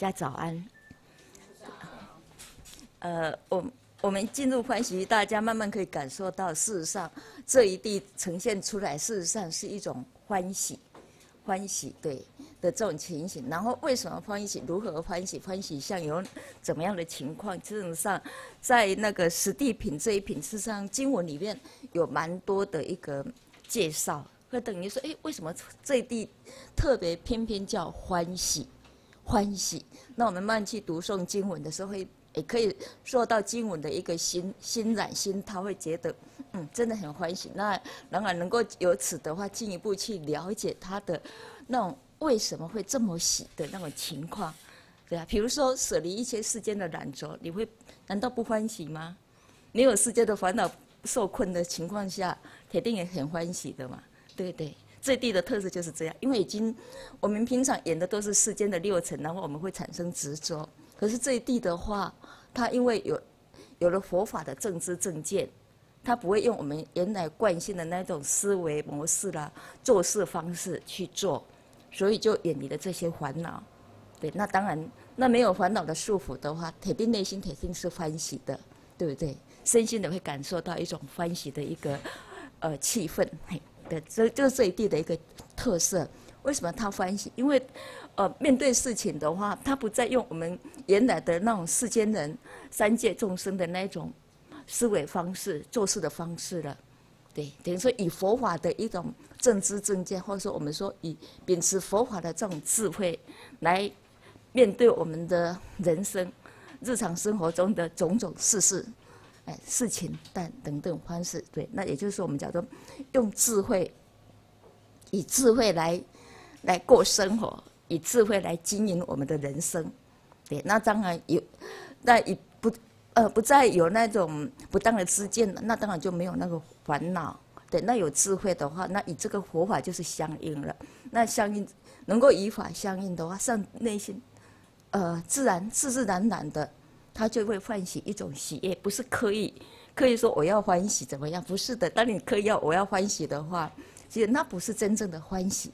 大家早安。呃，我我们进入欢喜，大家慢慢可以感受到，事实上这一地呈现出来，事实上是一种欢喜，欢喜对的这种情形。然后为什么欢喜？如何欢喜？欢喜像有怎么样的情况？事实上在那个实地品这一品，事实上经文里面有蛮多的一个介绍，会等于说，哎，为什么这一地特别偏偏叫欢喜？欢喜，那我们慢去读诵经文的时候，会也可以受到经文的一个心心染心，他会觉得，嗯，真的很欢喜。那然而能够由此的话，进一步去了解他的那种为什么会这么喜的那种情况，对啊，比如说舍离一些世间的染着，你会难道不欢喜吗？你有世界的烦恼受困的情况下，铁定也很欢喜的嘛，对不对？这地的特色就是这样，因为已经我们平常演的都是世间的六尘，然后我们会产生执着。可是这地的话，它因为有有了佛法的正知正见，它不会用我们原来惯性的那种思维模式啦、做事方式去做，所以就远离了这些烦恼。对，那当然，那没有烦恼的束缚的话，铁定内心铁定是欢喜的，对不对？身心的会感受到一种欢喜的一个呃气氛，嘿。的，这就是这一地的一个特色。为什么他欢喜？因为，呃，面对事情的话，他不再用我们原来的那种世间人、三界众生的那种思维方式、做事的方式了。对，等于说以佛法的一种正知正见，或者说我们说以秉持佛法的这种智慧来面对我们的人生、日常生活中的种种事事。事情，但等等方式，对，那也就是说，我们叫做用智慧，以智慧来来过生活，以智慧来经营我们的人生，对，那当然有，那以不呃不再有那种不当的知见了，那当然就没有那个烦恼，对，那有智慧的话，那以这个佛法就是相应了，那相应能够以法相应的话，上内心，呃，自然自自然然的。他就会唤醒一种喜悦，不是刻意刻意说我要欢喜怎么样？不是的，当你刻意要我要欢喜的话，其实那不是真正的欢喜，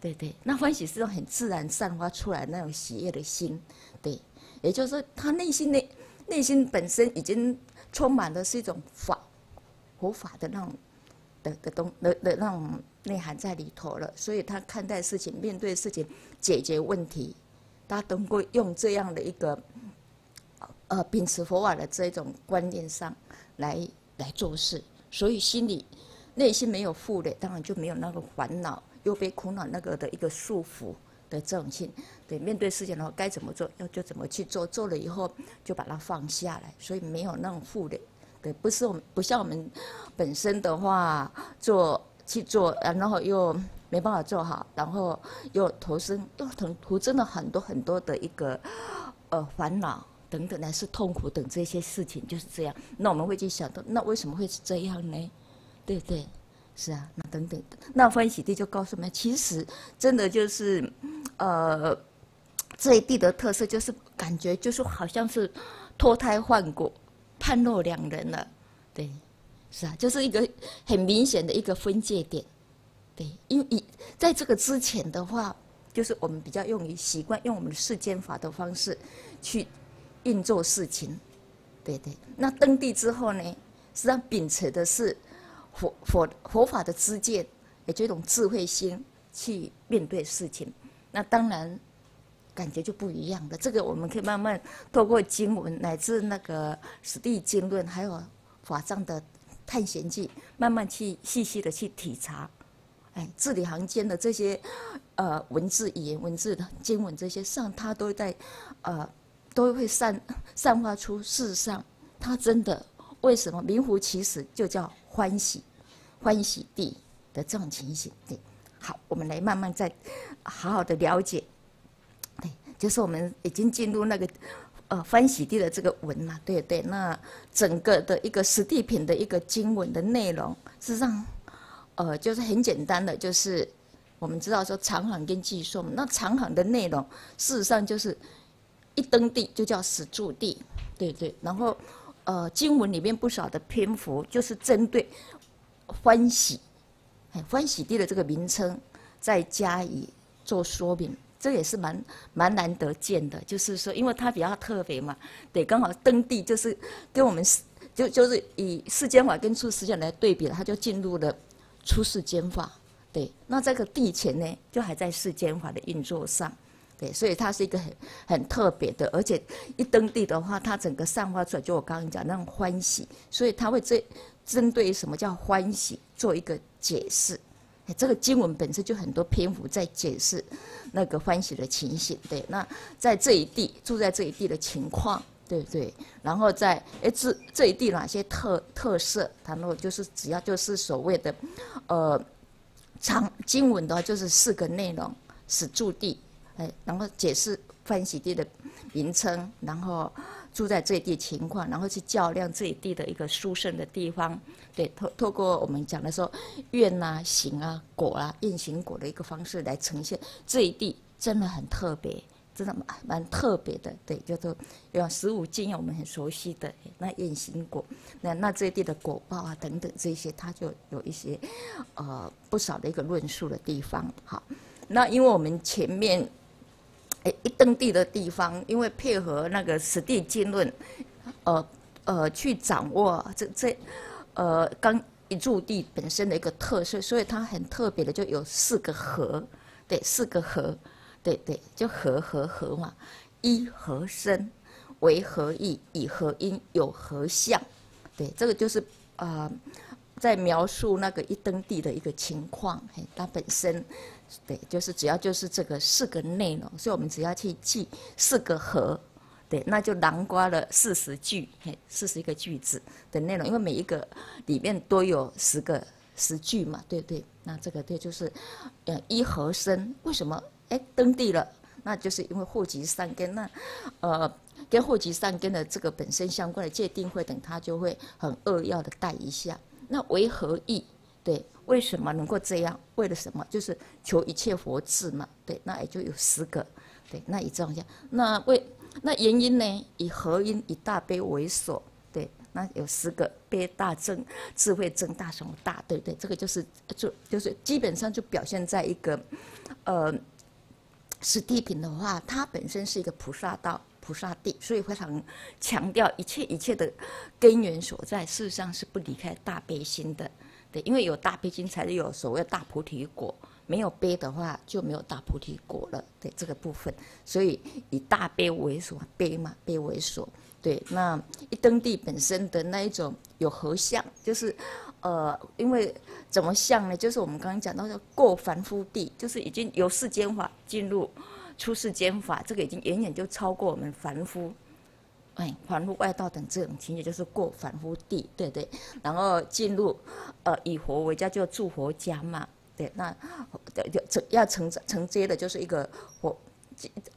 对对，那欢喜是种很自然散发出来那种喜悦的心，对，也就是说他内心内内心本身已经充满的是一种法佛法的那种的的东的的那种内涵在里头了，所以他看待事情、面对事情、解决问题，他都会用这样的一个。呃，秉持佛法的这一种观念上来来做事，所以心里内心没有负累，当然就没有那个烦恼、又被苦恼那个的一个束缚的这种心。对，面对事情的话，该怎么做，要就怎么去做，做了以后就把它放下来，所以没有那种负累。对，不是我们不像我们本身的话做去做，然后又没办法做好，然后又投身又投徒增了很多很多的一个呃烦恼。等等，乃是痛苦等这些事情就是这样。那我们会去想到，那为什么会是这样呢？对不对？是啊，那等等，那欢喜地就告诉我们，其实真的就是，呃，这一地的特色就是感觉就是好像是脱胎换骨、判若两人了。对，是啊，就是一个很明显的一个分界点。对，因为以在这个之前的话，就是我们比较用于习惯用我们的世间法的方式去。运作事情，对对。那登地之后呢，实际上秉持的是佛佛佛法的知见，也就一种智慧心去面对事情。那当然感觉就不一样的。这个我们可以慢慢透过经文乃至那个史地经论，还有法藏的探险记，慢慢去细细的去体察。哎，字里行间的这些呃文字语言、文字的经文这些上，它都在呃。都会散 散发出，事实上，他真的为什么名副其实就叫欢喜，欢喜地的这种情形？对，好，我们来慢慢再好好的了解。对，就是我们已经进入那个呃欢喜地的这个文嘛，对对。那整个的一个实地品的一个经文的内容，事实上，呃，就是很简单的，就是我们知道说长行跟寄送，那长行的内容，事实上就是。一登地就叫始住地，对对。然后，呃，经文里面不少的篇幅就是针对欢喜，哎欢喜地的这个名称，再加以做说明，这也是蛮蛮难得见的，就是说，因为它比较特别嘛，对，刚好登地就是跟我们就就是以世间法跟出世间来对比了，它就进入了出世间法，对，那这个地前呢，就还在世间法的运作上，对，所以它是一个很很特别的，而且一登地的话，它整个散发出来，就我刚刚讲那种欢喜，所以它会针针对什么叫欢喜做一个解释。这个经文本身就很多篇幅在解释那个欢喜的情形，对。那在这一地住在这一地的情况，对不对？然后在哎这这一地哪些特特色？他说就是只要就是所谓的，呃，长经文的话就是四个内容：是住地，哎，然后解释欢喜地的名称，然后。住在这一地情况，然后去较量这一地的一个殊胜的地方，对，透透过我们讲的说愿啊、行啊、果啊、愿行果的一个方式来呈现这一地真的很特别，真的蛮蛮特别的，对，叫做有十五经我们很熟悉的那愿行果，那那这一地的果报啊等等这些，它就有一些呃不少的一个论述的地方。好，那因为我们前面。哎，一登地的地方，因为配合那个实地经论，呃呃，去掌握这这，呃，刚一住地本身的一个特色，所以它很特别的，就有四个合，对，四个合，对对，就合合合嘛，一合身，为合意，以合音，有何相，对，这个就是啊，在描述那个一登地的一个情况，它本身。对，就是只要就是这个四个内容，所以我们只要去记四个和，对，那就囊括了四十句，嘿，四十一个句子的内容，因为每一个里面都有十个十句嘛，对不对？那这个对就是，呃，一和声，为什么？哎，登地了，那就是因为祸及善根，那呃，跟祸及善根的这个本身相关的界定会等，他就会很扼要的带一下。那为何意？对。为什么能够这样？为了什么？就是求一切佛智嘛。对，那也就有十个。对，那以这样讲，那为那原因呢？以何因？以大悲为所。对，那有十个悲大正智慧正大什么大？对不对？这个就是就就是基本上就表现在一个呃实地品的话，它本身是一个菩萨道、菩萨地，所以非常强调一切一切的根源所在，事实上是不离开大悲心的。对，因为有大悲心，才有所谓大菩提果；没有悲的话，就没有大菩提果了。对这个部分，所以以大悲为所，悲嘛，悲为所。对，那一登地本身的那一种有何相？就是，呃，因为怎么相呢？就是我们刚刚讲到的过凡夫地，就是已经由世间法进入出世间法，这个已经远远就超过我们凡夫。哎，凡夫外道等这种情节就是过凡夫地，对对，然后进入，呃，以佛为家就住佛家嘛，对，那就承要承承接的就是一个佛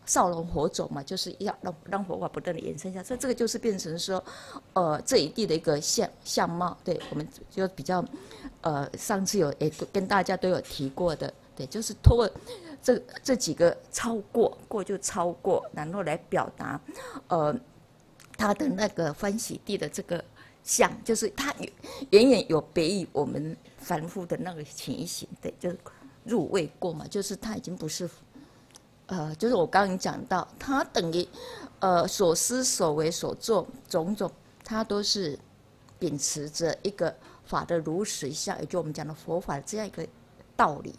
少龙火种嘛，就是要让让佛法不断的延伸下，所以这个就是变成说，呃，这一地的一个相相貌，对，我们就比较，呃，上次有也跟大家都有提过的，对，就是通过这这几个超过过就超过，然后来表达，呃。他的那个欢喜地的这个相，就是他远远有别于我们凡夫的那个情形，对，就是入位过嘛，就是他已经不是，呃，就是我刚刚讲到，他等于，呃，所思所为所做种种，他都是秉持着一个法的如实相，也就我们讲的佛法这样一个道理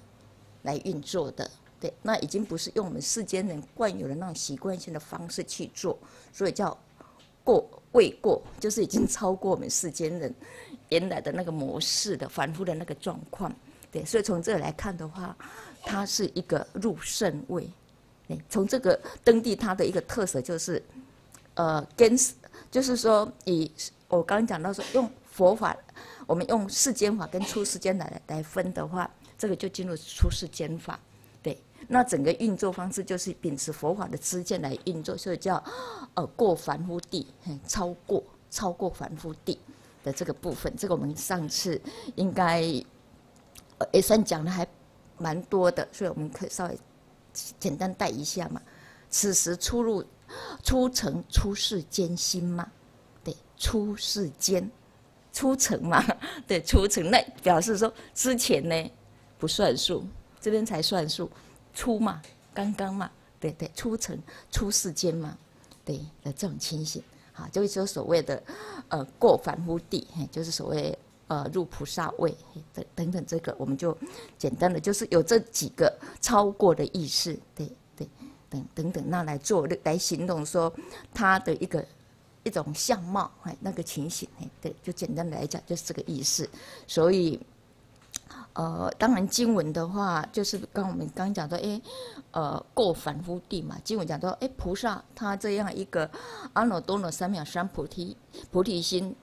来运作的，对，那已经不是用我们世间人惯有的那种习惯性的方式去做，所以叫。过未过，就是已经超过我们世间人原来的那个模式的反复的那个状况，对，所以从这来看的话，它是一个入圣位。对，从这个登地，它的一个特色就是，呃，跟就是说，以我刚刚讲到说，用佛法，我们用世间法跟出世间来来分的话，这个就进入出世间法。那整个运作方式就是秉持佛法的知见来运作，所以叫呃过凡夫地，超过超过凡夫地的这个部分。这个我们上次应该也算讲的还蛮多的，所以我们可以稍微简单带一下嘛。此时出入出城出世间心嘛，对，出世间出城嘛，对，出城那表示说之前呢不算数，这边才算数。出嘛，刚刚嘛，对对，出尘出世间嘛，对的这种情形，好，就是说所谓的呃过凡夫地，就是所谓呃入菩萨位等等等，这个我们就简单的就是有这几个超过的意识，对对等等等，那来做来形容说他的一个一种相貌，哎，那个情形，哎，对，就简单来讲就是这个意思，所以。呃，当然经文的话，就是刚我们刚讲到，哎，呃，过凡夫地嘛。经文讲到，哎，菩萨他这样一个阿耨多罗三藐三菩提菩提心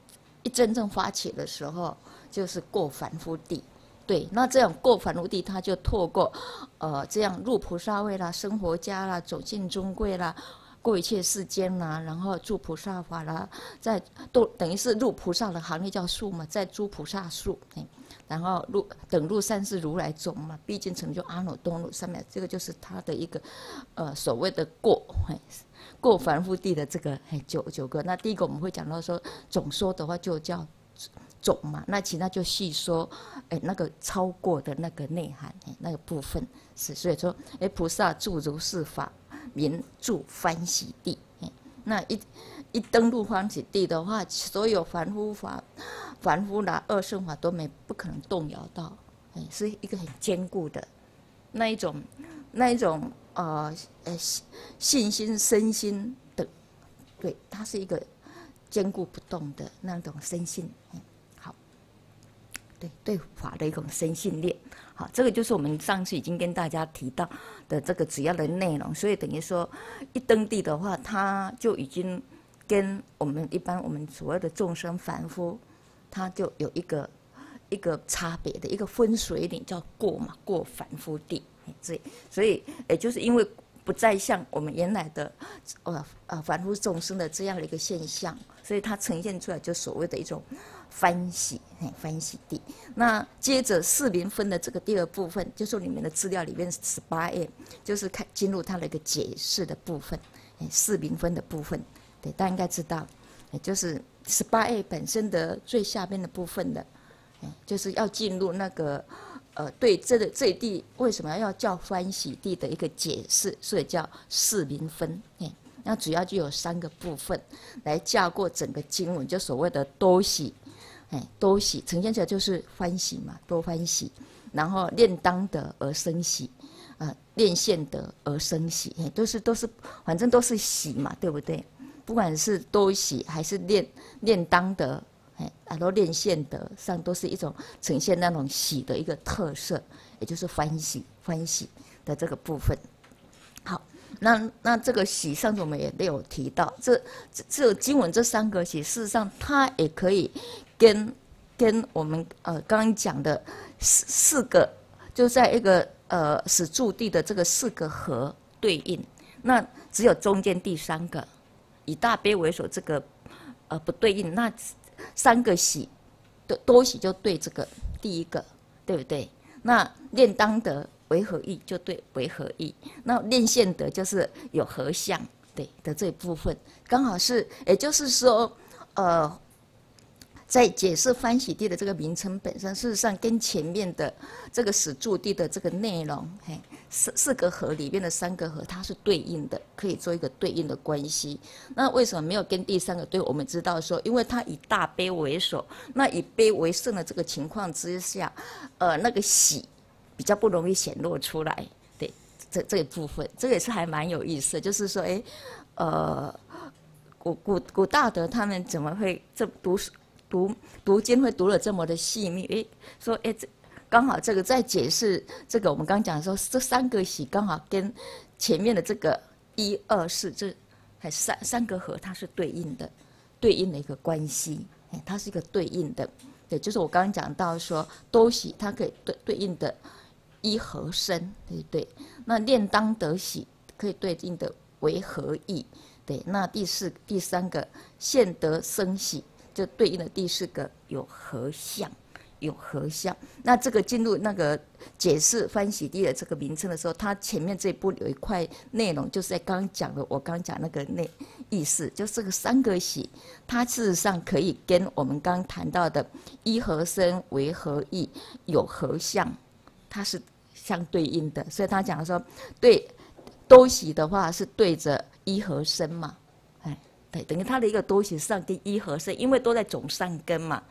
一真正发起的时候，就是过凡夫地。对，那这样过凡夫地，他就透过呃这样入菩萨位啦，生活家啦，走进中贵啦，过一切世间啦，然后住菩萨法啦，在都等于是入菩萨的行列叫树嘛，在诸菩萨树。然后入等入三世如来种嘛，毕竟成就阿耨多罗三藐，这个就是他的一个，呃，所谓的过，过凡夫地的这个九九个。那第一个我们会讲到说，总说的话就叫总嘛，那其他就细说，哎，那个超过的那个内涵，那个部分是，所以说，哎，菩萨住如是法，名住欢喜地。那一一登陆欢喜地的话，所有凡夫法。凡夫的，二圣法都没不可能动摇到，哎，是一个很坚固的那一种，那一种呃呃信心身心的，对，它是一个坚固不动的那种身心，好，对对法的一种身信念，好，这个就是我们上次已经跟大家提到的这个主要的内容，所以等于说一登地的话，它就已经跟我们一般我们所谓的众生凡夫。它就有一个一个差别的一个分水岭，叫过嘛，过凡夫地，所以所以也就是因为不再像我们原来的呃呃凡夫众生的这样的一个现象，所以它呈现出来就所谓的一种欢喜，欢喜地。那接着四民分的这个第二部分，就是里面的资料里面十八页，就是看进入它的一个解释的部分，四民分的部分，大家应该知道，也就是。十八 A 本身的最下边的部分的，就是要进入那个，呃，对这个这地为什么要叫欢喜地的一个解释，所以叫四民分。哎，那主要就有三个部分来架过整个经文，就所谓的多喜，哎，多喜呈现出来就是欢喜嘛，多欢喜，然后念当得而生喜，啊，念现得而生喜，都是都是，反正都是喜嘛，对不对？不管是多喜还是练练当德，哎，啊，都练现德上都是一种呈现那种喜的一个特色，也就是欢喜欢喜的这个部分。好，那那这个喜上次我们也没有提到，这这经文这三个喜，事实上它也可以跟跟我们呃刚刚讲的四四个，就在一个呃始住地的这个四个和对应，那只有中间第三个。以大悲为首，这个呃不对应，那三个喜多多喜就对这个第一个，对不对？那念当得为何意，就对为何意。那念现得就是有何相，对的这一部分，刚好是，也就是说，呃。在解释欢喜地的这个名称本身，事实上跟前面的这个始住地的这个内容，嘿，四四个河里面的三个河，它是对应的，可以做一个对应的关系。那为什么没有跟第三个对？我们知道说，因为它以大悲为首，那以悲为胜的这个情况之下，呃，那个喜比较不容易显露出来。对，这这一部分，这也是还蛮有意思，就是说，哎，呃，古古古大德他们怎么会这读书读读经会读了这么的细密，诶，说诶，这刚好这个在解释这个，我们刚讲说这三个喜刚好跟前面的这个一二四这还三三个和它是对应的，对应的一个关系，哎，它是一个对应的，对，就是我刚刚讲到说多喜它可以对对应的一和生，对不对？那念当得喜可以对应的为何意？对，那第四第三个现得生喜。就对应的第四个有合相，有合相。那这个进入那个解释欢喜地的这个名称的时候，它前面这一步有一块内容，就是在刚刚讲的，我刚讲那个内意思，就这个三个喜，它事实上可以跟我们刚谈到的一合生为合意有合相，它是相对应的。所以他讲说，对多喜的话是对着一和生嘛，等于它的一个多喜上跟一和生，因为都在总上根嘛，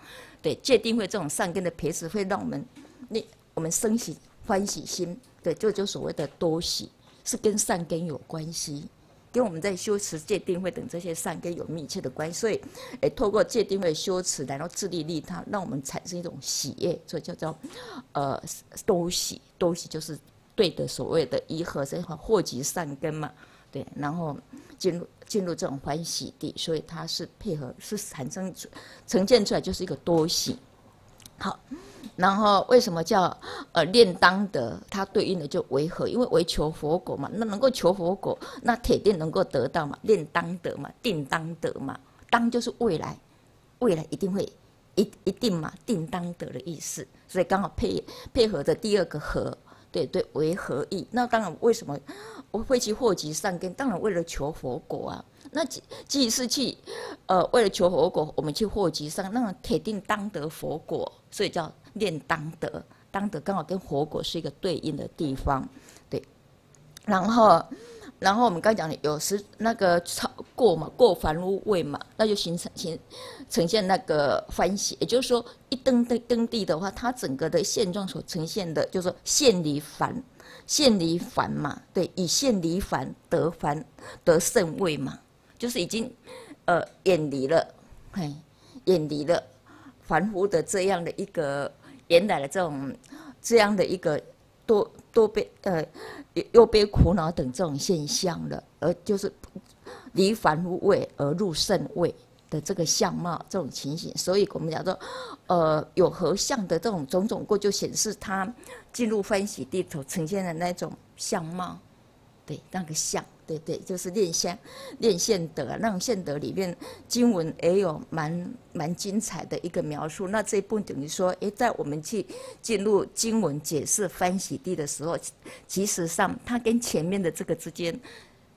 对，界定会这种上根的培植会让我们，你我们升起欢喜心，对，就就所谓的多喜是跟善根有关系。跟我们在修持戒定慧等这些善根有密切的关系，所以，诶，透过戒定慧修持，然后自利利他，让我们产生一种喜悦，所以叫做，呃，多喜，多喜就是对的所谓的一和生祸及善根嘛，对，然后进入进入这种欢喜地，所以它是配合，是产生呈现出来就是一个多喜，好。然后为什么叫呃炼当得？它对应的就为何？因为为求佛果嘛，那能够求佛果，那铁定能够得到嘛，炼当得嘛，定当得嘛，当就是未来，未来一定会一一定嘛，定当得的意思，所以刚好配配合的第二个和，对对，为何意？那当然为什么我会去祸及善根？当然为了求佛果啊。那即即是去呃为了求佛果，我们去祸及善，那铁定当得佛果，所以叫。念当得，当得刚好跟佛果是一个对应的地方，对。然后，然后我们刚讲的有时那个超过嘛，过凡屋位嘛，那就形成形呈现那个欢喜。也就是说，一登登登地的话，它整个的现状所呈现的，就是说现离凡，现离凡嘛，对，以现离凡得凡得圣位嘛，就是已经呃远离了，嘿，远离了凡夫的这样的一个。原来的这种这样的一个多多悲呃又被苦恼等这种现象了，而就是离凡夫位而入圣位的这个相貌这种情形，所以我们讲说，呃有合相的这种种种过，就显示他进入欢喜地头呈现的那种相貌，对那个相。对对，就是练相练现德，那种现德里面经文也有蛮蛮精彩的一个描述。那这一部等于说，诶，在我们去进入经文解释欢喜地的时候，其实上它跟前面的这个之间，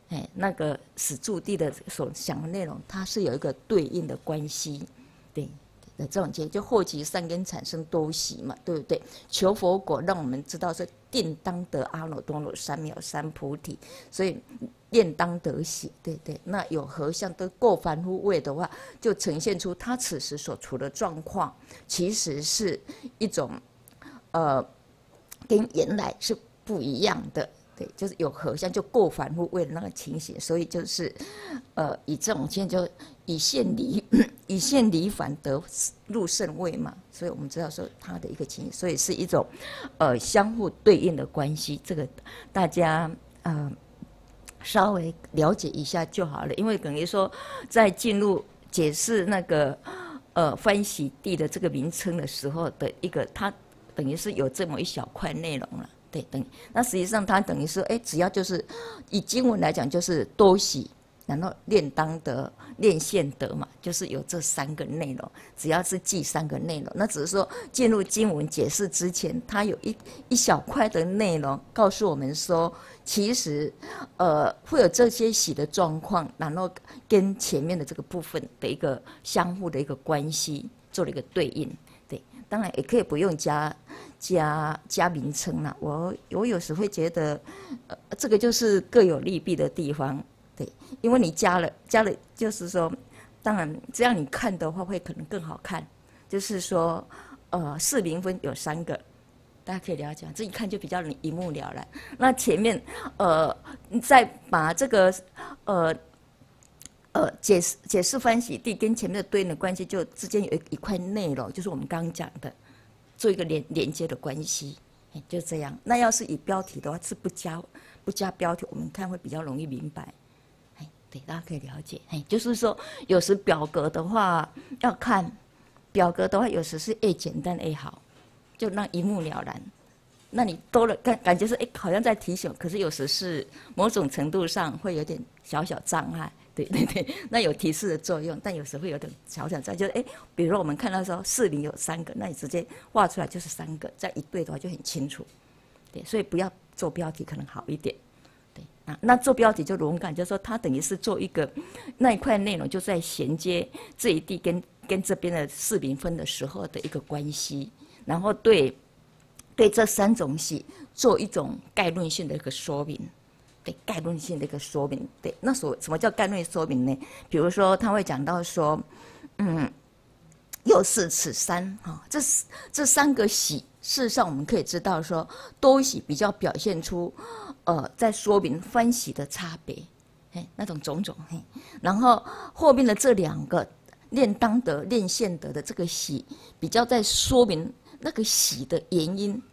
哎，那个始住地的所想的内容，它是有一个对应的关系，对。的这种结，就祸及善根产生多喜嘛，对不对？求佛果，让我们知道是定当得阿耨多罗三藐三菩提，所以念当得喜，对对。那有何相都过凡夫位的话，就呈现出他此时所处的状况，其实是一种，呃，跟原来是不一样的。对，就是有合相，就过凡夫位的那个情形，所以就是，呃，以这种情就以现离 以现离凡得入圣位嘛，所以我们知道说他的一个情形，所以是一种，呃，相互对应的关系。这个大家呃稍微了解一下就好了，因为等于说在进入解释那个呃欢喜地的这个名称的时候的一个，它等于是有这么一小块内容了。对，等那实际上它等于说，哎，只要就是以经文来讲，就是多喜，然后练当得、练现得嘛，就是有这三个内容。只要是记三个内容，那只是说进入经文解释之前，它有一一小块的内容告诉我们说，其实呃会有这些喜的状况，然后跟前面的这个部分的一个相互的一个关系做了一个对应。当然也可以不用加。加加名称了，我我有时会觉得，呃，这个就是各有利弊的地方，对，因为你加了加了，就是说，当然这样你看的话会可能更好看，就是说，呃，四零分有三个，大家可以了解，这一看就比较一目了然。那前面，呃，再把这个，呃，呃，解释解释欢喜地跟前面的对应的关系，就之间有一一块内容，就是我们刚讲的。做一个连连接的关系，哎，就这样。那要是以标题的话，是不加不加标题，我们看会比较容易明白。哎，对，大家可以了解。哎，就是说，有时表格的话要看表格的话，有时是越简单越好，就让一目了然。那你多了感感觉是哎，好像在提醒，可是有时是某种程度上会有点小小障碍。对 对对，那有提示的作用，但有时会有点小小在，就是哎，比如说我们看到说四零有三个，那你直接画出来就是三个，在一对的话就很清楚。对，所以不要做标题可能好一点。对，啊，那做标题就勇敢，就是说它等于是做一个那一块内容，就在衔接这一地跟跟这边的四零分的时候的一个关系，然后对对这三种戏做一种概论性的一个说明。对概论性的一个说明。对，那所什么叫概论说明呢？比如说他会讲到说，嗯，又是此三啊，这这三个喜，事实上我们可以知道说，多喜比较表现出，呃，在说明欢喜的差别，嘿，那种种种嘿，然后后面的这两个念当得、念现得的这个喜，比较在说明那个喜的原因。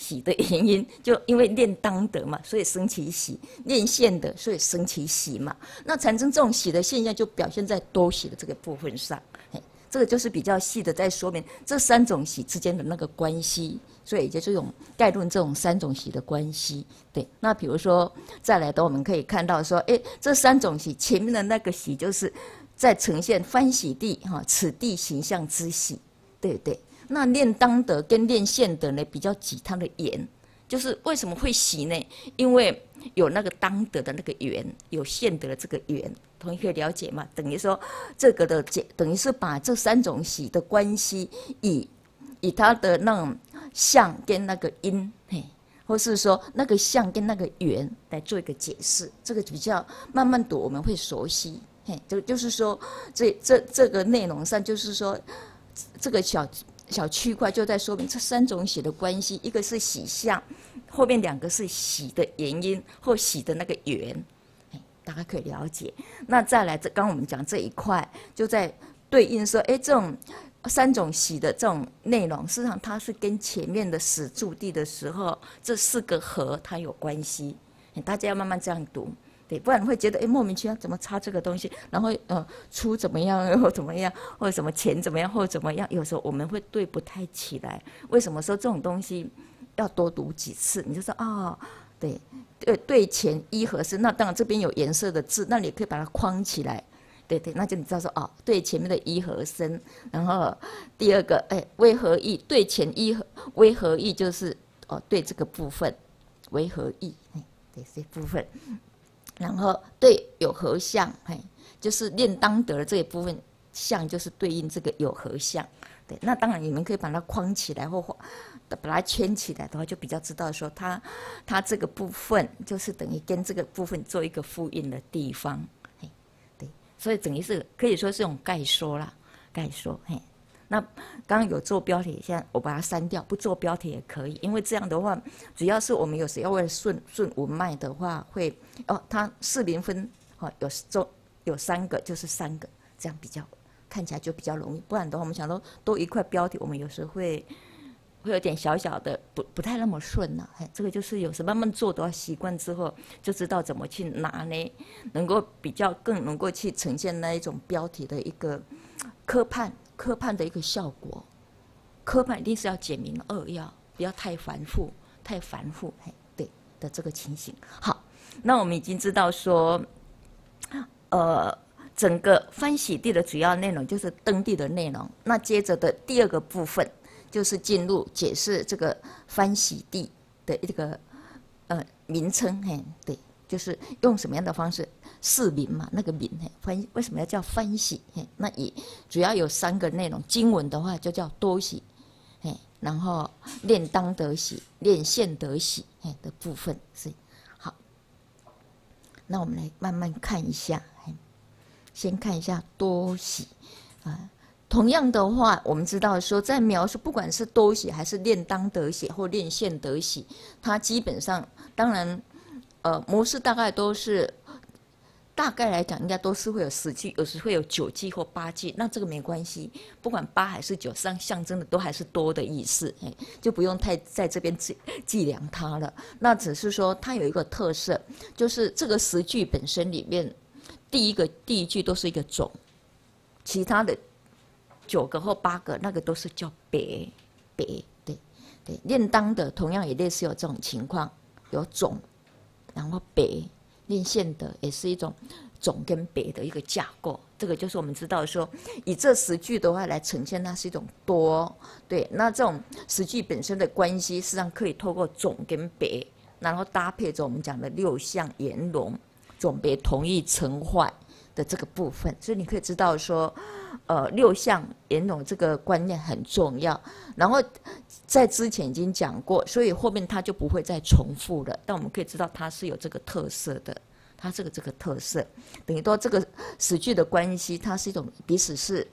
喜的原因，就因为念当得嘛，所以生起喜；念现得，所以生起喜嘛。那产生这种喜的现象，就表现在多喜的这个部分上。这个就是比较细的在说明这三种喜之间的那个关系。所以也就是用概论这种三种喜的关系。对，那比如说再来的，我们可以看到说，哎，这三种喜前面的那个喜，就是在呈现欢喜地哈，此地形象之喜，对不对？那练当得跟练现得呢，比较挤它的缘，就是为什么会喜呢？因为有那个当得的那个缘，有现得的这个缘，同学了解吗？等于说这个的解，等于是把这三种喜的关系，以以它的那种相跟那个因，嘿，或是说那个相跟那个缘来做一个解释，这个比较慢慢读我们会熟悉，嘿，就就是说这这这个内容上，就是说这个小。小区块就在说明这三种喜的关系，一个是喜相，后面两个是喜的原因或喜的那个缘，大家可以了解。那再来，这刚我们讲这一块，就在对应说，哎，这种三种喜的这种内容，事实上它是跟前面的始住地的时候这四个和它有关系，大家要慢慢这样读。对，不然会觉得哎莫名其妙怎么插这个东西，然后呃出怎么样或怎么样，或者什么钱怎么样或怎么样，有时候我们会对不太起来。为什么说这种东西要多读几次？你就说啊，对对对钱一和声，那当然这边有颜色的字，那你可以把它框起来。对对，那就你知道说哦，对前面的一和声，然后第二个哎为何意？对前一和为何意？就是哦对这个部分为何意？哎对这部分。然后对有合相，嘿，就是练当得的这一部分相，就是对应这个有合相。对，那当然你们可以把它框起来或把它圈起来的话，就比较知道说它它这个部分就是等于跟这个部分做一个呼应的地方。嘿，对，所以等于是可以说是种概说啦，概说，嘿。那刚刚有做标题，现在我把它删掉，不做标题也可以，因为这样的话，主要是我们有时要为了顺顺文脉的话，会哦，它四零分，哦，有做有三个就是三个，这样比较看起来就比较容易。不然的话，我们想说多一块标题，我们有时会会有点小小的不不太那么顺了。哎，这个就是有时慢慢做的话，习惯之后就知道怎么去拿呢，能够比较更能够去呈现那一种标题的一个科判。科判的一个效果，科判一定是要简明扼要，不要太繁复，太繁复，嘿，对的这个情形。好，那我们已经知道说，呃，整个欢喜地的主要内容就是登地的内容。那接着的第二个部分就是进入解释这个欢喜地的一个呃名称，嘿，对，就是用什么样的方式。四名嘛，那个名嘿，欢为什么要叫欢喜嘿？那也主要有三个内容。经文的话就叫多喜嘿，然后练当得喜、练现得喜嘿的部分是好。那我们来慢慢看一下，先看一下多喜啊。同样的话，我们知道说，在描述不管是多喜还是练当得喜或练现得喜，它基本上当然呃模式大概都是。大概来讲，应该都是会有十句，有时会有九句或八句。那这个没关系，不管八还是九，上象征的都还是多的意思，哎，就不用太在这边计计量它了。那只是说它有一个特色，就是这个十句本身里面，第一个第一句都是一个总，其他的九个或八个那个都是叫别别，对对。练当的同样也类似有这种情况，有总，然后别。练现的也是一种总跟别的一个架构，这个就是我们知道说，以这十句的话来呈现，它是一种多对。那这种十句本身的关系，实际上可以透过总跟别，然后搭配着我们讲的六项圆融总别同意成坏的这个部分，所以你可以知道说，呃，六相圆融这个观念很重要。然后在之前已经讲过，所以后面它就不会再重复了。但我们可以知道它是有这个特色的，它这个这个特色，等于说这个死句的关系，它是一种彼此是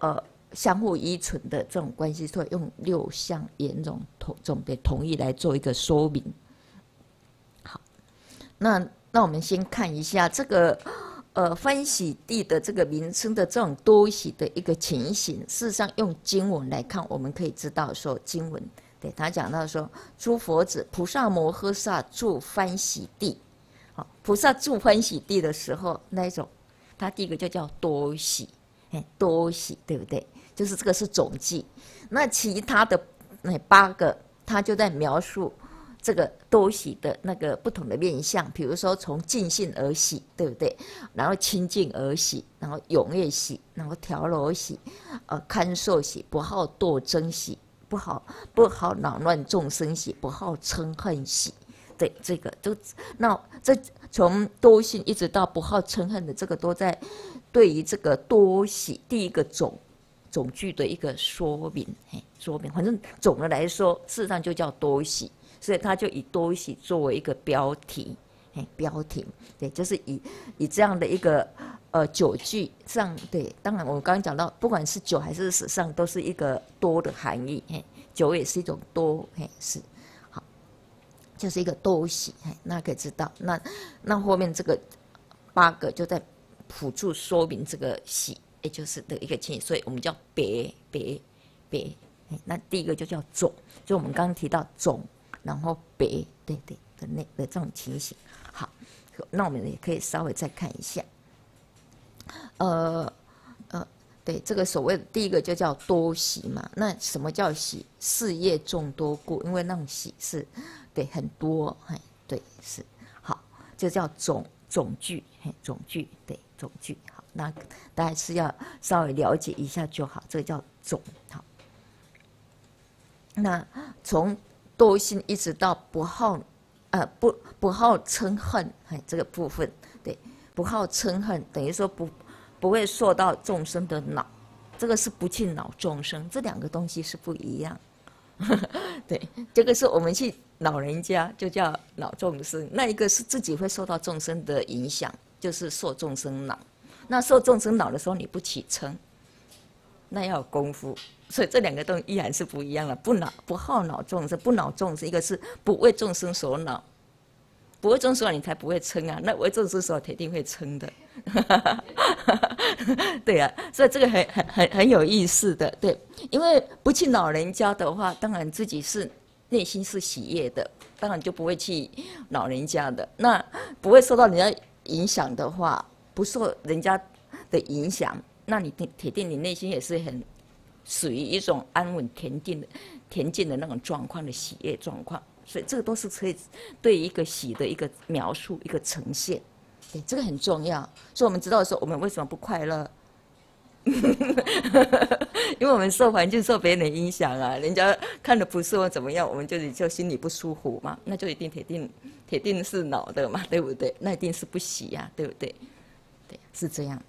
呃相互依存的这种关系，所以用六项言容同总的同意来做一个说明。好，那那我们先看一下这个。呃，欢喜地的这个名称的这种多喜的一个情形，事实上用经文来看，我们可以知道说，经文对他讲到说，诸佛子、菩萨摩诃萨住欢喜地，好，菩萨住欢喜地的时候，那一种，他第一个就叫多喜，哎，多喜，对不对？就是这个是总计，那其他的那八个，他就在描述。这个多喜的那个不同的面相，比如说从尽兴而喜，对不对？然后清净而喜，然后踊跃喜，然后调柔喜，呃，堪受喜，不好斗争喜，不好不好扰乱众生喜，不好嗔恨喜。对，这个都那这从多性一直到不好嗔恨的这个，都在对于这个多喜第一个总总句的一个说明，嘿，说明。反正总的来说，事实上就叫多喜。所以他就以多喜作为一个标题，哎，标题，对，就是以以这样的一个呃酒句上，对，当然我刚刚讲到，不管是酒还是史上，都是一个多的含义，嘿，酒也是一种多，嘿，是，好，就是一个多喜，嘿，那可以知道，那那后面这个八个就在辅助说明这个喜，也就是的一个情，所以我们叫别别别，那第一个就叫总，就我们刚刚提到总。然后北对对的那的这种情形，好，那我们也可以稍微再看一下，呃呃，对这个所谓的第一个就叫多喜嘛，那什么叫喜？事业众多故，因为那种喜是对很多，哎，对是。好，就叫总总句，嘿，总句对总句，好，那大家是要稍微了解一下就好，这个叫总。好，那从。多心一直到不好，呃不不好嗔恨，哎这个部分对不好嗔恨，等于说不不会受到众生的恼，这个是不去恼众生，这两个东西是不一样。对，这个是我们去恼人家就叫恼众生，那一个是自己会受到众生的影响，就是受众生恼。那受众生恼的时候，你不起嗔，那要有功夫。所以这两个都依然是不一样的，不恼不好恼众生，不恼众生，一个是不为众生所恼，不为众生所恼你才不会嗔啊，那为众生所铁定会嗔的，对呀，所以这个很很很很有意思的，对，因为不去恼人家的话，当然自己是内心是喜悦的，当然就不会去恼人家的，那不会受到人家影响的话，不受人家的影响，那你铁定你内心也是很。属于一种安稳恬静的、恬静的那种状况的喜悦状况，所以这个都是可以对一个喜的一个描述、一个呈现。对，这个很重要。所以我们知道说，我们为什么不快乐？因为我们受环境、受别人的影响啊，人家看的不是我怎么样，我们就就心里不舒服嘛，那就一定铁定铁定是恼的嘛，对不对？那一定是不喜呀，对不对？对，是这样。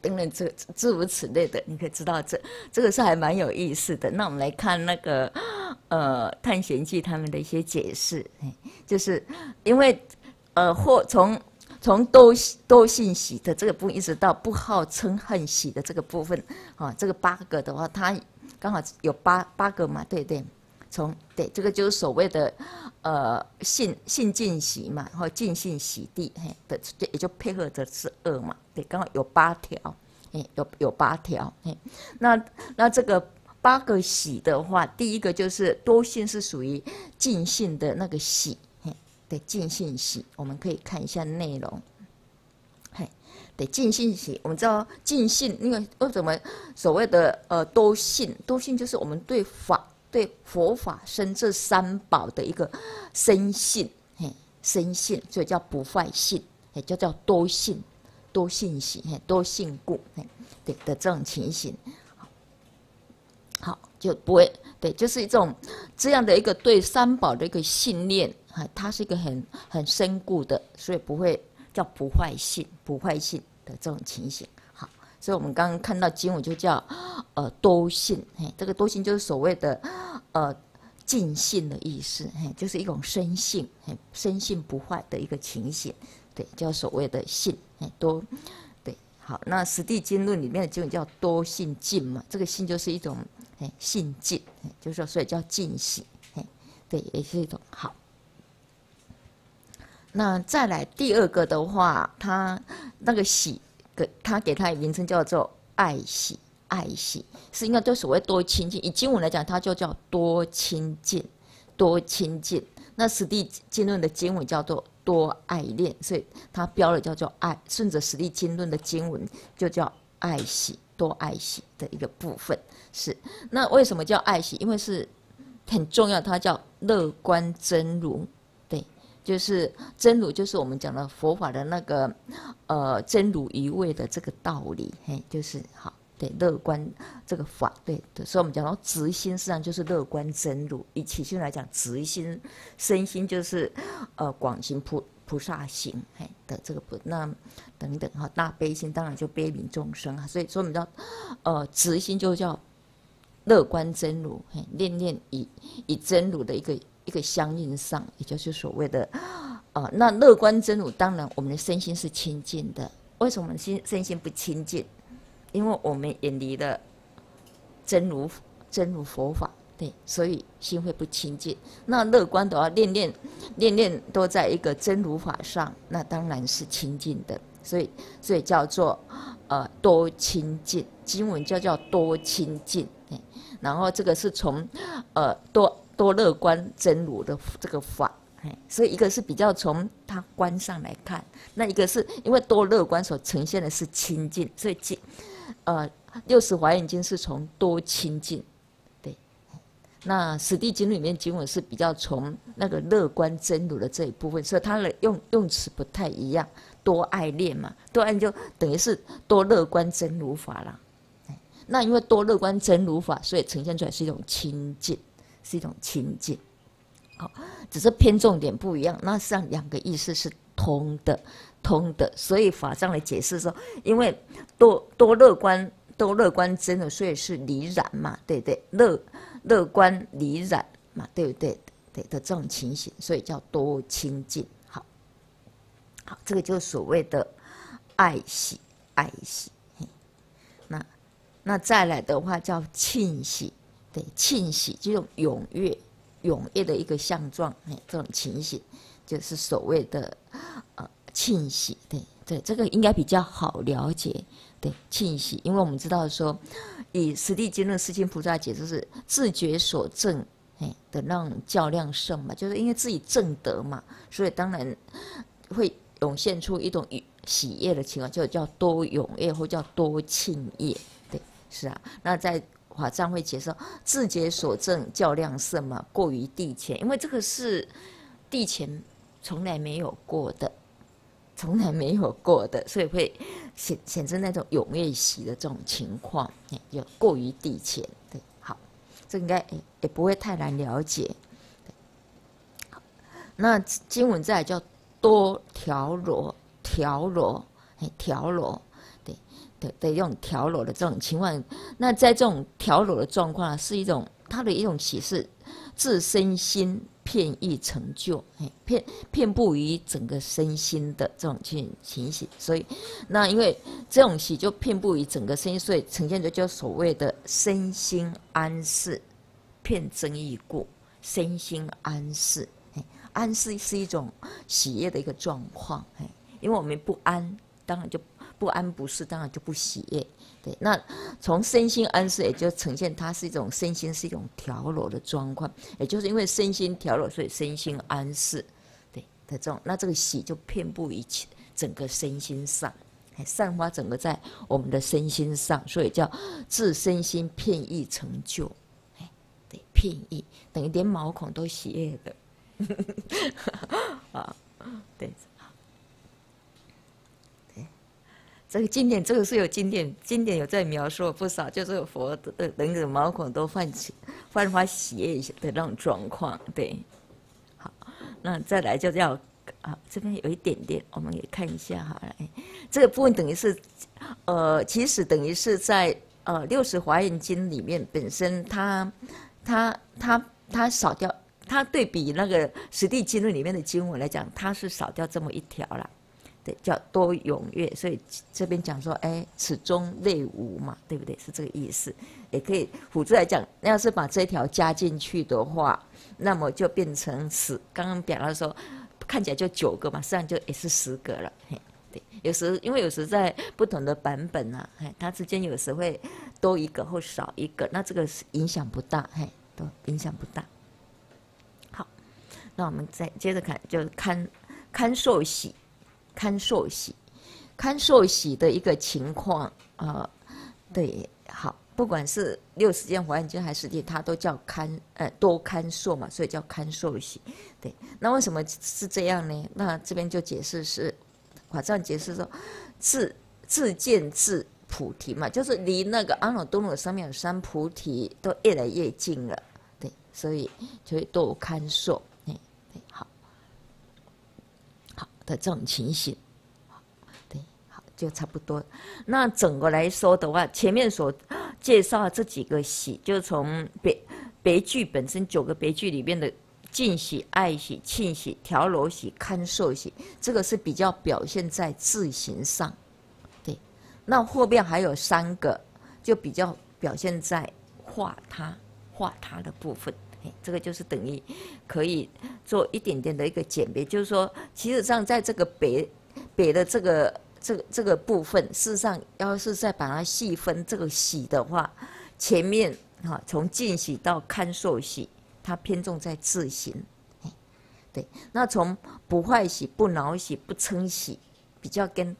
等等，这诸如此类的，你可以知道这这个是还蛮有意思的。那我们来看那个呃《探险记》他们的一些解释，就是因为呃或从从都都信喜的这个部分，一直到不好嗔恨喜的这个部分，啊，这个八个的话，它刚好有八八个嘛，对对。从对这个就是所谓的，呃，性性尽喜嘛，或尽信喜地，嘿的，也就配合着是恶嘛，对，刚好有八条，嘿，有有八条，嘿，那那这个八个喜的话，第一个就是多性是属于尽信的那个喜，嘿，对，尽信喜，我们可以看一下内容，嘿，对，尽信喜，我们知道尽信，因为为什么所谓的呃多性，多性就是我们对法。对佛法生这三宝的一个生信，嘿，生信，所以叫不坏信，也叫叫多信，多信喜，嘿，多信故，嘿，对的这种情形，好就不会，对，就是一种这样的一个对三宝的一个信念，哈，它是一个很很深固的，所以不会叫不坏信，不坏信，的这种情形。所以我们刚刚看到经文就叫呃多信，嘿，这个多信就是所谓的呃尽信的意思，嘿，就是一种生性，嘿，生性不坏的一个情形，对，叫所谓的信，嘿，多。好，那《实地经论》里面的经文叫多信尽嘛，这个信就是一种哎信尽，就是说所以叫尽喜，哎，对，也是一种好。那再来第二个的话，他那个喜，他给他的名称叫做爱喜，爱喜是应该都所谓多亲近。以经文来讲，它就叫多亲近，多亲近。那《实地经论》的经文叫做。多爱恋，所以它标了叫做爱。顺着《实地经论》的经文，就叫爱喜，多爱喜的一个部分是。那为什么叫爱喜？因为是很重要，它叫乐观真如，就是真如，就是我们讲的佛法的那个呃真如一味的这个道理，嘿，就是好。对乐观这个法，对对，所以我们讲到直心，实际上就是乐观真如。以起心来讲，直心身心就是呃广行菩菩萨行，嘿的这个不那等等哈，大悲心当然就悲悯众生啊。所以说我们叫呃直心就叫乐观真如，嘿念念以以真如的一个一个相应上，也就是所谓的啊那乐观真如，当然我们的身心是清净的。为什么心身心不清净？因为我们远离了真如真如佛法，对，所以心会不清净。那乐观的话，念念念念都在一个真如法上，那当然是清净的。所以，所以叫做呃多清净。经文叫叫多清净。然后这个是从呃多多乐观真如的这个法。所以一个是比较从它观上来看，那一个是因为多乐观所呈现的是清净，所以清。呃，六十华严经是从多亲近，对。那史地经里面经文是比较从那个乐观真如的这一部分，所以它的用用词不太一样。多爱恋嘛，多爱就等于是多乐观真如法啦。那因为多乐观真如法，所以呈现出来是一种亲近，是一种亲近。好，只是偏重点不一样。那实际上两个意思是通的。通的，所以法上的解释说，因为多多乐观，多乐观真的，所以是离染嘛，对不对？乐乐观离染嘛，对不对？对的这种情形，所以叫多清净。好，好，这个就是所谓的爱喜，爱喜。那那再来的话叫庆喜，对，庆喜这种踊跃、踊跃的一个相状，哎，这种情形就是所谓的呃。庆喜，对对，这个应该比较好了解。对，庆喜，因为我们知道说，以实地经论世亲菩萨解释是自觉所证，哎的那种较量胜嘛，就是因为自己证得嘛，所以当然会涌现出一种喜悦的情况，就叫多踊跃或叫多庆业。对，是啊。那在华藏会解释自觉所证较量胜嘛，过于地前，因为这个是地前从来没有过的。从来没有过的，所以会显显示那种踊跃喜的这种情况，有过于地前，对，好，这应该也不会太难了解。那经文在叫多调罗，调罗，哎，调罗，对，得用调裸的这种情况。那在这种调裸的状况，是一种它的一种启示，自身心。片意成就，哎，遍遍布于整个身心的这种情情形，所以那因为这种喜就遍布于整个身心，所以呈现的就所谓的身心安适，片增益故，身心安适，哎，安适是一种喜悦的一个状况，哎，因为我们不安，当然就不安不适，当然就不喜悦。对，那从身心安适，也就呈现它是一种身心是一种调柔的状况，也就是因为身心调柔，所以身心安适，对的这种，那这个喜就遍布于整个身心上，散发整个在我们的身心上，所以叫自身心片意成就，哎，对，片意等于连毛孔都喜悦的，啊，对。这个经典，这个是有经典，经典有在描述不少，就是佛的呃人的毛孔都泛起、泛发喜悦的那种状况。对，好，那再来就要啊，这边有一点点，我们也看一下哈。来，这个部分等于是，呃，其实等于是在呃六十华严经里面本身它它它它少掉，它对比那个实地经论里面的经文来讲，它是少掉这么一条了。对，叫多踊跃，所以这边讲说，哎，此中内无嘛，对不对？是这个意思，也可以辅助来讲。那要是把这条加进去的话，那么就变成十。刚刚表达说，看起来就九个嘛，实际上就也是十个了。嘿，对，有时因为有时在不同的版本啊，嘿，它之间有时会多一个或少一个，那这个影响不大，嘿，都影响不大。好，那我们再接着看，就是堪堪受喜。堪受喜，堪受喜的一个情况啊，对，好，不管是六十件华严经还是地，它都叫堪，呃，多堪受嘛，所以叫堪受喜。对，那为什么是这样呢？那这边就解释是，法藏解释说，自自见自菩提嘛，就是离那个阿耨多罗三藐三菩提都越来越近了，对，所以就会多堪受。的这种情形，对，好，就差不多。那整个来说的话，前面所介绍这几个喜，就从别别剧本身九个别剧里面的敬喜、爱喜、庆喜、调柔喜、堪受喜，这个是比较表现在字形上。对，那后边还有三个，就比较表现在画它、画它的部分。这个就是等于可以做一点点的一个鉴别，就是说，其实上在这个北北的这个这个这个部分，事实上要是再把它细分这个喜的话，前面哈从进喜到堪受喜，它偏重在自行，对，那从不坏喜、不恼喜、不嗔喜，比较跟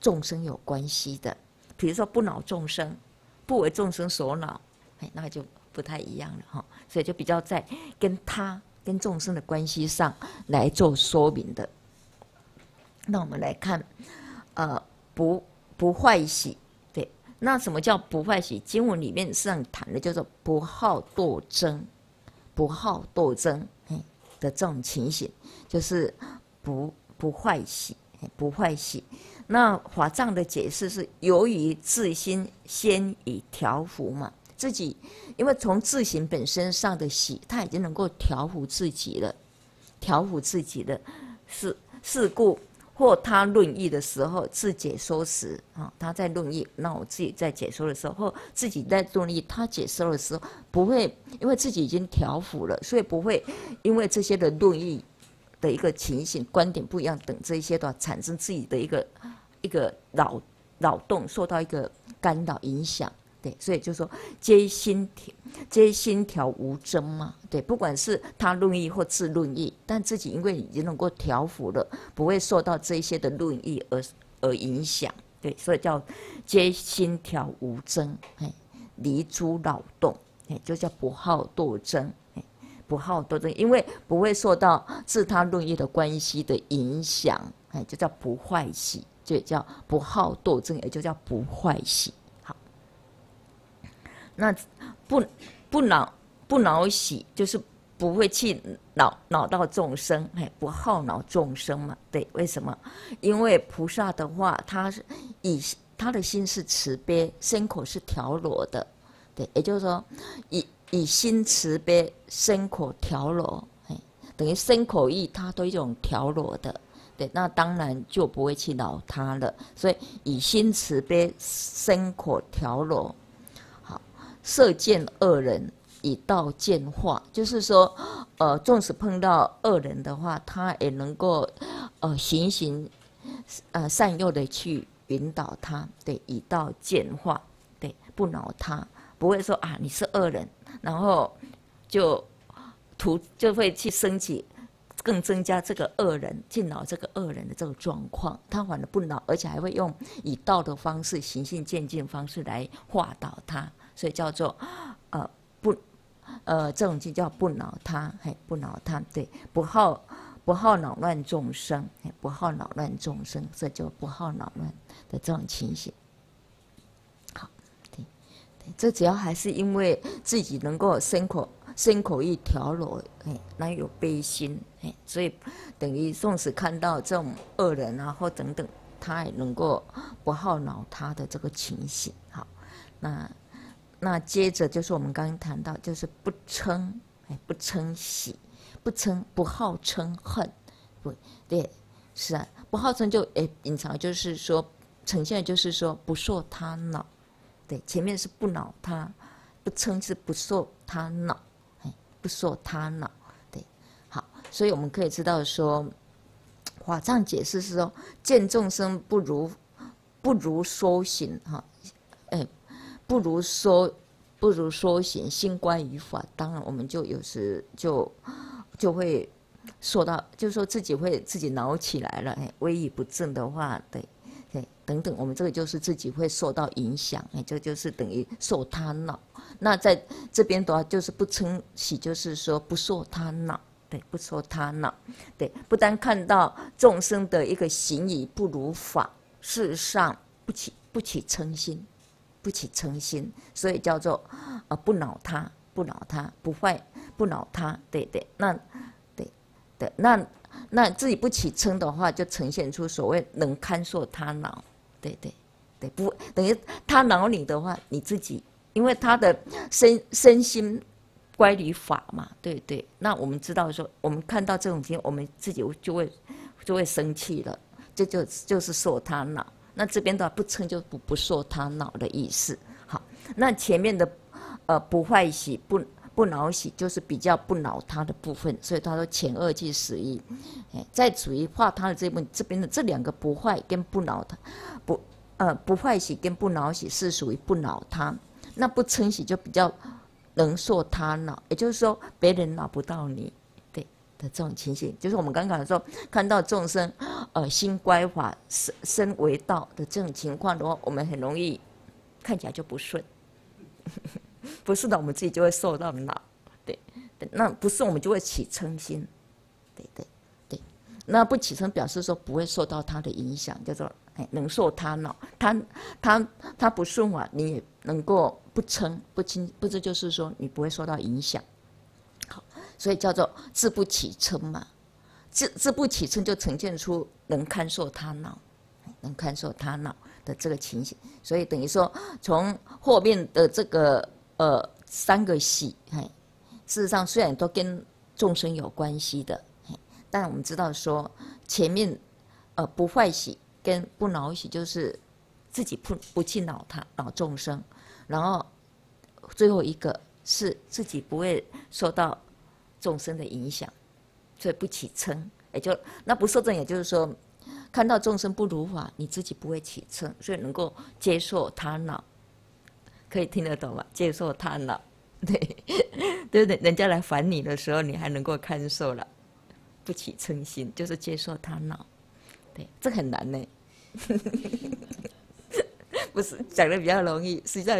众生有关系的，比如说不恼众生，不为众生所恼，哎，那就。不太一样了哈，所以就比较在跟他跟众生的关系上来做说明的。那我们来看，呃，不不坏喜，对，那什么叫不坏喜？经文里面上谈的叫做不好斗争，不好斗争，哎的这种情形，就是不不坏喜，不坏喜。那法藏的解释是由于自心先以调伏嘛。自己，因为从自行本身上的喜，他已经能够调伏自己了，调伏自己的，是事故或他论义的时候，自解说时啊，他在论义，那我自己在解说的时候，或自己在论义，他解说的时候，不会因为自己已经调伏了，所以不会因为这些的论义的一个情形、观点不一样等这一些的话产生自己的一个一个扰扰动，受到一个干扰影响。对，所以就说皆心调，皆心调无争嘛。对，不管是他论义或自论义，但自己因为已经能够调伏了，不会受到这些的论义而而影响。对，所以叫皆心调无争，哎，离诸扰动，哎，就叫不好斗争，哎，不好斗争，因为不会受到自他论义的关系的影响，哎，就叫不坏喜，就叫不好斗争，也就叫不坏喜。那不不恼不恼喜，就是不会去恼恼到众生，哎，不好恼众生嘛？对，为什么？因为菩萨的话，他是以他的心是慈悲，身口是调柔的，对，也就是说，以以心慈悲，身口调柔，哎，等于身口意他都一种调柔的，对，那当然就不会去恼他了。所以以心慈悲，身口调柔。射箭恶人以道见化，就是说，呃，纵使碰到恶人的话，他也能够，呃，循循，呃，善诱的去引导他，对，以道见化，对，不恼他，不会说啊，你是恶人，然后就图就会去升起，更增加这个恶人进恼这个恶人的这个状况，他反而不恼，而且还会用以道的方式，行性渐进方式来化导他。所以叫做，呃不，呃这种就叫不恼他，嘿不恼他，对不好不好恼乱众生，不好恼乱众生，这就不好恼乱的这种情形。好，对，这主要还是因为自己能够身口身口意调柔，哎，那有悲心，哎，所以等于纵使看到这种恶人啊或等等，他也能够不好恼他的这个情形。好，那那接着就是我们刚刚谈到，就是不嗔，哎，不嗔喜，不嗔不好称恨，不对，是啊，不好称就哎隐藏就是说呈现就是说不受他恼，对，前面是不恼他。不称是不受他恼，哎，不受他恼，对，好，所以我们可以知道说，法藏解释是说，见众生不如不如说行哈，不如说不如说行，心关于法，当然我们就有时就就会说到，就说自己会自己恼起来了，哎，威仪不正的话，对。对等等，我们这个就是自己会受到影响，哎，这就是等于受他恼。那在这边的话，就是不称喜，就是说不受他恼，对，不受他恼，对，不单看到众生的一个行仪不如法，事实上不起不起嗔心，不起嗔心，所以叫做呃不恼他，不恼他，不坏不恼他，对对，那对对，那那自己不起嗔的话，就呈现出所谓能堪受他恼。对对对，不等于他恼你的话，你自己因为他的身身心乖离法嘛，对对。那我们知道说，我们看到这种情况，我们自己就会就会生气了，这就就是受他恼。那这边的话不称就不不受他恼的意思。好，那前面的呃不坏喜不不恼喜，就是比较不恼他的部分。所以他说前二句十一，哎，在处于化他的这部分，这边的这两个不坏跟不恼他。不，呃，不坏喜跟不恼喜是属于不恼他，那不嗔喜就比较能受他恼，也就是说别人恼不到你，这种情形，就是我们刚刚说看到众生，呃，心乖法身身为道的这种情况的话，我们很容易看起来就不顺，不是的，我们自己就会受到恼，对，那不是我们就会起嗔心，对对对，那不起嗔表示说不会受到他的影响，叫做。哎，能受他恼，他他他不顺法，你也能够不嗔不轻，不知就是说你不会受到影响。所以叫做自不起嗔嘛，自自不起嗔就呈现出能堪受他恼，能堪受他恼的这个情形。所以等于说，从后面的这个呃三个喜，哎，事实上虽然都跟众生有关系的，嘿但我们知道说前面呃不坏喜。跟不恼喜就是自己不不去恼他恼众生，然后最后一个是自己不会受到众生的影响，所以不起嗔，也就那不受正，也就是说看到众生不如法，你自己不会起嗔，所以能够接受他恼，可以听得懂吗？接受他恼，对对不对？人家来烦你的时候，你还能够看受了，不起嗔心，就是接受他恼。对，这很难呢。不是讲的比较容易，实际上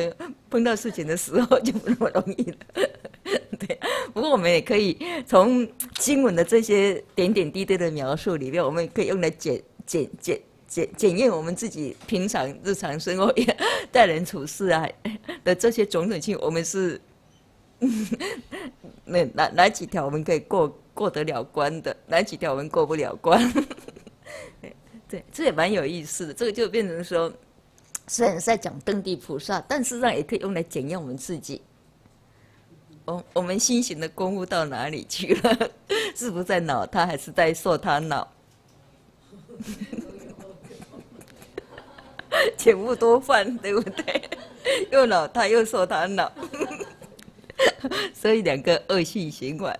碰到事情的时候就不那么容易了。对，不过我们也可以从经文的这些点点滴滴的描述里面，我们可以用来检检检检检验我们自己平常日常生活待人处事啊的这些种种性，我们是 那哪哪几条我们可以过过得了关的，哪几条我们过不了关。对，这也蛮有意思的。这个就变成说，虽然是在讲登地菩萨，但事实上也可以用来检验我们自己。我我们心行的功夫到哪里去了？是不是在恼他，还是在受他恼？前不多犯，对不对？又恼他，又受他恼，所以两个恶性循环。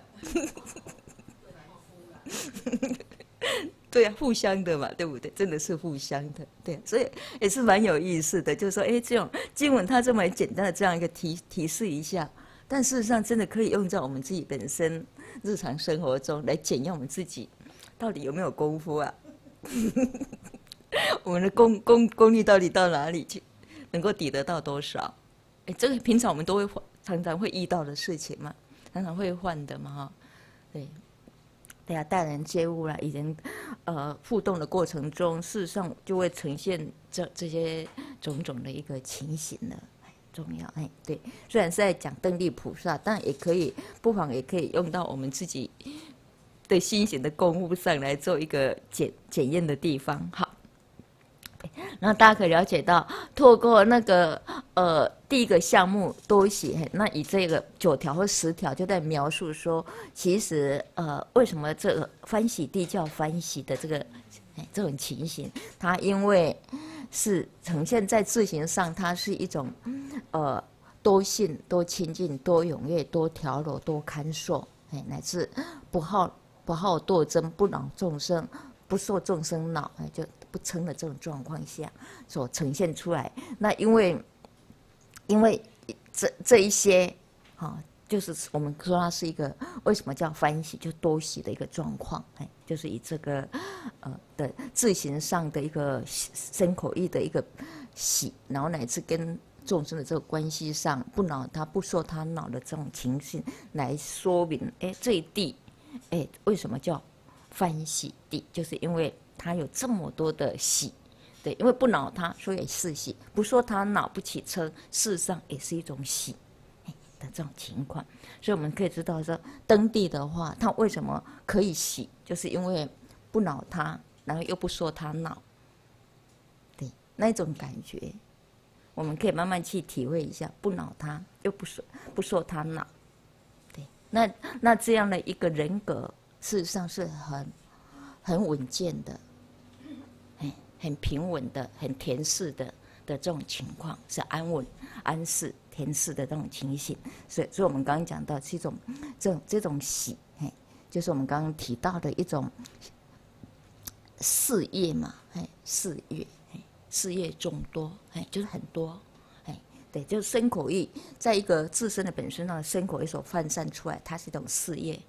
对啊，互相的嘛，对不对？真的是互相的，对，所以也是蛮有意思的。就是说，哎，这种经文它这么简单的这样一个提提示一下，但事实上真的可以用在我们自己本身日常生活中来检验我们自己到底有没有功夫啊？我们的功功功力到底到哪里去，能够抵得到多少？哎，这个平常我们都会常常会遇到的事情嘛，常常会换的嘛，哈，对。对啊，待人接物啦，以前，呃，互动的过程中，事实上就会呈现这这些种种的一个情形了。重要。哎，对，虽然是在讲登地菩萨，但也可以不妨也可以用到我们自己的心型的功夫上来做一个检检验的地方。好。那大家可以了解到，透过那个呃第一个项目多喜，那以这个九条或十条就在描述说，其实呃为什么这个欢喜地叫欢喜的这个哎这种情形，它因为是呈现在字形上，它是一种呃多信、多亲近、多踊跃、多调柔、多堪受，哎乃至不好不好斗争、不恼众生、不受众生恼，哎就。不称的这种状况下所呈现出来，那因为因为这这一些啊，就是我们说它是一个为什么叫欢喜，就多喜的一个状况，哎，就是以这个呃的字形上的一个身口意的一个喜，然后乃至跟众生的这个关系上不恼他不说他恼的这种情绪来说明，哎，这一地，哎，为什么叫欢喜地，就是因为。他有这么多的喜，对，因为不恼他，所以是喜；不说他恼不起车，事实上也是一种喜的这种情况。所以我们可以知道说，登地的话，他为什么可以喜，就是因为不恼他，然后又不说他恼，对，那种感觉，我们可以慢慢去体会一下，不恼他，又不说不说他恼，对，那那这样的一个人格，事实上是很。很稳健的，哎，很平稳的，很恬适的的这种情况，是安稳、安适、恬适的这种情形。所以，所以我们刚刚讲到是一种这种这种喜，哎，就是我们刚刚提到的一种事业嘛，哎，事业，哎，事业众多，哎，就是很多，哎，对，就是身口意，在一个自身的本身上，身口意所泛散出来，它是一种事业。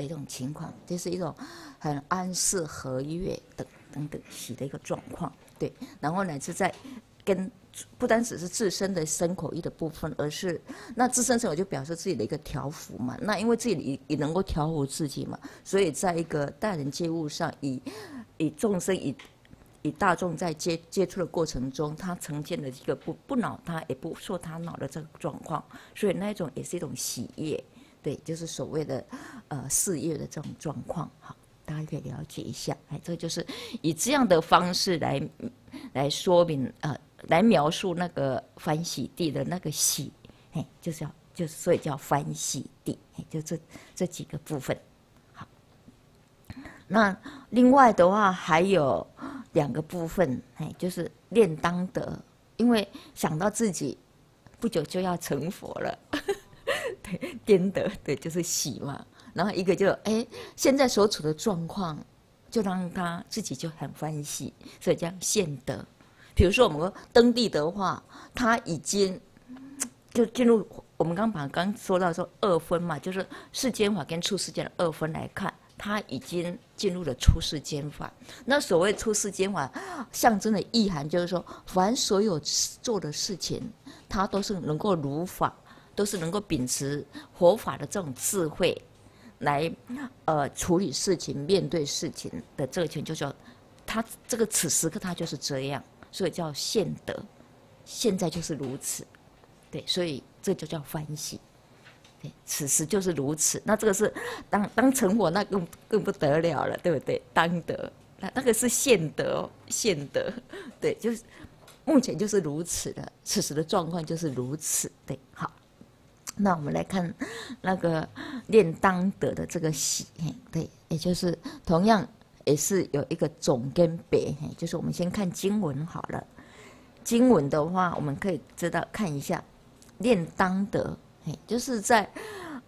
的一种情况，这是一种很安适和悦等等等喜的一个状况，对。然后乃至在跟不单只是自身的身口意的部分，而是那自身身口就表示自己的一个调伏嘛。那因为自己也也能够调伏自己嘛，所以在一个待人接物上，以以众生以以大众在接接触的过程中，他呈现的一个不不恼他也不受他恼的这个状况，所以那一种也是一种喜悦。对，就是所谓的，呃，事业的这种状况，好，大家可以了解一下。哎，这就是以这样的方式来来说明，呃，来描述那个欢喜地的那个喜，哎，就是要就是所以叫欢喜地，哎，就这这几个部分。好，那另外的话还有两个部分，哎，就是炼当德，因为想到自己不久就要成佛了。对，颠得对，就是喜嘛。然后一个就哎，现在所处的状况，就让他自己就很欢喜，所以叫现得。比如说我们登地的话，他已经就进入我们刚把刚说到说二分嘛，就是世间法跟出世间的二分来看，他已经进入了出世间法。那所谓出世间法，象征的意涵就是说，凡所有做的事情，他都是能够如法。都是能够秉持佛法的这种智慧，来呃处理事情、面对事情的这个情，就叫他这个此时刻他就是这样，所以叫现得，现在就是如此，对，所以这就叫欢喜，对，此时就是如此。那这个是当当成佛，那更更不得了了，对不对？当得那那个是现得，现得，对，就是目前就是如此的，此时的状况就是如此，对，好。那我们来看那个练当得的这个喜，对，也就是同样也是有一个总跟别，就是我们先看经文好了。经文的话，我们可以知道看一下练当得，就是在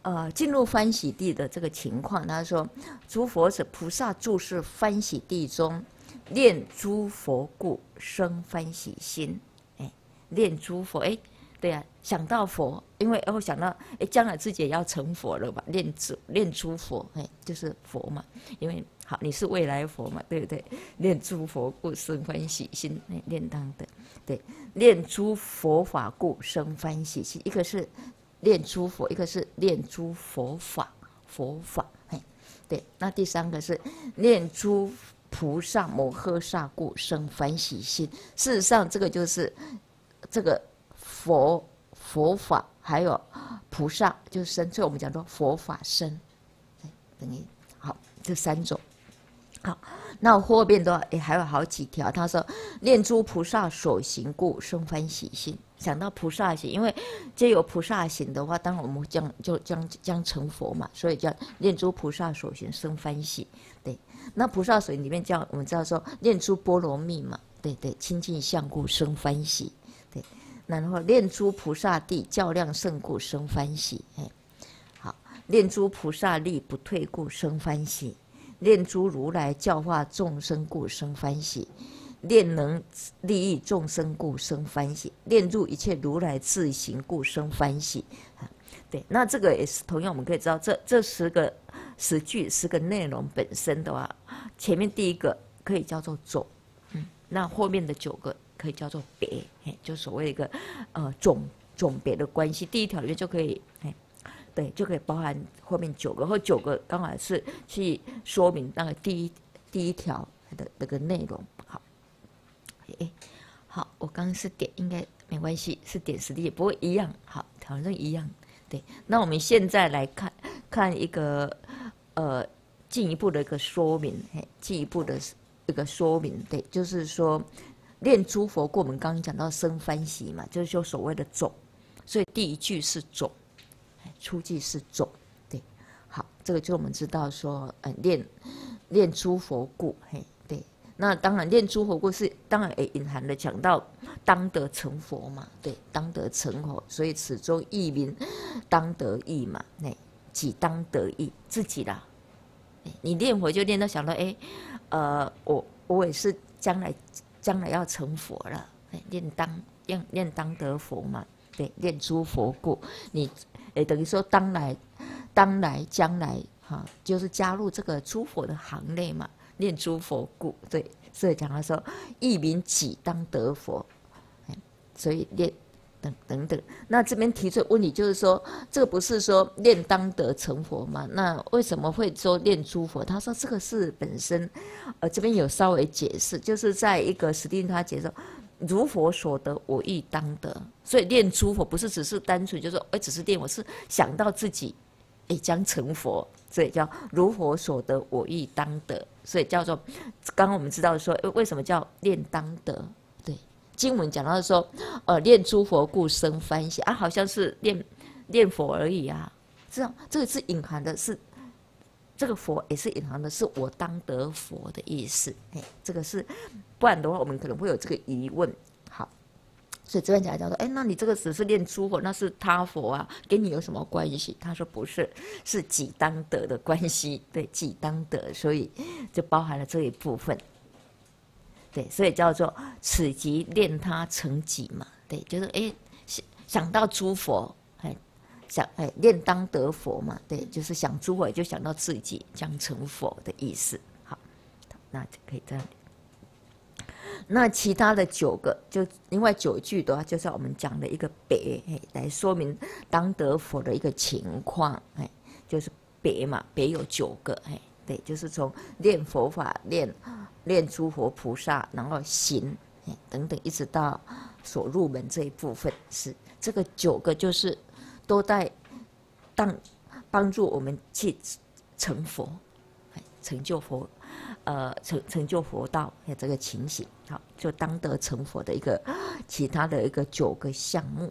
呃进入欢喜地的这个情况。他说：“诸佛者，菩萨住是欢喜地中，念诸佛故生欢喜心。”哎，念诸佛，哎。对呀，想到佛，因为哦想到哎，将来自己也要成佛了吧？念诸念诸佛，哎，就是佛嘛。因为好，你是未来佛嘛，对不对？念诸佛故生欢喜心，念当的，对，念诸佛法故生欢喜心。一个是念诸佛，一个是念诸佛法，佛法，嘿，对。那第三个是念诸菩萨摩诃萨故生欢喜心。事实上，这个就是这个。佛佛法，还有菩萨，就是身，所以我们讲说佛法身，等于好这三种。好，那后面的也还有好几条。他说：“念诸菩萨所行故，生欢喜心。”想到菩萨行，因为皆有菩萨行的话，当然我们将就将将成佛嘛，所以叫念诸菩萨所行生欢喜。对，那菩萨水里面叫我们知道说念诸波罗蜜嘛，对对，清净相故生欢喜。然后念诸菩萨地较量胜故生欢喜。哎，好，念诸菩萨力不退故生欢喜。念诸如来教化众生故生欢喜，念能利益众生故生欢喜，念入一切如来自行故生欢喜。对，那这个也是同样，我们可以知道，这这十个十句十个内容本身的话，前面第一个可以叫做总，嗯，那后面的九个可以叫做别，就所谓一个呃总总别的关系。第一条里面就可以，哎。对，就可以包含后面九个，或九个刚好是去说明那个第一第一条的那个内容。好，哎，好，我刚刚是点，应该没关系，是点实力，不会一样。好，反正一样。对，那我们现在来看看一个呃进一步的一个说明，嘿，进一步的一个说明。对，就是说念诸佛过，我们刚刚讲到生欢喜嘛，就是说所谓的种，所以第一句是种。初句是种，对，好，这个就我们知道说，呃，念念诸佛故，嘿，对，那当然念诸佛故是当然也隐含的讲到当得成佛嘛，对，当得成佛，所以此中义名当得意嘛，那己当得意自己啦，你念佛就念到想到，哎，呃，我我也是将来将来要成佛了，念当念念当得佛嘛，对，念诸佛故，你。诶，等于说当来，当来将来，哈，就是加入这个诸佛的行列嘛。念诸佛故，对，所以讲他说，一名己当得佛，所以念等等等。那这边提出问题就是说，这个不是说念当得成佛吗？那为什么会说念诸佛？他说这个是本身，呃，这边有稍微解释，就是在一个史蒂他解释。如佛所得，我亦当得。所以念诸佛不是只是单纯就说，哎，只是念，我是想到自己，哎，将成佛，所以叫如佛所得，我亦当得。所以叫做，刚刚我们知道说，为什么叫念当得？经文讲到说，呃，念诸佛故生欢喜啊，好像是念念佛而已啊。这样，这个是隐含的，是这个佛也是隐含的，是我当得佛的意思。哎，这个是。不然的话，我们可能会有这个疑问。好，所以这边讲讲说，哎，那你这个只是念诸佛，那是他佛啊，跟你有什么关系？他说不是，是己当得的关系。对，己当得，所以就包含了这一部分。对，所以叫做此即念他成己嘛。对，就是哎想想到诸佛，哎想哎念当得佛嘛。对，就是想诸佛，就想到自己将成佛的意思。好，那就可以这样。那其他的九个，就另外九句的话，就是我们讲的一个别，哎来说明当得佛的一个情况，哎，就是别嘛，别有九个，哎，对，就是从念佛法、念念诸佛菩萨，然后行，等等，一直到所入门这一部分，是这个九个，就是都在当帮助我们去成佛，成就佛。呃，成成就佛道这个情形，好，就当得成佛的一个其他的一个九个项目，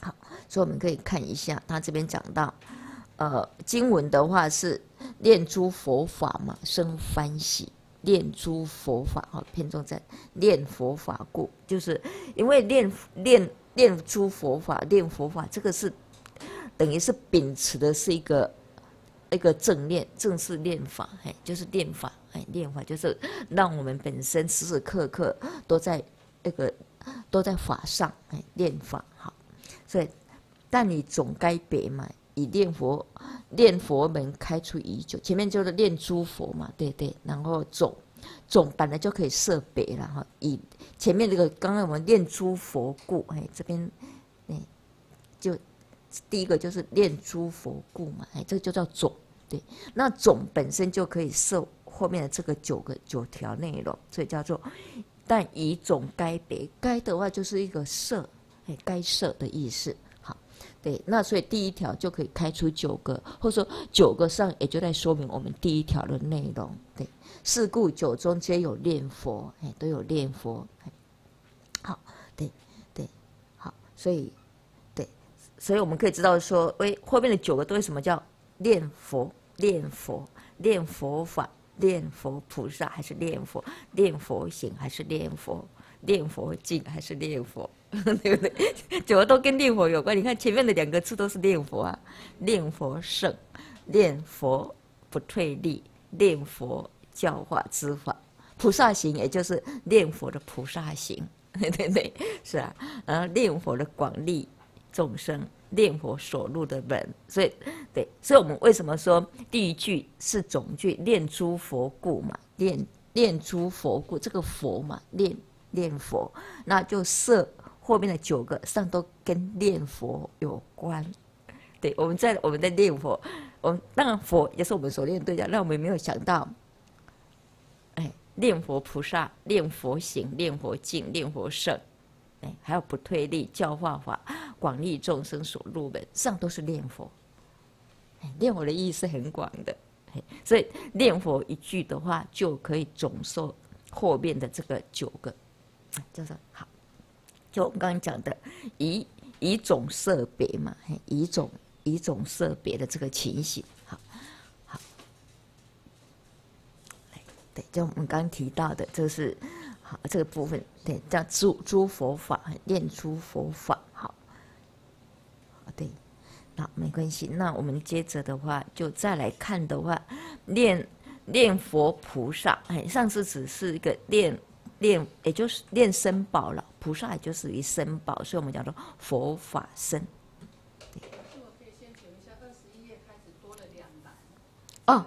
好，所以我们可以看一下，他这边讲到，呃，经文的话是念诸佛法嘛，生欢喜，念诸佛法，哈，偏重在念佛法故，就是因为念念念诸佛法，念佛法，这个是等于是秉持的是一个。一个正念，正式念法，哎，就是念法，哎，念法就是让我们本身时时刻刻都在那个都在法上，哎，念法好。所以，但你总该别嘛，以念佛念佛门开出已久，前面就是念诸佛嘛，对对，然后总总本来就可以设别了哈。以前面这个刚刚我们念诸佛故，哎，这边哎就。第一个就是念诸佛故嘛，哎，这就叫种，对，那种本身就可以设后面的这个九个九条内容，所以叫做，但以种该别，该的话就是一个色，哎，该设的意思。对，那所以第一条就可以开出九个，或者说九个上也就在说明我们第一条的内容。对，是故九中皆有念佛，哎，都有念佛。好，对，对，好，所以，对，所以我们可以知道说，喂，后面的九个都是什么叫念佛？念佛，念佛法。念佛菩萨还是念佛？念佛行还是念佛？念佛经还是念佛？对不对？怎么都跟念佛有关。你看前面的两个字都是念佛啊，念佛圣，念佛不退力，念佛教化之法，菩萨行也就是念佛的菩萨行，对对对，是啊，然后念佛的广利众生。念佛所入的门，所以对，所以我们为什么说第一句是总句？念诸佛故嘛，念念诸佛故，这个佛嘛，念念佛，那就设后面的九个上都跟念佛有关。对，我们在我们在念佛，我们当然佛也是我们所念的对象，那我们没有想到，哎，念佛菩萨，念佛行，念佛静，念佛圣。哎，还有不退力教化法，广利众生所入门，上都是念佛。念佛的意义是很广的，所以念佛一句的话，就可以总受后面的这个九个，就是好。就我们刚刚讲的，以以种色别嘛，以种以种色别的这个情形，好，好，对，就我们刚提到的，这是。好，这个部分对叫诸诸佛法，念诸佛法。好，对，那没关系。那我们接着的话，就再来看的话，念念佛菩萨。哎，上次只是一个念念，也就是念身宝了。菩萨也就是一身宝，所以我们讲做佛法身。哦。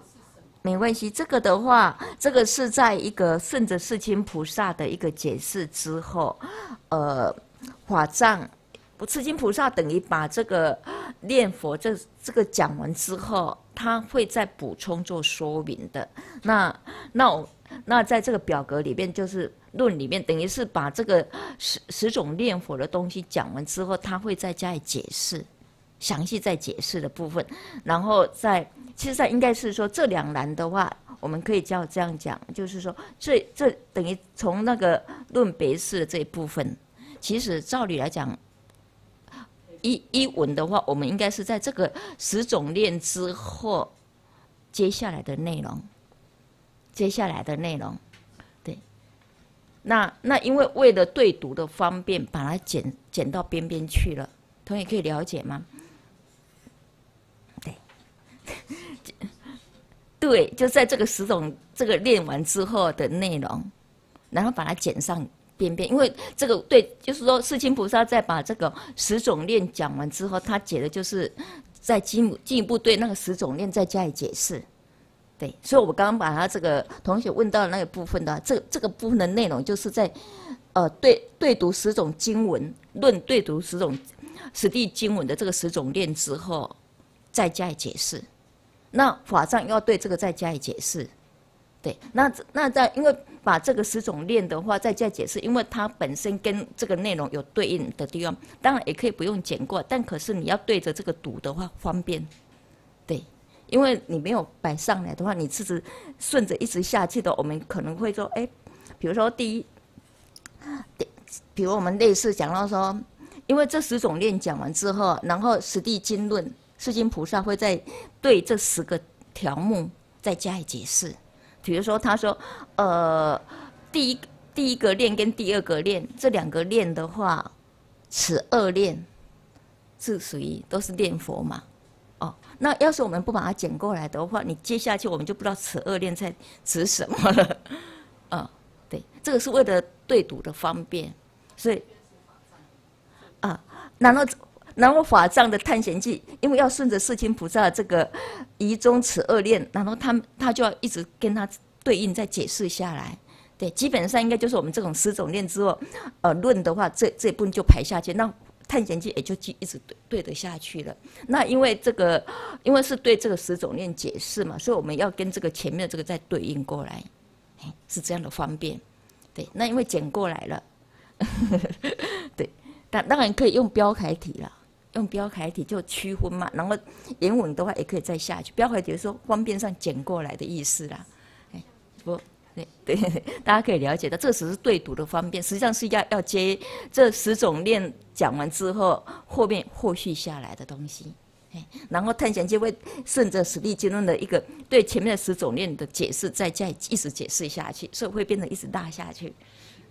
没关系，这个的话，这个是在一个顺着世亲菩萨的一个解释之后，呃，法藏，不，世亲菩萨等于把这个念佛这这个讲完之后，他会再补充做说明的。那那我那在这个表格里面，就是论里面，等于是把这个 十十种念佛的东西讲完之后，他会再加以解释，详细再解释的部分，然后再。其实上应该是说这两栏的话，我们可以叫这样讲，就是说这这等于从那个论别释这一部分，其实照理来讲，一一文的话，我们应该是在这个十种念之后，接下来的内容，接下来的内容，那那因为为了对读的方便，把它剪剪到边边去了，同学可以了解吗？对，对就在这个十种这个练完之后的内容，然后把它剪上边边，因为这个对，就是说世亲菩萨在把这个十种练讲完之后，他解的就是在进进一步对那个十种练再加以解释。对，所以我刚刚把他这个同学问到的那个部分的，这这个部分的内容就是在呃对对读十种经文论对读十种实地经文的这个十种练之后，再加以解释。那法藏要对这个再加以解释，对，那那在因为把这个十种练的话再加解释，因为它本身跟这个内容有对应的地方，当然也可以不用剪过，但可是你要对着这个读的话方便，对，因为你没有摆上来的话，你自己顺着一直下去的，我们可能会说，哎，比如说第一，比如我们类似讲到说，因为这十种练讲完之后，然后十地经论。世亲菩萨会在对这十个条目再加以解释，比如说他说，呃，第一第一个念跟第二个念这两个念的话，此二念是属于都是念佛嘛？那要是我们不把它剪过来的话，你接下去我们就不知道此二练在指什么了。嗯，对，这个是为了对赌的方便，所以啊，然后。然后法藏的探险记，因为要顺着世亲菩萨这个遗中此恶念，然后他他就要一直跟他对应再解释下来。对，基本上应该就是我们这种十种念之后，呃，论的话，这这部分就排下去，那探险记也就记一直对对得下去了。那因为这个，因为是对这个十种念解释嘛，所以我们要跟这个前面的这个再对应过来，是这样的方便。对，那因为剪过来了，对。当当然可以用标楷体了，用标楷体就区分嘛。然后原文的话也可以再下去，标楷体说方便上剪过来的意思啦。哎，不。对 对，大家可以了解到，这只是对赌的方便，实际上是要要接这十种链讲完之后，后面后续下来的东西，然后探险就会顺着史地经论的一个对前面的十种链的解释，再再一直解释下去，所以会变成一直大下去。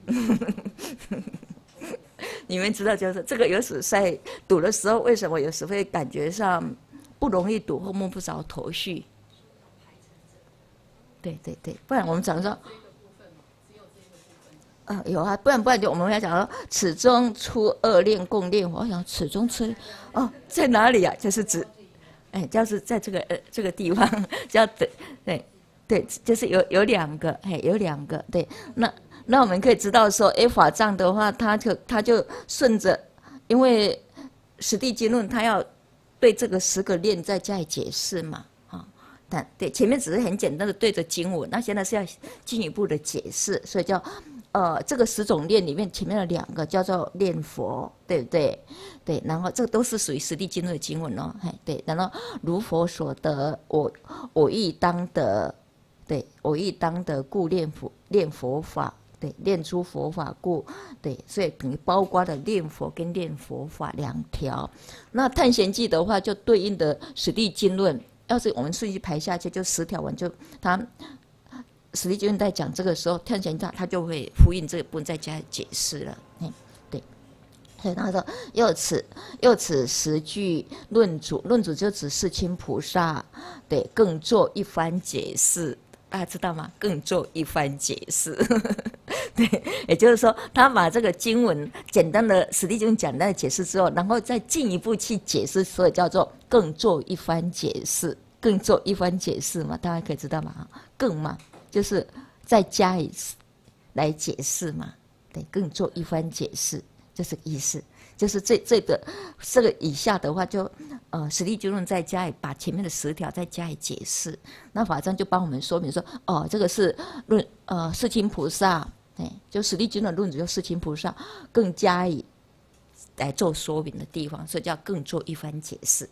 你们知道，就是这个有时在赌的时候，为什么有时会感觉上不容易赌或摸不着头绪？对对对，不然我们讲说，啊有啊，不然不然就我们要讲说，此中出二练共练。我想此中出，哦，在哪里啊？就是指，哎，就是在这个呃这个地方，叫对对对，就是有有两个，哎，有两个，对。那那我们可以知道说，哎，法藏的话，他就他就顺着，因为实地经论，他要对这个十个练再加以解释嘛。对，前面只是很简单的对着经文，那现在是要进一步的解释，所以叫，呃，这个十种念里面前面的两个叫做念佛，对不对？对，然后这个都是属于实地经的经文哦，嘿，对，然后如佛所得，我我亦当得，对我亦当得，故念佛念佛法，对，念出佛法故，对，所以等于包括了念佛跟念佛法两条。那探险记的话，就对应的史地经论。要是我们顺序排下去，就十条文，就他史蒂君在讲这个时候，跳前他他就会呼应这个，部分再加解释了。嗯，对。所以他说：“又此又此十句论主，论主就指世亲菩萨，对，更做一番解释。大家知道吗？更做一番解释。对，也就是说，他把这个经文简单的史蒂君简单的解释之后，然后再进一步去解释，所以叫做更做一番解释。”更做一番解释嘛，大家可以知道嘛，更嘛，就是再加一次来解释嘛，对，更做一番解释，就是意思，就是这这个这个以下的话，就呃，史蒂就论再加以把前面的十条再加以解释，那法藏就帮我们说明说，哦，这个是论呃，世亲菩萨，哎，就史蒂君的论主就世亲菩萨更加以来做说明的地方，所以叫更做一番解释。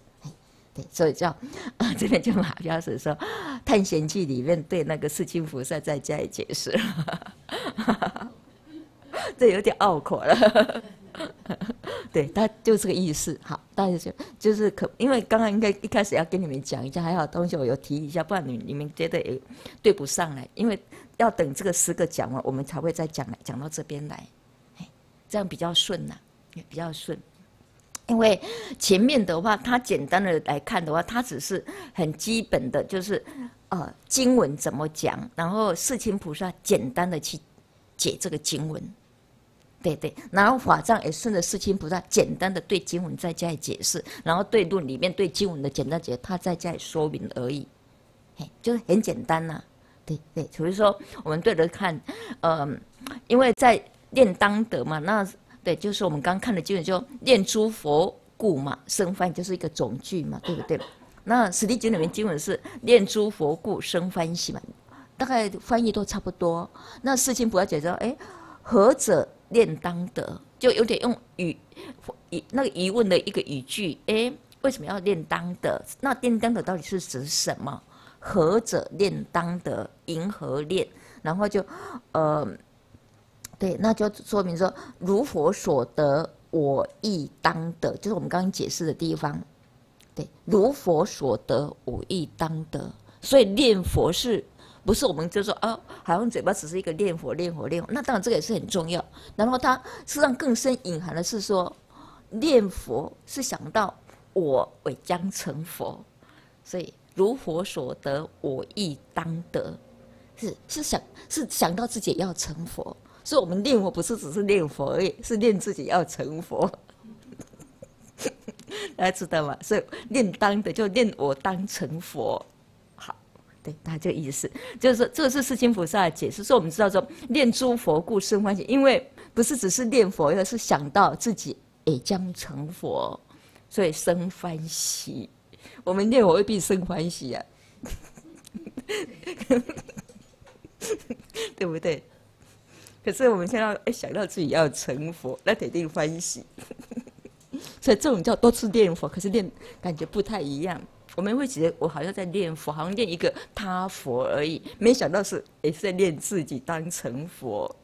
对，所以叫啊，这边就马标是说，《探险记》里面对那个世亲菩萨再加以解释，这有点拗口了。对，他就这个意思。好，大家就就是可，因为刚刚应该一开始要跟你们讲一下，还好东西我有提一下，不然你你们觉得也对不上来，因为要等这个十个讲完，我们才会再讲讲到这边来，这样比较顺呐，也比较顺。因为前面的话，它简单的来看的话，它只是很基本的，就是呃经文怎么讲，然后世亲菩萨简单的去解这个经文，对对，然后法藏也顺着世亲菩萨简单的对经文再加以解释，然后对论里面对经文的简单解释，他再加以说明而已，嘿，就是很简单呐，对对，所以说我们对着看，嗯，因为在念当德嘛，那。对，就是我们刚看的经文，就念诸佛故嘛，生欢就是一个总句嘛，对不对？那史地经里面经文是念诸佛故生欢喜嘛，大概翻译都差不多。那事情不要解释，哎，何者念当得？就有点用语疑那个疑问的一个语句，哎，为什么要念当得？那念当得到底是指什么？何者念当得？银河念？然后就呃。对，那就说明说，如佛所得，我亦当得，就是我们刚刚解释的地方。对，如佛所得，我亦当得。所以念佛是不是我们就说啊，好像嘴巴只是一个念佛、念佛、念佛？那当然这个也是很重要。然后它实际上更深隐含的是说，念佛是想到我为将成佛，所以如佛所得，我亦当得，是是想是想到自己要成佛。所以，我们念佛不是只是念佛而已，是念自己要成佛。大家知道吗？所以念当的就念我当成佛。对，大家这个意思就是说，这个是世亲菩萨的解释。说我们知道说，念诸佛故生欢喜，因为不是只是念佛，而是想到自己也将成佛，所以生欢喜。我们念佛未必生欢喜啊，对不对？可是我们现在哎想到自己要成佛，那肯定欢喜。所以这种叫多次念佛，可是念感觉不太一样。我们会觉得我好像在念佛，好像念一个他佛而已，没想到是也是在念自己当成佛。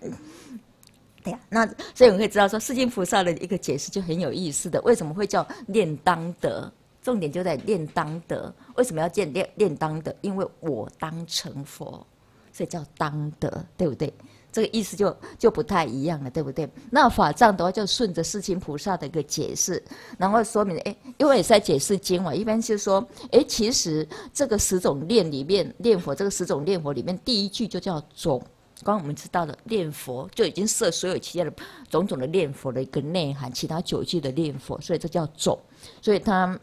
对呀，那所以我们可以知道说，世亲菩萨的一个解释就很有意思的，为什么会叫念当得？重点就在念当得。为什么要念念念当得？因为我当成佛，所以叫当得，对不对？这个意思就就不太一样了，对不对？那法藏的话就顺着世亲菩萨的一个解释，然后说明，哎，因为也是在解释经嘛，一般就是说，哎，其实这个十种念里面，念佛这个十种念佛里面，第一句就叫种。刚刚我们知道的念佛就已经设所有其他的种种的念佛的一个内涵，其他九句的念佛，所以这叫种。所以它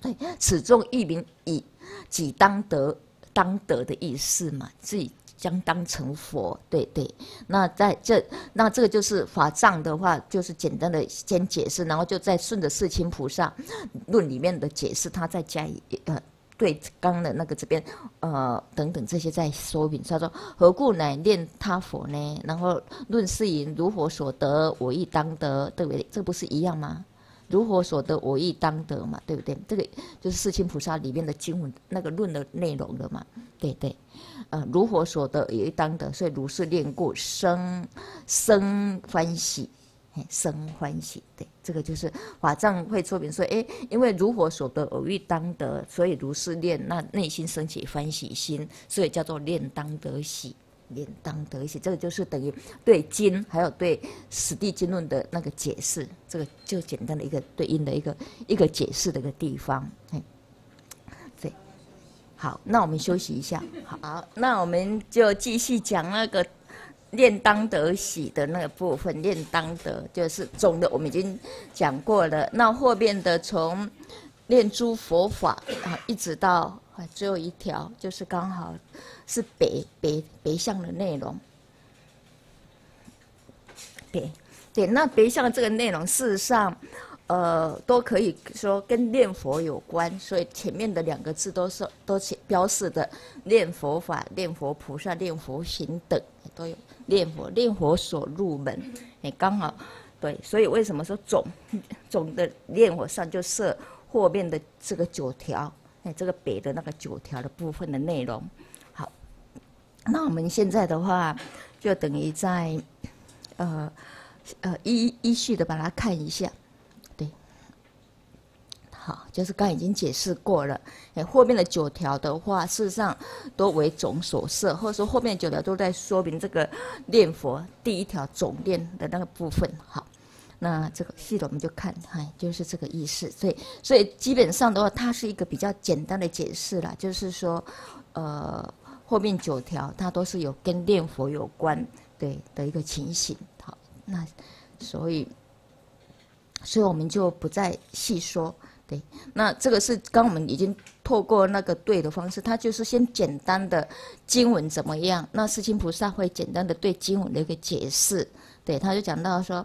对此中一名以己当得当得的意思嘛，自己将当成佛。对对，那在这那这个就是法藏的话，就是简单的先解释，然后就再顺着世亲菩萨论里面的解释，他再加以呃。对刚的那个这边，呃，等等这些在说明，他说何故乃念他佛呢？然后论是因如何所得，我亦当得，对不对？这不是一样吗？如何所得，我亦当得嘛，对不对？这个就是世亲菩萨里面的经文那个论的内容了嘛，对对，呃，如火所得，也亦当得，所以如是念故，生生欢喜。生欢喜，对，这个就是法藏会说明说，哎，因为如火所得，偶遇当得，所以如是念，那内心升起欢喜心，所以叫做念当得喜，念当得喜，这个就是等于对经还有对史地经论的那个解释，这个就简单的一个对应的一个一个解释的一个地方，好，那我们休息一下，好，那我们就继续讲那个。念当得喜的那个部分，念当得就是总的，我们已经讲过了。那后面的从念诸佛法啊，一直到最后一条，就是刚好是北北北向的内容。对对，那北向这个内容，事实上。呃，都可以说跟念佛有关，所以前面的两个字都是都标示的念佛法、念佛菩萨、念佛行等都有念佛，念佛所入门，也刚好对。所以为什么说总总的念佛上就设后面的这个九条，哎，这个北的那个九条的部分的内容。好，那我们现在的话，就等于在呃呃依依序的把它看一下。好，就是刚已经解释过了。哎，后面的九条的话，事实上都为总所设，或者说后面九条都在说明这个念佛第一条总念的那个部分。好，那这个系统我们就看，哎，就是这个意思。所以，所以基本上的话，它是一个比较简单的解释了，就是说，呃，后面九条它都是有跟念佛有关，对的一个情形。好，那所以，所以我们就不再细说。那这个是刚我们已经透过那个对的方式，他就是先简单的经文怎么样？那世亲菩萨会简单的对经文的一个解释，对，他就讲到说，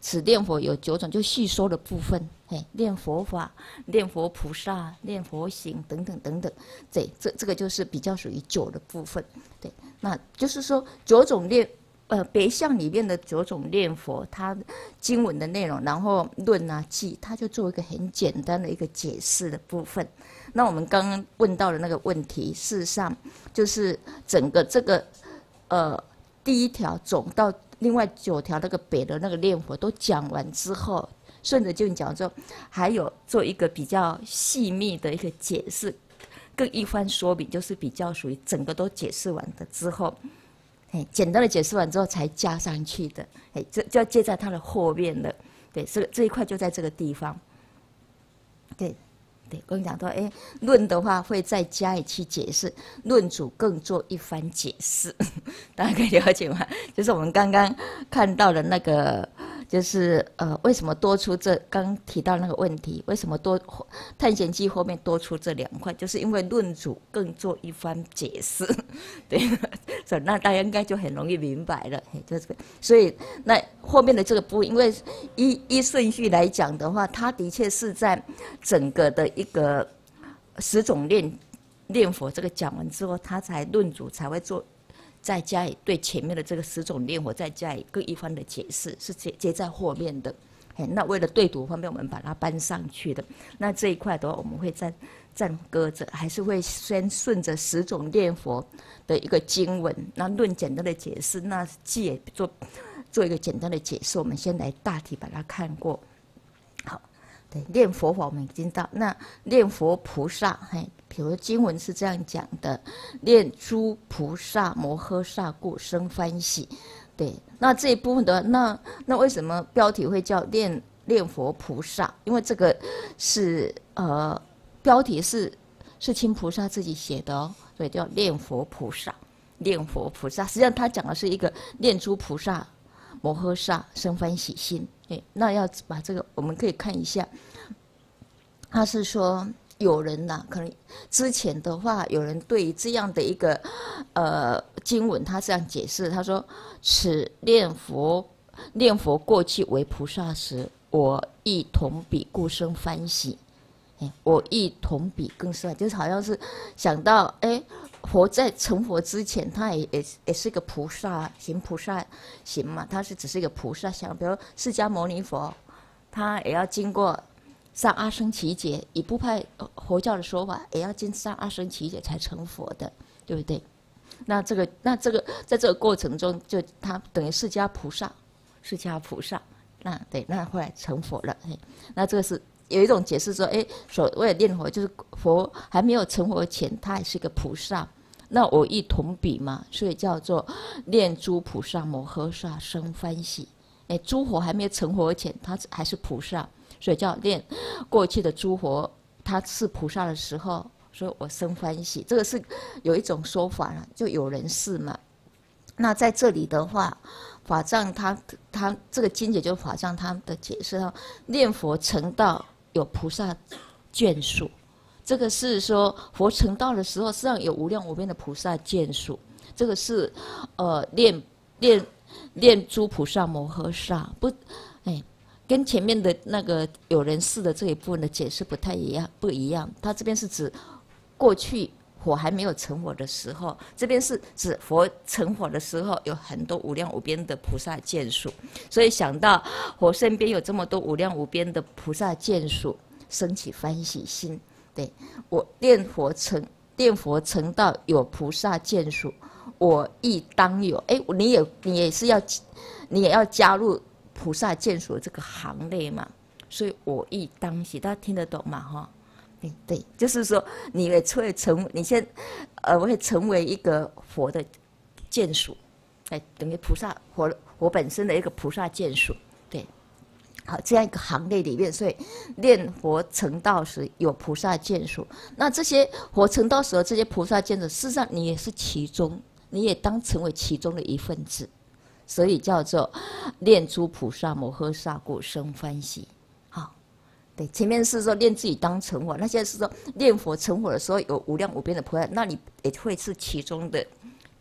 此念佛有九种，就细说的部分，嘿，念佛法、念佛菩萨、念佛行等等等等，对，这这个就是比较属于九的部分，对，那就是说九种念。呃，别相里面的九种念佛，它经文的内容，然后论啊记，它就做一个很简单的一个解释的部分。那我们刚刚问到的那个问题，事实上就是整个这个呃第一条总到另外九条那个北的那个念佛都讲完之后，顺着就讲之后，还有做一个比较细密的一个解释，更一番说明，就是比较属于整个都解释完的之后。哎，简单的解释完之后才加上去的，哎，这就要接在它的后面了，对，这个这一块就在这个地方，对，对，我跟你讲说，哎，论的话会再加以去解释，论主更做一番解释，大家可以了解吗？就是我们刚刚看到的那个。就是呃，为什么多出这刚提到那个问题？为什么多探险记后面多出这两块？就是因为论主更做一番解释，对，所以那大家应该就很容易明白了。就是，所以那后面的这个部分，因为依依顺序来讲的话，它的确是在整个的一个十种念念佛这个讲完之后，他才论主才会做。再加以对前面的这个十种念佛，再加以各一方的解释，是接接在后面的，哎，那为了对读方面，我们把它搬上去的。那这一块的话，我们会暂暂搁着，还是会先顺着十种念佛的一个经文，那论简单的解释，那借做做一个简单的解释。我们先来大体把它看过。好，对，念佛法我们已经到，那念佛菩萨，嘿，比如经文是这样讲的：念诸菩萨摩诃萨故生欢喜。对，那这一部分的那那为什么标题会叫念念佛菩萨？因为这个是呃标题是是亲菩萨自己写的哦，所以叫念佛菩萨，念佛菩萨。实际上他讲的是一个念诸菩萨摩诃萨生欢喜心。哎，那要把这个我们可以看一下，他是说。有人呐，可能之前的话，有人对于这样的一个呃经文，他这样解释，他说：“此念佛念佛过去为菩萨时，我亦同彼故生欢喜。哎，我亦同彼更是，就是好像是想到，哎，佛在成佛之前，他也也也是一个菩萨行菩萨行嘛，他是只是一个菩萨想，比如释迦牟尼佛，他也要经过。”上阿僧祇劫，以不派佛教的说法，也要经上阿僧祇劫才成佛的，对不对？那这个，那这个，在这个过程中，就他等于释迦菩萨，释迦菩萨，那对，那后来成佛了。那这个是有一种解释说，哎，所谓念佛，就是佛还没有成佛前，他还是一个菩萨。那我亦同比嘛，所以叫做念诸菩萨摩诃萨生欢喜。哎，诸佛还没有成佛前，他还是菩萨。所以叫念过去的诸佛，他是菩萨的时候，所以我生欢喜。这个是有一种说法了，就有人是嘛。那在这里的话，法藏他他这个经解就是法藏他的解释哈，念佛成道有菩萨眷属，这个是说佛成道的时候，实际上有无量无边的菩萨眷属。这个是呃念念念诸菩萨摩诃萨不。跟前面的那个有人事的这一部分的解释不太一样，不一样。他这边是指过去火还没有成火的时候，这边是指佛成火的时候有很多无量无边的菩萨眷属，所以想到火身边有这么多无量无边的菩萨眷属，升起欢喜心。对我念佛成念佛成道有菩萨眷属，我亦当有。哎，你也你也是要，你也要加入。菩萨见所这个行列嘛，所以我亦当喜，大家听得懂吗？哈，对。对，就是说你也会成，你先呃会成为一个佛的见属，哎，等于菩萨佛佛本身的一个菩萨见属，对，好这样一个行列里面，所以念佛成道时有菩萨见属，那这些佛成道时的这些菩萨见属，事实上你也是其中，你也当成为其中的一份子。所以叫做念诸菩萨摩诃萨故生欢喜，好，对，前面是说念自己当成佛，那现在是说念佛成佛的时候有无量无边的菩萨，那你也会是其中的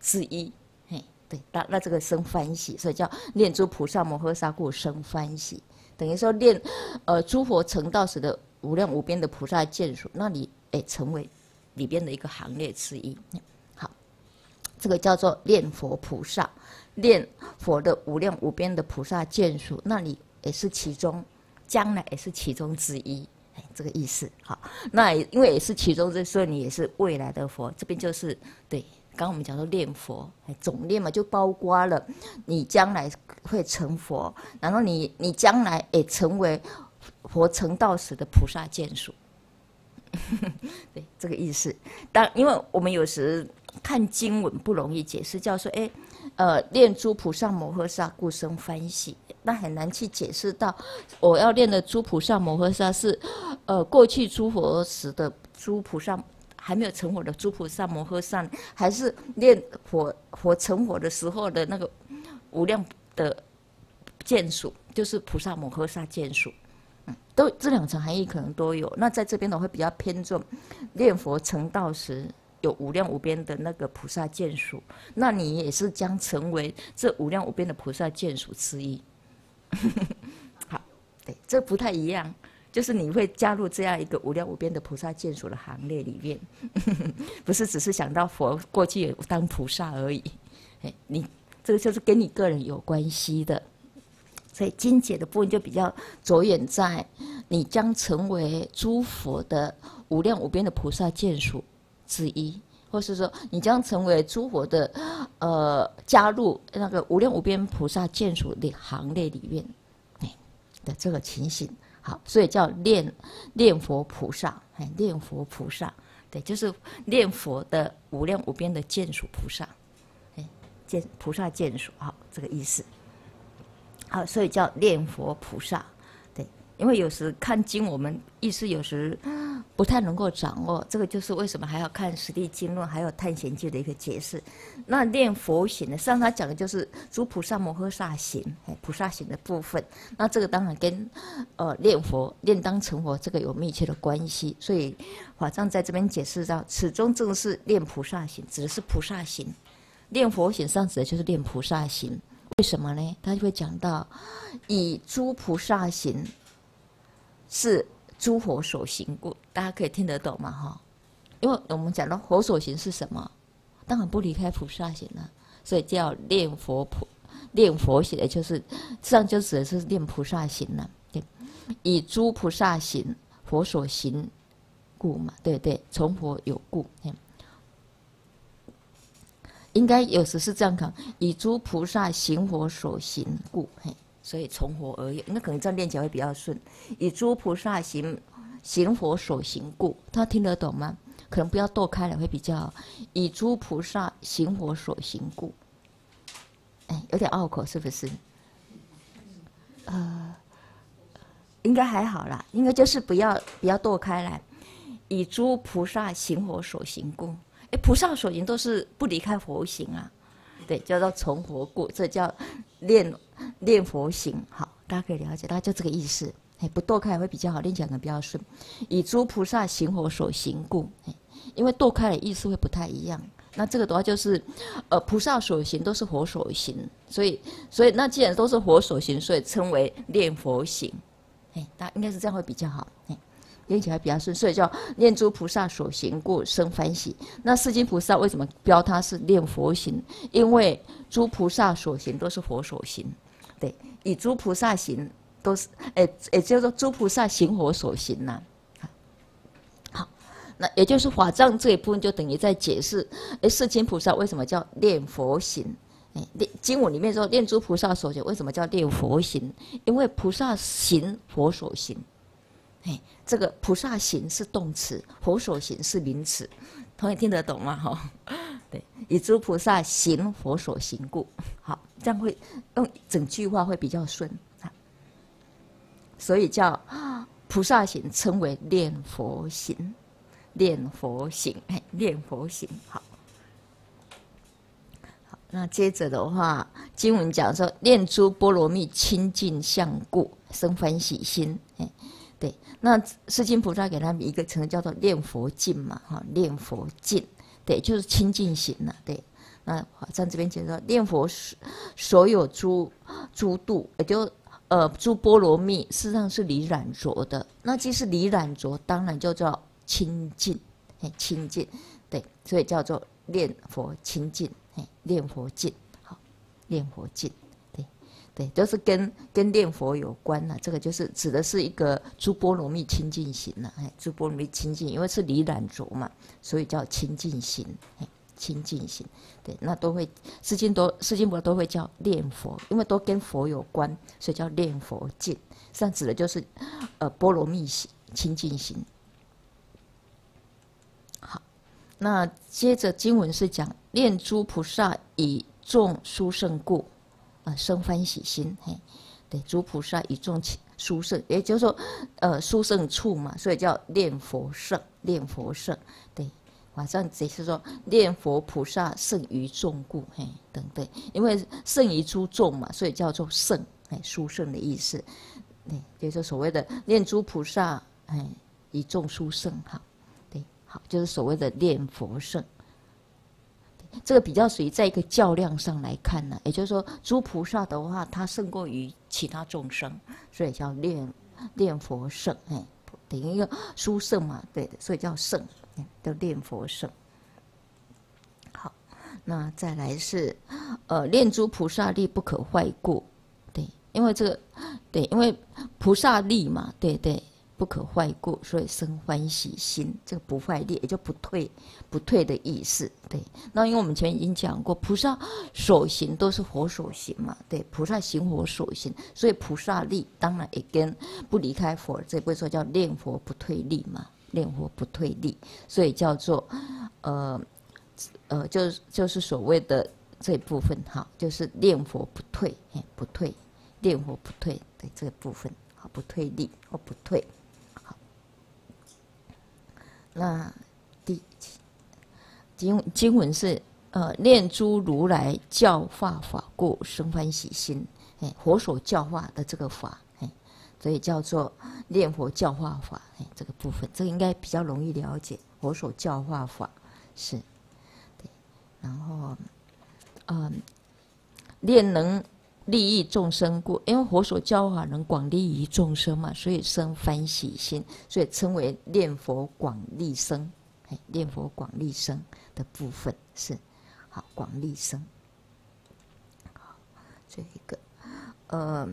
之一，嘿，对，那那这个生欢喜，所以叫念诸菩萨摩诃萨故生欢喜，等于说念呃诸佛成道时的无量无边的菩萨眷属，那你诶成为里边的一个行列之一，好，这个叫做念佛菩萨。念佛的无量无边的菩萨眷属，那你也是其中，将来也是其中之一，哎，这个意思。好，那因为也是其中之，所以你也是未来的佛。这边就是对，刚刚我们讲说念佛，哎，总念嘛，就包括了你将来会成佛，然后你你将来也成为佛成道时的菩萨眷属，对，这个意思。但因为我们有时看经文不容易解释，叫说，哎。呃，念诸菩萨摩诃萨故生欢喜，那很难去解释到，我要念的诸菩萨摩诃萨是，呃，过去诸佛时的诸菩萨还没有成佛的诸菩萨摩诃萨，还是念佛佛成佛的时候的那个无量的见属，就是菩萨摩诃萨见属，嗯，都这两层含义可能都有。那在这边的，会比较偏重念佛成道时。有无量无边的那个菩萨眷属，那你也是将成为这无量无边的菩萨眷属之一。好，对，这不太一样，就是你会加入这样一个无量无边的菩萨眷属的行列里面，不是只是想到佛过去当菩萨而已。哎，你这个就是跟你个人有关系的。所以精解的部分就比较着眼在你将成为诸佛的无量无边的菩萨眷属之一，或是说你将成为诸佛的呃加入那个无量无边菩萨眷属的行列里面，哎的这个情形。好，所以叫念念佛菩萨，哎，念佛菩萨，对，就是念佛的无量无边的眷属菩萨，哎，见菩萨眷属，好，这个意思。好，所以叫念佛菩萨，因为有时看经，我们意思有时不太能够掌握，这个就是为什么还要看《实地经论》还有《探险记》的一个解释。那念佛行呢，实际上他讲的就是诸菩萨摩诃萨行，哎，菩萨行的部分。那这个当然跟呃念佛、念当成佛这个有密切的关系。所以法藏在这边解释到，此中正是念菩萨行，指的是菩萨行；念佛行上指的就是念菩萨行。为什么呢？他就会讲到，以诸菩萨行是诸佛所行故，大家可以听得懂吗？哈，因为我们讲到佛所行是什么，当然不离开菩萨行了，所以叫念佛菩念佛行，的就是这样就指的是念菩萨行了。以诸菩萨行佛所行故嘛，对对，从佛有故。应该有时是这样讲，以诸菩萨行佛所行故，嘿，所以从佛而有，那可能这样念起来会比较顺。以诸菩萨行行佛所行故，他听得懂吗？可能不要剁开了会比较。以诸菩萨行佛所行故，哎，有点拗口是不是？呃，应该还好啦，应该就是不要不要剁开来。以诸菩萨行佛所行故。哎菩萨所行都是不离开佛行啊，对，叫做从佛故，这叫念念佛行。好，大家可以了解，大家就这个意思。哎，不剁开会比较好，念起来可能比较顺。以诸菩萨行佛所行故，哎，因为剁开的意思会不太一样。那这个的话就是，呃，菩萨所行都是佛所行，所以，所以那既然都是佛所行，所以称为念佛行。哎，大家应该是这样会比较好。哎。念起来比较顺，所以叫念诸菩萨所行故生欢喜。那世尊菩萨为什么标他是念佛行？因为诸菩萨所行都是佛所行，对，以诸菩萨行都是，诶，也就是说诸菩萨行佛所行呐。好，那也就是法藏这一部分就等于在解释，诶，世尊菩萨为什么叫念佛行？诶，经文里面说念诸菩萨所行为什么叫念佛行？因为菩萨行佛所行。哎，这个菩萨行是动词，佛所行是名词，同学听得懂吗？哈，对，以诸菩萨行佛所行故，好，这样会用整句话会比较顺啊。所以叫菩萨行称为念佛行，念佛行，哎，念佛行，好。好，那接着的话，经文讲说，念诸波罗蜜清净相故生欢喜心，哎。对，那释迦菩萨给他们一个称叫做念佛净嘛，哈，念佛净，对，就是清净行了，对。那在这边讲说，念佛所有诸诸度，也就呃诸波罗蜜，事实上是离染浊的。那既是离染浊，当然就叫清净，哎，清净，对，所以叫做念佛清净，哎，念佛净，好，念佛净。对，都是跟跟念佛有关了。这个就是指的是一个诸波罗蜜清净行了。哎，诸波罗蜜清净，因为是离染浊嘛，所以叫清净行。哎，清净行，对，那都会释经都释经博都会叫念佛，因为都跟佛有关，所以叫念佛净。实际上指的就是呃波罗蜜行清净行。好，那接着经文是讲念诸菩萨以众殊胜故。啊，生欢喜心，嘿，对，诸菩萨以众殊胜，也就是说，呃，殊胜处嘛，所以叫念佛圣，念佛圣，对，晚上解释说，念佛菩萨胜于众故，嘿，等等，因为胜于诸众嘛，所以叫做圣，哎，殊胜的意思，对，就是所谓的念诸菩萨，哎，以众殊胜，好，对，好，就是所谓的念佛圣。这个比较属于在一个较量上来看呢，也就是说，诸菩萨的话，它胜过于其他众生，所以叫念念佛圣，哎，等于一个殊胜嘛，对的，所以叫圣，叫念佛圣。好，那再来是，呃，念诸菩萨力不可坏故，对，因为这个，对，因为菩萨力嘛，对对，不可坏过，所以生欢喜心。这个不坏力也就不退，不退的意思。对，那因为我们前面已经讲过，菩萨所行都是佛所行嘛，对，菩萨行佛所行，所以菩萨力当然也跟不离开佛，这不说叫念佛不退力嘛，念佛不退力，所以叫做，呃，呃，就就是所谓的这部分哈，就是念佛不退，哎，不退。念佛不退，对这个部分好，不退力或不退，那第经经文是呃，念诸如来教化法故生欢喜心，哎，佛所教化的这个法，哎，所以叫做念佛教化法，哎，这个部分这个应该比较容易了解。佛所教化法是，对，然后嗯，念能。利益众生故，因为佛所教法能广利于众生嘛，所以生欢喜心，所以称为念佛广利生。哎，念佛广利生的部分是好广利生。好，这一个，呃，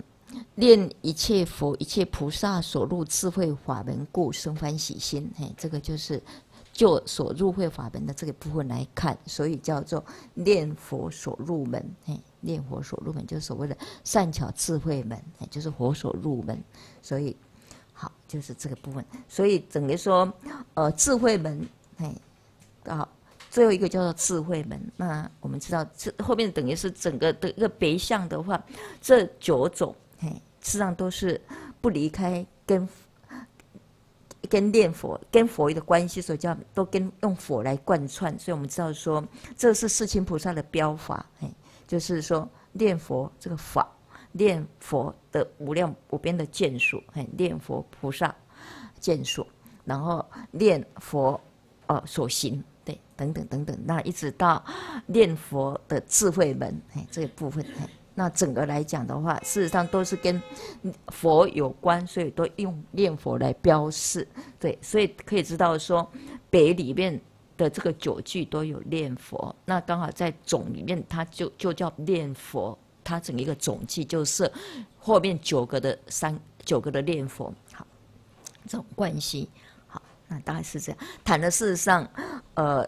念一切佛一切菩萨所入智慧法门故生欢喜心。哎，这个就是就所入会法门的这个部分来看，所以叫做念佛所入门。哎。念佛所入门，就是所谓的善巧智慧门，就是佛所入门。所以，好，就是这个部分。所以等于说，呃，智慧门，哎，好，最后一个叫做智慧门。那我们知道，这后面等于是整个的一个别相的话，这九种，哎，实际上都是不离开跟跟念佛、跟佛的关系，所以叫都跟用佛来贯穿。所以我们知道说，这是世亲菩萨的标法，哎。就是说，念佛这个法，念佛的无量无边的见数，哎，念佛菩萨见数，然后念佛哦所行，对，等等等等，那一直到念佛的智慧门，哎，这个部分，哎，那整个来讲的话，事实上都是跟佛有关，所以都用念佛来标示，对，所以可以知道说北里面。的这个九句都有念佛，那刚好在总里面，它就就叫念佛，它整一个总记就是后面九个的三九个的念佛，好，这种关系，好，那大概是这样。谈的事实上，呃，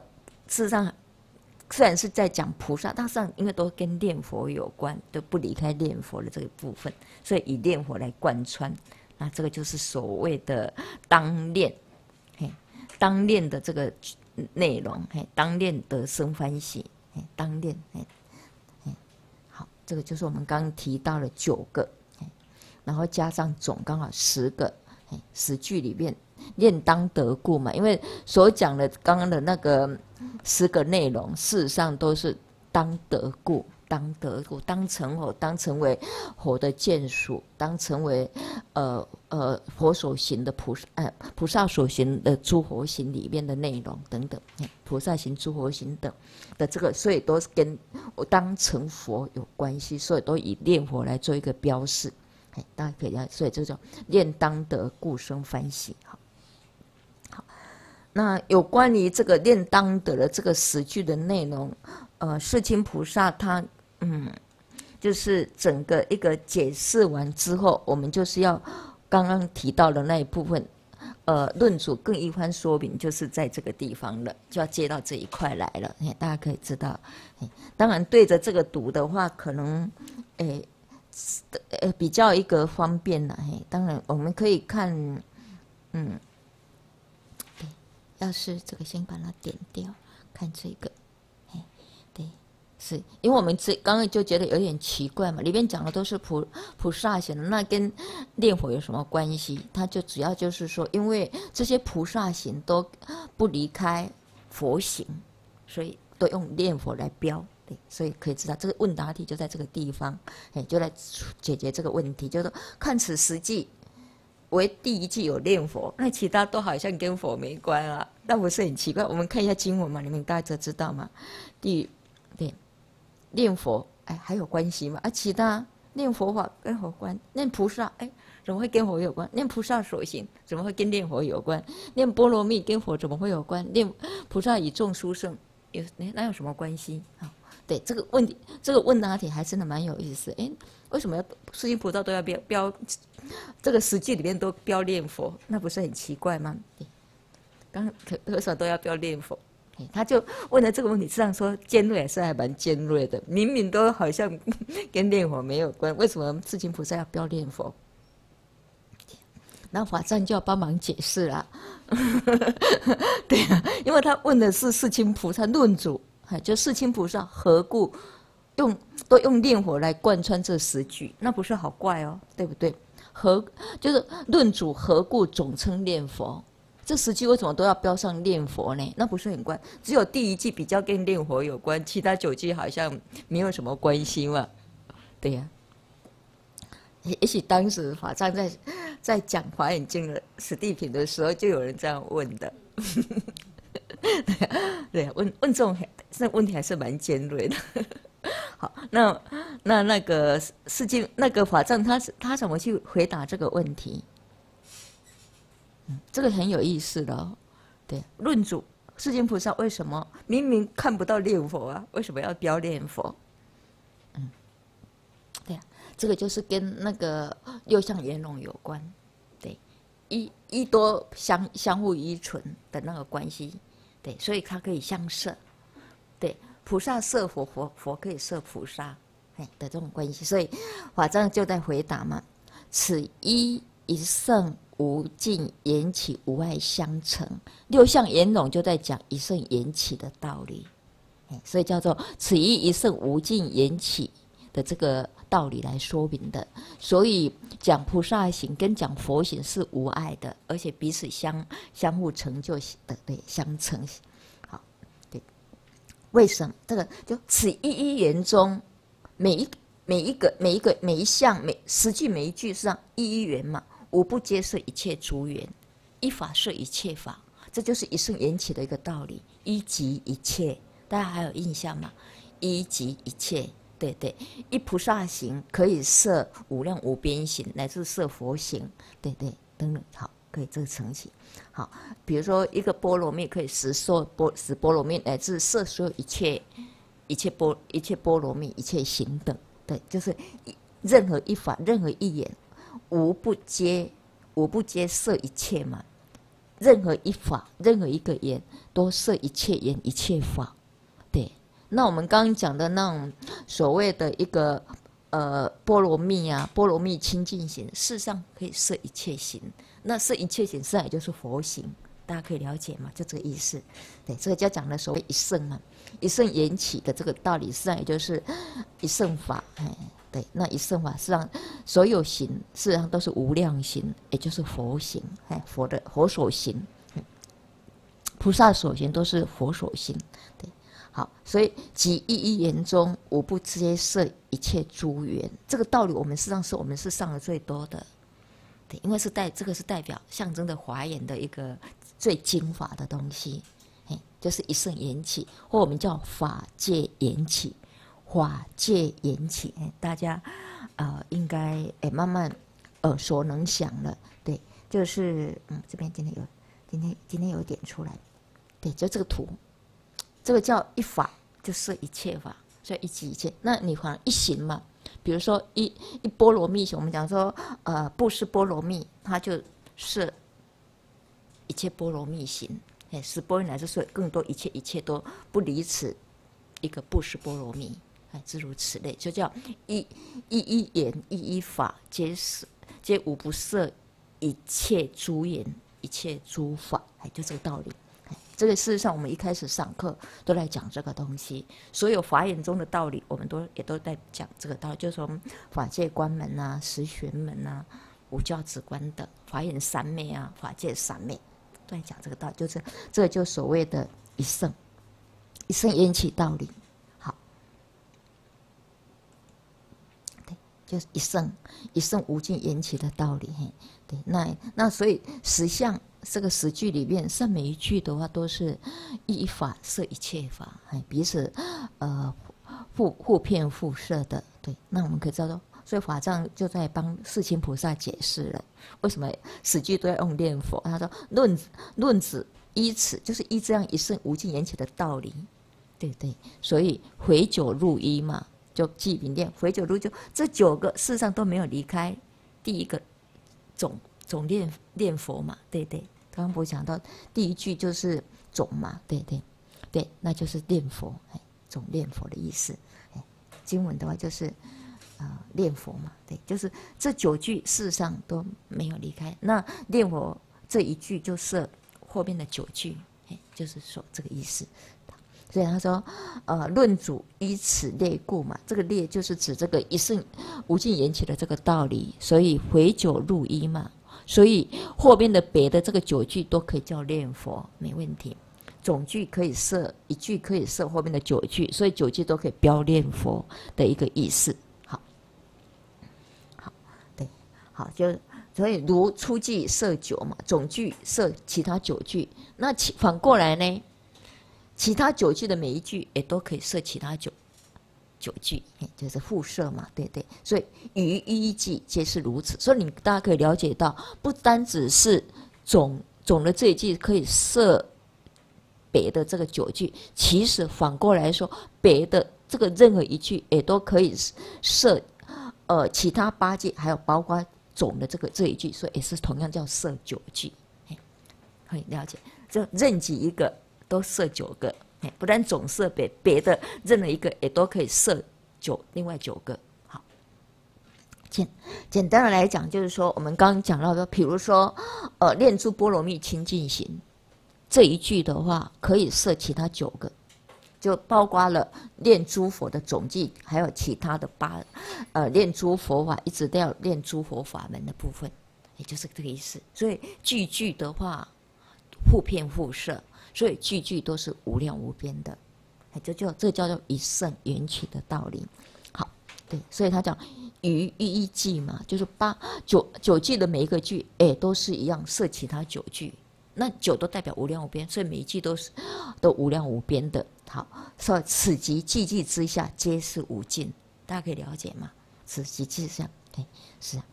事实上虽然是在讲菩萨，但是因为都跟念佛有关，都不离开念佛的这个部分，所以以念佛来贯穿，那这个就是所谓的当念，嘿，当念的这个。内容，嘿，当念得生欢喜，嘿，当念，嘿，嘿，好，这个就是我们刚刚提到了九个，嘿，然后加上总刚好十个，嘿，十句里面念当得故嘛，因为所讲的刚刚的那个十个内容，事实上都是当得故。当得故，当成佛，当成为佛的眷属，当成为呃呃佛所行的菩萨，呃菩萨所行的诸佛行里面的内容等等，菩萨行、诸佛行等的这个，所以都是跟我当成佛有关系，所以都以念佛来做一个标示，哎，大家可以，所以这叫念当得故生欢喜，好，好，那有关于这个念当得的这个十句的内容，呃，世亲菩萨他。嗯，就是整个一个解释完之后，我们就是要刚刚提到的那一部分，呃，论主更一番说明，就是在这个地方了，就要接到这一块来了。哎，大家可以知道，哎，当然对着这个读的话，可能，哎，呃，比较一个方便了。嘿，当然我们可以看，嗯，要是这个先把它点掉，看这个。是因为我们这刚刚就觉得有点奇怪嘛，里面讲的都是菩菩萨行，那跟念佛有什么关系？他就主要就是说，因为这些菩萨行都不离开佛行，所以都用念佛来标，对，所以可以知道这个问答题就在这个地方，哎，就来解决这个问题，就是看此实际为第一句有念佛，那其他都好像跟佛没关啊，那不是很奇怪？我们看一下经文嘛，你们大家知道吗？第。念佛，哎，还有关系吗？啊，其他念佛法跟佛关，念菩萨，哎，怎么会跟佛有关？念菩萨所行，怎么会跟念佛有关？念波罗蜜跟佛怎么会有关？念菩萨与众殊胜，有哪有什么关系？啊，对这个问题，这个问答题还真的蛮有意思。哎，为什么要世亲菩萨都要标标？这个实际里面都标念佛，那不是很奇怪吗？刚可多少都要标念佛，他就问了这个问题，实际上说尖锐是还蛮尖锐的，明明都好像 跟念佛没有关，为什么世亲菩萨要标念佛？那法藏就要帮忙解释了，对啊，因为他问的是世亲菩萨论主，就世亲菩萨何故用都用念佛来贯穿这十句，那不是好怪哦，对不对？何就是论主何故总称念佛？这十句为什么都要标上念佛呢？那不是很怪？只有第一句比较跟念佛有关，其他九句好像没有什么关系嘛？对呀。也许当时法藏在在讲华严经的史地品的时候，就有人这样问的。对，问问这种这问题还是蛮尖锐的。好，那那那个世界那个法藏，他他怎么去回答这个问题？嗯，这个很有意思的哦。对，论主世间菩萨为什么明明看不到念佛啊？为什么要标念佛？嗯，对呀。这个就是跟那个六相圆融有关，对，一一多相相互依存的那个关系，对，所以它可以相摄，对，菩萨摄佛，佛佛可以摄菩萨，哎的这种关系，所以法藏就在回答嘛，此一一圣无尽缘起无碍相成，六相圆融就在讲一瞬缘起的道理，哎，所以叫做此一一瞬无尽缘起的这个。道理来说明的，所以讲菩萨行跟讲佛行是无碍的，而且彼此相相互成就的，对，相成。好，对，为什么这个就此一一言中，每一每一个每一个每一项每十句每一句是一一元嘛？无不皆是一切诸缘，一法是一切法，这就是一瞬缘起的一个道理。一即一切，大家还有印象吗？一即一切。对对，一菩萨行可以摄无量无边行，乃至摄佛行。对对，等等，好，可以这个成型。好，比如说一个波罗蜜可以实摄波实波罗蜜，乃至摄所有一切一切波一切波罗蜜一切行等。对，就是任何一法，任何一言，无不皆无不皆摄一切嘛。任何一法，任何一个言，都摄一切言一切法。对那我们刚刚讲的那种所谓的一个呃波罗蜜啊，波罗蜜清净行，事实上可以摄一切行。那摄一切行，实上也就是佛行，大家可以了解嘛？就这个意思。对，这个就讲的所谓一圣嘛，一圣缘起的这个道理，实际上也就是一圣法。哎，对，那一圣法实际上所有行，事实上都是无量行，也就是佛行。哎，佛的佛所行，菩萨所行都是佛所行。对。好，所以即一一言中无不皆摄一切诸缘，这个道理我们实际上是我们是上的最多的，对，因为是代这个是代表象征的华严的一个最精华的东西，嘿，就是一圣缘起，或我们叫法界缘起，法界缘起，大家呃应该哎慢慢耳熟能详了，对，就是嗯这边今天有今天今天有点出来，对，就这个图。这个叫一法，就是一切法，所以一即一切。那你好像一行嘛，比如说一一波罗蜜行，我们讲说，呃，布施波罗蜜，它就是一切波罗蜜行，哎，是波罗乃至说更多一切一切都不离此一个布施波罗蜜，哎，诸如此类，就叫一一一言一一法，皆是皆无不摄一切诸言一切诸法，哎，就这个道理。这个事实上，我们一开始上课都在讲这个东西。所有法眼中的道理，我们都也都在讲这个道，就是说法界关门啊、十玄门啊、五教子观等法眼三昧啊、法界三昧，都在讲这个道。就是这个，就所谓的一圣一圣缘起道理。好，对，就是一圣一圣无尽缘起的道理。对，那那所以实相。这个十句里面，上每一句的话都是依法摄一切法，哎，彼此呃互互骗互摄的。对，那我们可以知道，所以法藏就在帮世亲菩萨解释了为什么十句都要用念佛。他说：“论论子依此，就是依这样一圣无尽缘起的道理，对对，所以回九入一嘛，就记名念回九入就这九个事实上都没有离开第一个总总念念佛嘛，对对。刚刚不讲到第一句就是总嘛，对对对，那就是念佛，总念佛的意思。哎，经文的话就是啊念佛嘛，对，就是这九句事实上都没有离开。那念佛这一句就是后面的九句。就是说这个意思，所以他说，呃，论主依此列故嘛，这个列就是指这个一圣无尽缘起的这个道理，所以回九入一嘛，所以后边的别的这个九句都可以叫念佛，没问题。总句可以设一句，可以设后面的九句，所以九句都可以标念佛的一个意思。好，好，对，好，就所以如初句设九嘛，总句设其他九句。那其反过来呢？其他九句的每一句也都可以设其他九九句，就是复设嘛，对对。所以于一句皆是如此。所以你大家可以了解到，不单只是总总的这一句可以设别的这个九句，其实反过来说，别的这个任何一句也都可以设呃其他八句，还有包括总的这个这一句，所以也是同样叫设九句。可以了解。就任几一个都设九个，哎，不但总设别别的任何一个也都可以设九，另外九个。好，简简单的来讲，就是说我们刚刚讲到的，比如说，呃，念珠波罗蜜清净行这一句的话，可以设其他九个，就包括了念诸佛的总计，还有其他的八，呃，念诸佛法一直都要念诸佛法门的部分，也就是这个意思。所以句句的话。互片互射，所以句句都是无量无边的，哎，这叫这叫做一圣缘起的道理。好，对，所以他讲于一句嘛，就是八九九句的每一个句，哎，都是一样设其他九句，那九都代表无量无边，所以每一句都是都无量无边的。好，所以此即句句之下皆是无尽，大家可以了解吗？此即之下，对，是啊。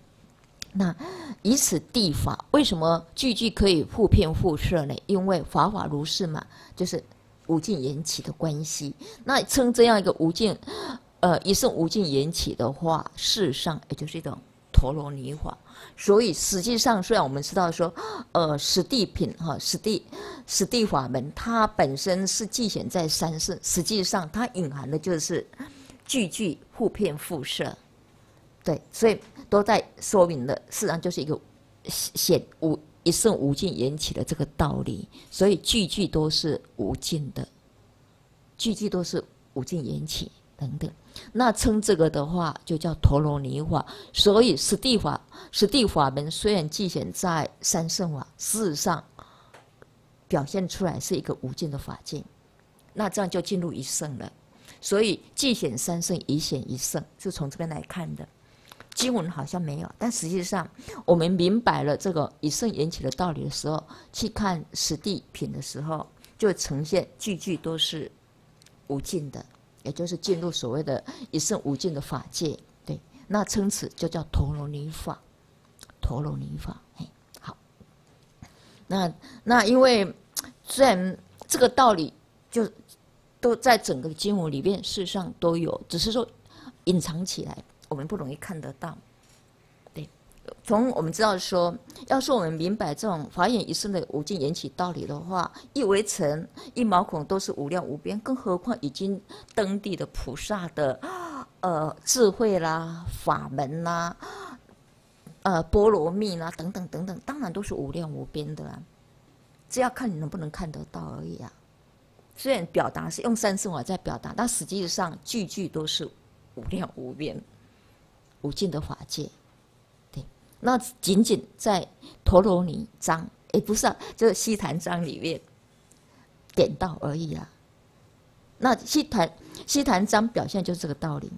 那以此地法，为什么句句可以互片互摄呢？因为法法如是嘛，就是无尽缘起的关系。那称这样一个无尽，呃，一圣无尽缘起的话，事实上也就是一种陀罗尼法。所以实际上，虽然我们知道说，呃，实地品哈，实地实地法门，它本身是既显在三世，实际上它隐含的就是句句互片互摄。对，所以。都在说明了，事实上就是一个显无一圣无尽缘起的这个道理，所以句句都是无尽的，句句都是无尽缘起等等。那称这个的话，就叫陀罗尼法。所以实地法、实地法门虽然记显在三圣法，事实上表现出来是一个无尽的法界，那这样就进入一圣了。所以既显三圣，一显一圣，是从这边来看的。经文好像没有，但实际上我们明白了这个以圣言起的道理的时候，去看实地品的时候，就呈现句句都是无尽的，也就是进入所谓的以圣无尽的法界。对，那称此就叫陀罗尼法。陀罗尼法，嘿，好。那那因为虽然这个道理就都在整个经文里面，事实上都有，只是说隐藏起来。我们不容易看得到，对。从我们知道说，要是我们明白这种法眼一生的无尽缘起道理的话，一微尘、一毛孔都是无量无边，更何况已经登地的菩萨的呃智慧啦、法门啦、呃波罗蜜啦等等等等，当然都是无量无边的啦。只要看你能不能看得到而已啊。虽然表达是用三圣法在表达，但实际上句句都是无量无边。无尽的法界，对，那仅仅在陀罗尼章，也不是啊，就是西坛章里面点到而已啊。那西坛西坛章表现就是这个道理。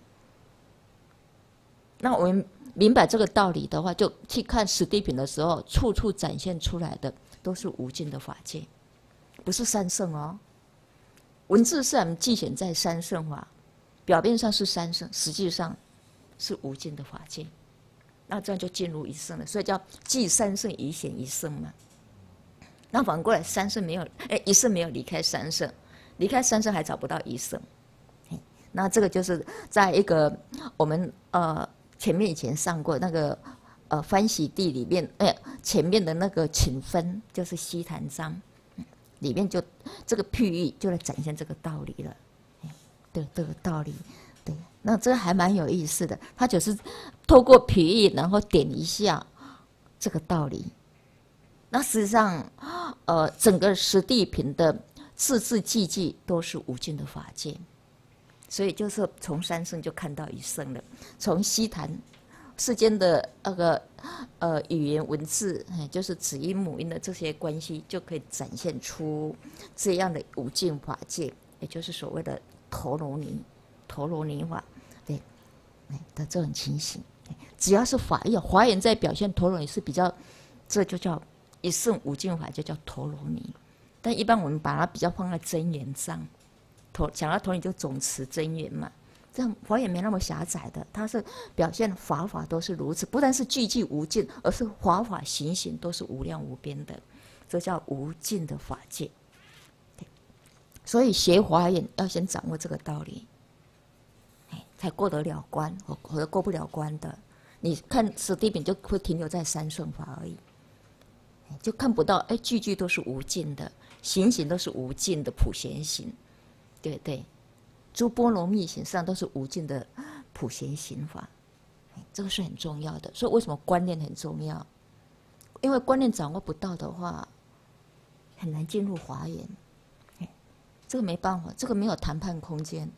那我们明白这个道理的话，就去看史地品的时候，处处展现出来的都是无尽的法界，不是三圣哦。文字上记显在三圣法，表面上是三圣，实际上。是无尽的法界，那这样就进入一圣了，所以叫即三圣一显一圣嘛。那反过来，三圣没有，哎，一圣没有离开三圣，离开三圣还找不到一圣。那这个就是在一个我们呃前面以前上过那个呃欢喜地里面，哎，前面的那个请分就是西坛章，里面就这个譬喻就来展现这个道理了，对这个道理，那这个还蛮有意思的，他就是透过譬喻，然后点一下这个道理。那实际上，呃，整个十地品的字字句句都是无尽的法界。所以就是从三圣就看到一生了，从西坛世间的那个呃语言文字，就是子音母音的这些关系，就可以展现出这样的无尽法界，也就是所谓的陀罗尼、陀罗尼法，的这种情形。只要是法要华严在表现陀罗尼是比较，这就叫一圣无尽法，就叫陀罗尼。但一般我们把它比较放在真言上。头讲到头，你就总持真言嘛，这样法也没那么狭窄的。它是表现法法都是如此，不但是句句无尽，而是法法行行都是无量无边的，这叫无尽的法界。所以学华严要先掌握这个道理，才过得了关，或或者过不了关的。你看史蒂品就会停留在三圣法而已，就看不到哎句句都是无尽的，行行都是无尽的普贤行。对对，诸波罗蜜行上都是无尽的普贤行法，这个是很重要的。所以为什么观念很重要？因为观念掌握不到的话，很难进入华严。这个没办法，这个没有谈判空间。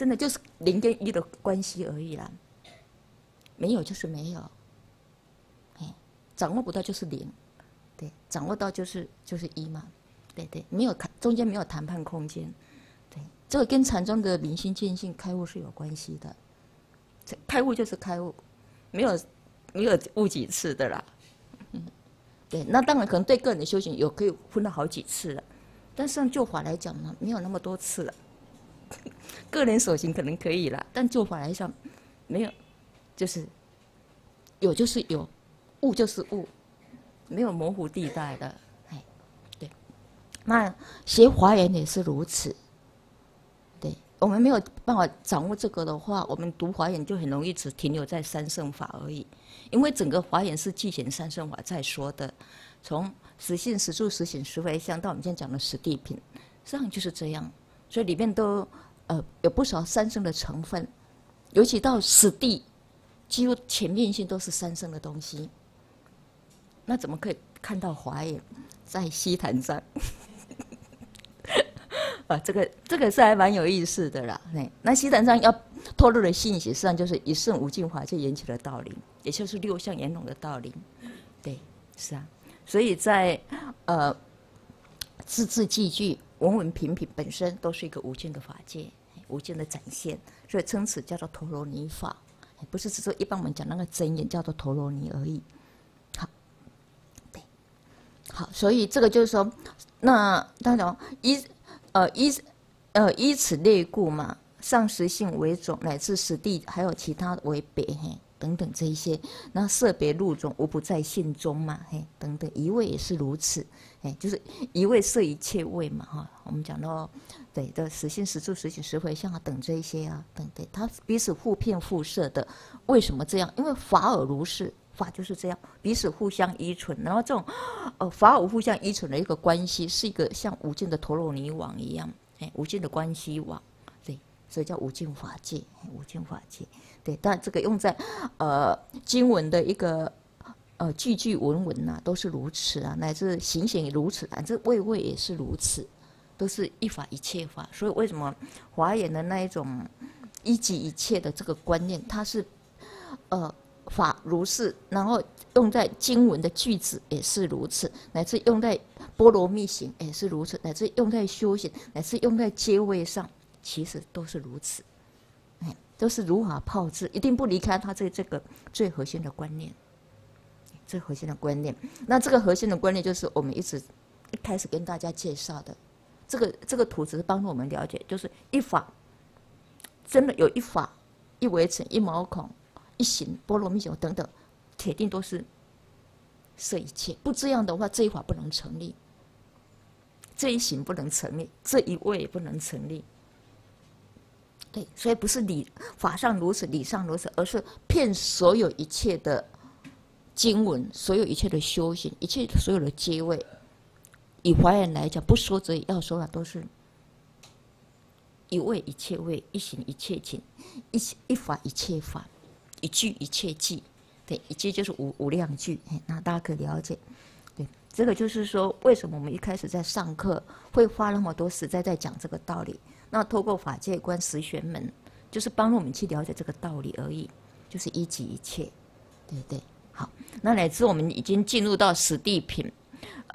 真的就是零跟一的关系而已啦，没有就是没有。哎掌握不到就是零，对，掌握到就是就是一嘛。对对，没有谈中间没有谈判空间，对，这个跟禅宗的明心见性开悟是有关系的，开悟就是开悟，没有没有悟几次的啦，嗯，对，那当然可能对个人的修行有可以分了好几次了，但是就法来讲呢，没有那么多次了，个人所行可能可以了，但做法来讲，没有，就是有就是有，物就是物，没有模糊地带的。哎，对那学华严也是如此，对我们没有办法掌握这个的话，我们读华严就很容易只停留在三圣法而已。因为整个华严是具显三圣法在说的，从实性、实住、实显、实为相到我们现在讲的实地品，实际上就是这样。所以里面都呃有不少三生的成分，尤其到死地，几乎全面性都是三生的东西。那怎么可以看到华严在西坛上？啊，这个这个是还蛮有意思的啦。那那西坛上要透露的信息，实际上就是一圣无尽法界缘起的道理，也就是六相圆融的道理。对，是啊。所以在呃字字句句、文文品品本身都是一个无尽的法界，无尽的展现，所以称此叫做陀罗尼法，不是只说一般我们讲那个真言叫做陀罗尼而已。好，对，好，所以这个就是说，那当然一。呃，依呃依此类故嘛，上实性为种，乃至实地，还有其他为别嘿等等这一些，那色别入种无不在性中嘛嘿等等，一味也是如此，哎，就是一味摄一切味嘛哈。我们讲到对的实性、实住、实起、实回向啊等这一些啊等对，它彼此互骗互摄的，为什么这样？因为法尔如是。法就是这样，彼此互相依存，然后这种，呃，法尔互相依存的一个关系，是一个像无尽的陀罗尼网一样，哎，无尽的关系网，对，所以叫无尽法界，无尽法界，对。但这个用在，呃，经文的一个，呃，句句文文呐，都是如此啊，乃至行行如此，乃至位位也是如此，都是一法一切法。所以为什么华严的那一种一即一切的这个观念，它是，呃。法如是，然后用在经文的句子也是如此，乃至用在波罗蜜行也是如此，乃至用在修行，乃至用在阶位上，其实都是如此，哎，都是如法炮制，一定不离开他这这个最核心的观念，最核心的观念。那这个核心的观念就是我们一直一开始跟大家介绍的，这个这个图只是帮助我们了解，就是一法，真的有一法，一围城，一毛孔。一行波罗蜜行等等，铁定都是摄一切。不这样的话，这一法不能成立。这一行不能成立，这一位不能成立。对，所以不是理法上如此，理上如此，而是骗所有一切的经文，所有一切的修行，一切所有的阶位。以华严来讲，不说则已，要说的都是一位一切位，一行一切行，一一法一切法，一句一切句。对，一句就是无无量句。那大家可以了解。对，这个就是说，为什么我们一开始在上课会花那么多时间在讲这个道理？那透过法界观十玄门，就是帮助我们去了解这个道理而已，就是一即一切，对不对？好，那乃至我们已经进入到实地品，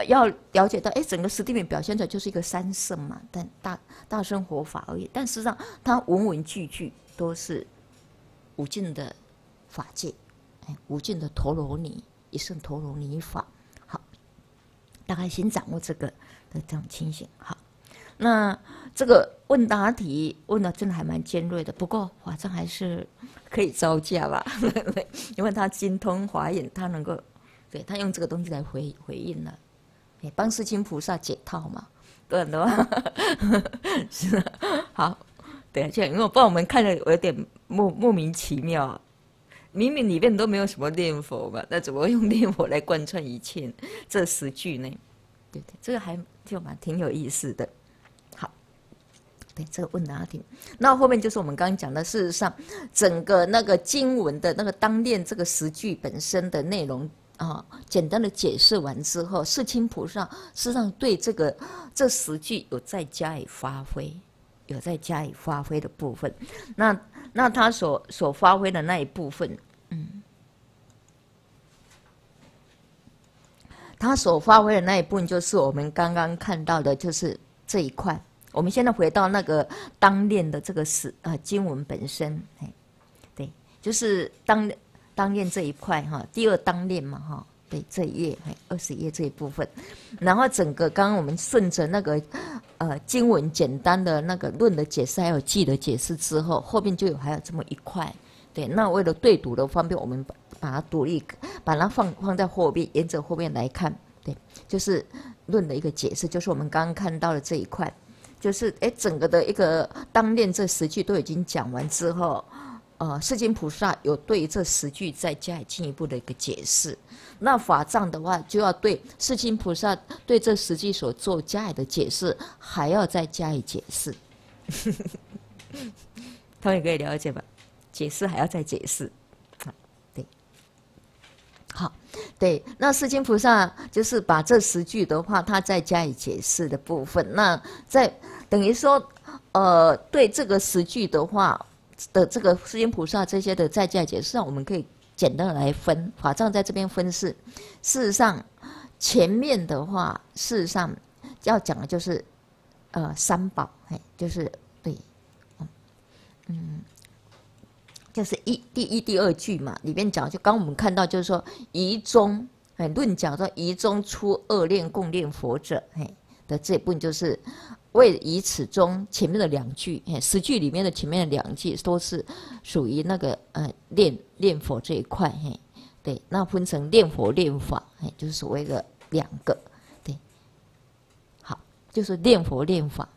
要了解到，哎，整个实地品表现出来就是一个三圣嘛，但大大生活法而已。但事实上，它文文句句都是无尽的法界，哎，无尽的陀罗尼，一圣陀罗尼法。好，大概先掌握这个的这种情形。好。那这个问答题问的真的还蛮尖锐的，不过华藏还是可以招架吧，因为他精通华严，他能够对他用这个东西来回回应了，也帮世亲菩萨解套嘛，对的吧？是好，对，这样，因为我不然我们看着有点莫莫名其妙，明明里面都没有什么念佛嘛，那怎么用念佛来贯穿一切这十句呢？对对，这个还就蛮挺有意思的。对这个问答题，那后面就是我们刚刚讲的，事实上，整个那个经文的那个当念这个十句本身的内容啊，简单的解释完之后，世亲菩萨实际上对这个这十句有再加以发挥，有再加以发挥的部分。那那他所所发挥的那一部分，嗯，他所发挥的那一部分，就是我们刚刚看到的，就是这一块。我们现在回到那个当念的这个是呃经文本身，哎，对，就是当当念这一块哈，第二当念嘛哈，对这一页哎二十页这一部分，然后整个刚刚我们顺着那个呃经文简单的那个论的解释还有记的解释之后，后面就有还有这么一块，对，那为了对读的方便，我们把把它独立把它放放在后面，沿着后面来看，对，就是论的一个解释，就是我们刚刚看到的这一块。就是哎，整个的一个当念这十句都已经讲完之后，呃，世尊菩萨有对这十句再加以进一步的一个解释。那法藏的话，就要对世尊菩萨对这十句所做加以的解释，还要再加以解释。他们也可以了解吧？解释还要再解释，好，对。那世尊菩萨就是把这十句的话，他再加以解释的部分，那在。等于说，呃，对这个十句的话的这个世音菩萨这些的在家解释，我们可以简单来分法藏在这边分是，事实上前面的话，事实上要讲的就是呃三宝，哎，就是对，嗯，就是一第一第二句嘛，里面讲就刚我们看到就是说疑中哎论讲说疑中出恶念共念佛者，嘿的这一部分就是。为以此中前面的两句，哎，十句里面的前面的两句都是属于那个呃念念佛这一块，嘿，对，那分成念佛念法，哎，就是所谓的两个，对，好，就是念佛念法，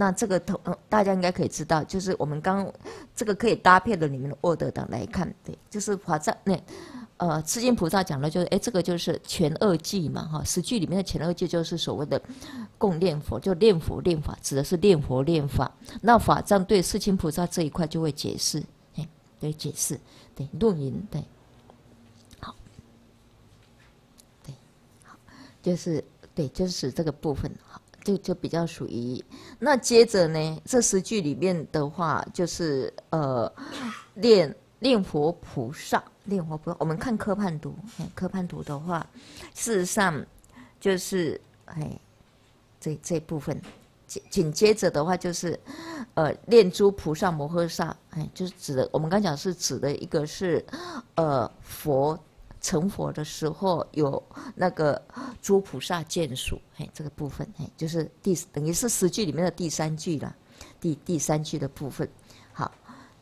那这个同大家应该可以知道，就是我们刚这个可以搭配的里面的 word 等来看，对，就是法藏那。呃，世经菩萨讲的就是，哎，这个就是全二句嘛，哈，十句里面的全二句就是所谓的共念佛，就念佛念法，指的是念佛念法。那法藏对世经菩萨这一块就会解释，哎，对，解释，对，论云，对，好，对，好，就是对，就是这个部分，好，就就比较属于。那接着呢，这十句里面的话，就是呃，念念佛菩萨。念佛不，我们看科判读，科判读的话，事实上就是哎，这这部分紧紧接着的话就是，呃，念诸菩萨摩诃萨，哎，就是指的我们刚讲是指的一个是，呃，佛成佛的时候有那个诸菩萨见属，嘿，这个部分，嘿，就是第等于是十句里面的第三句了，第第三句的部分。好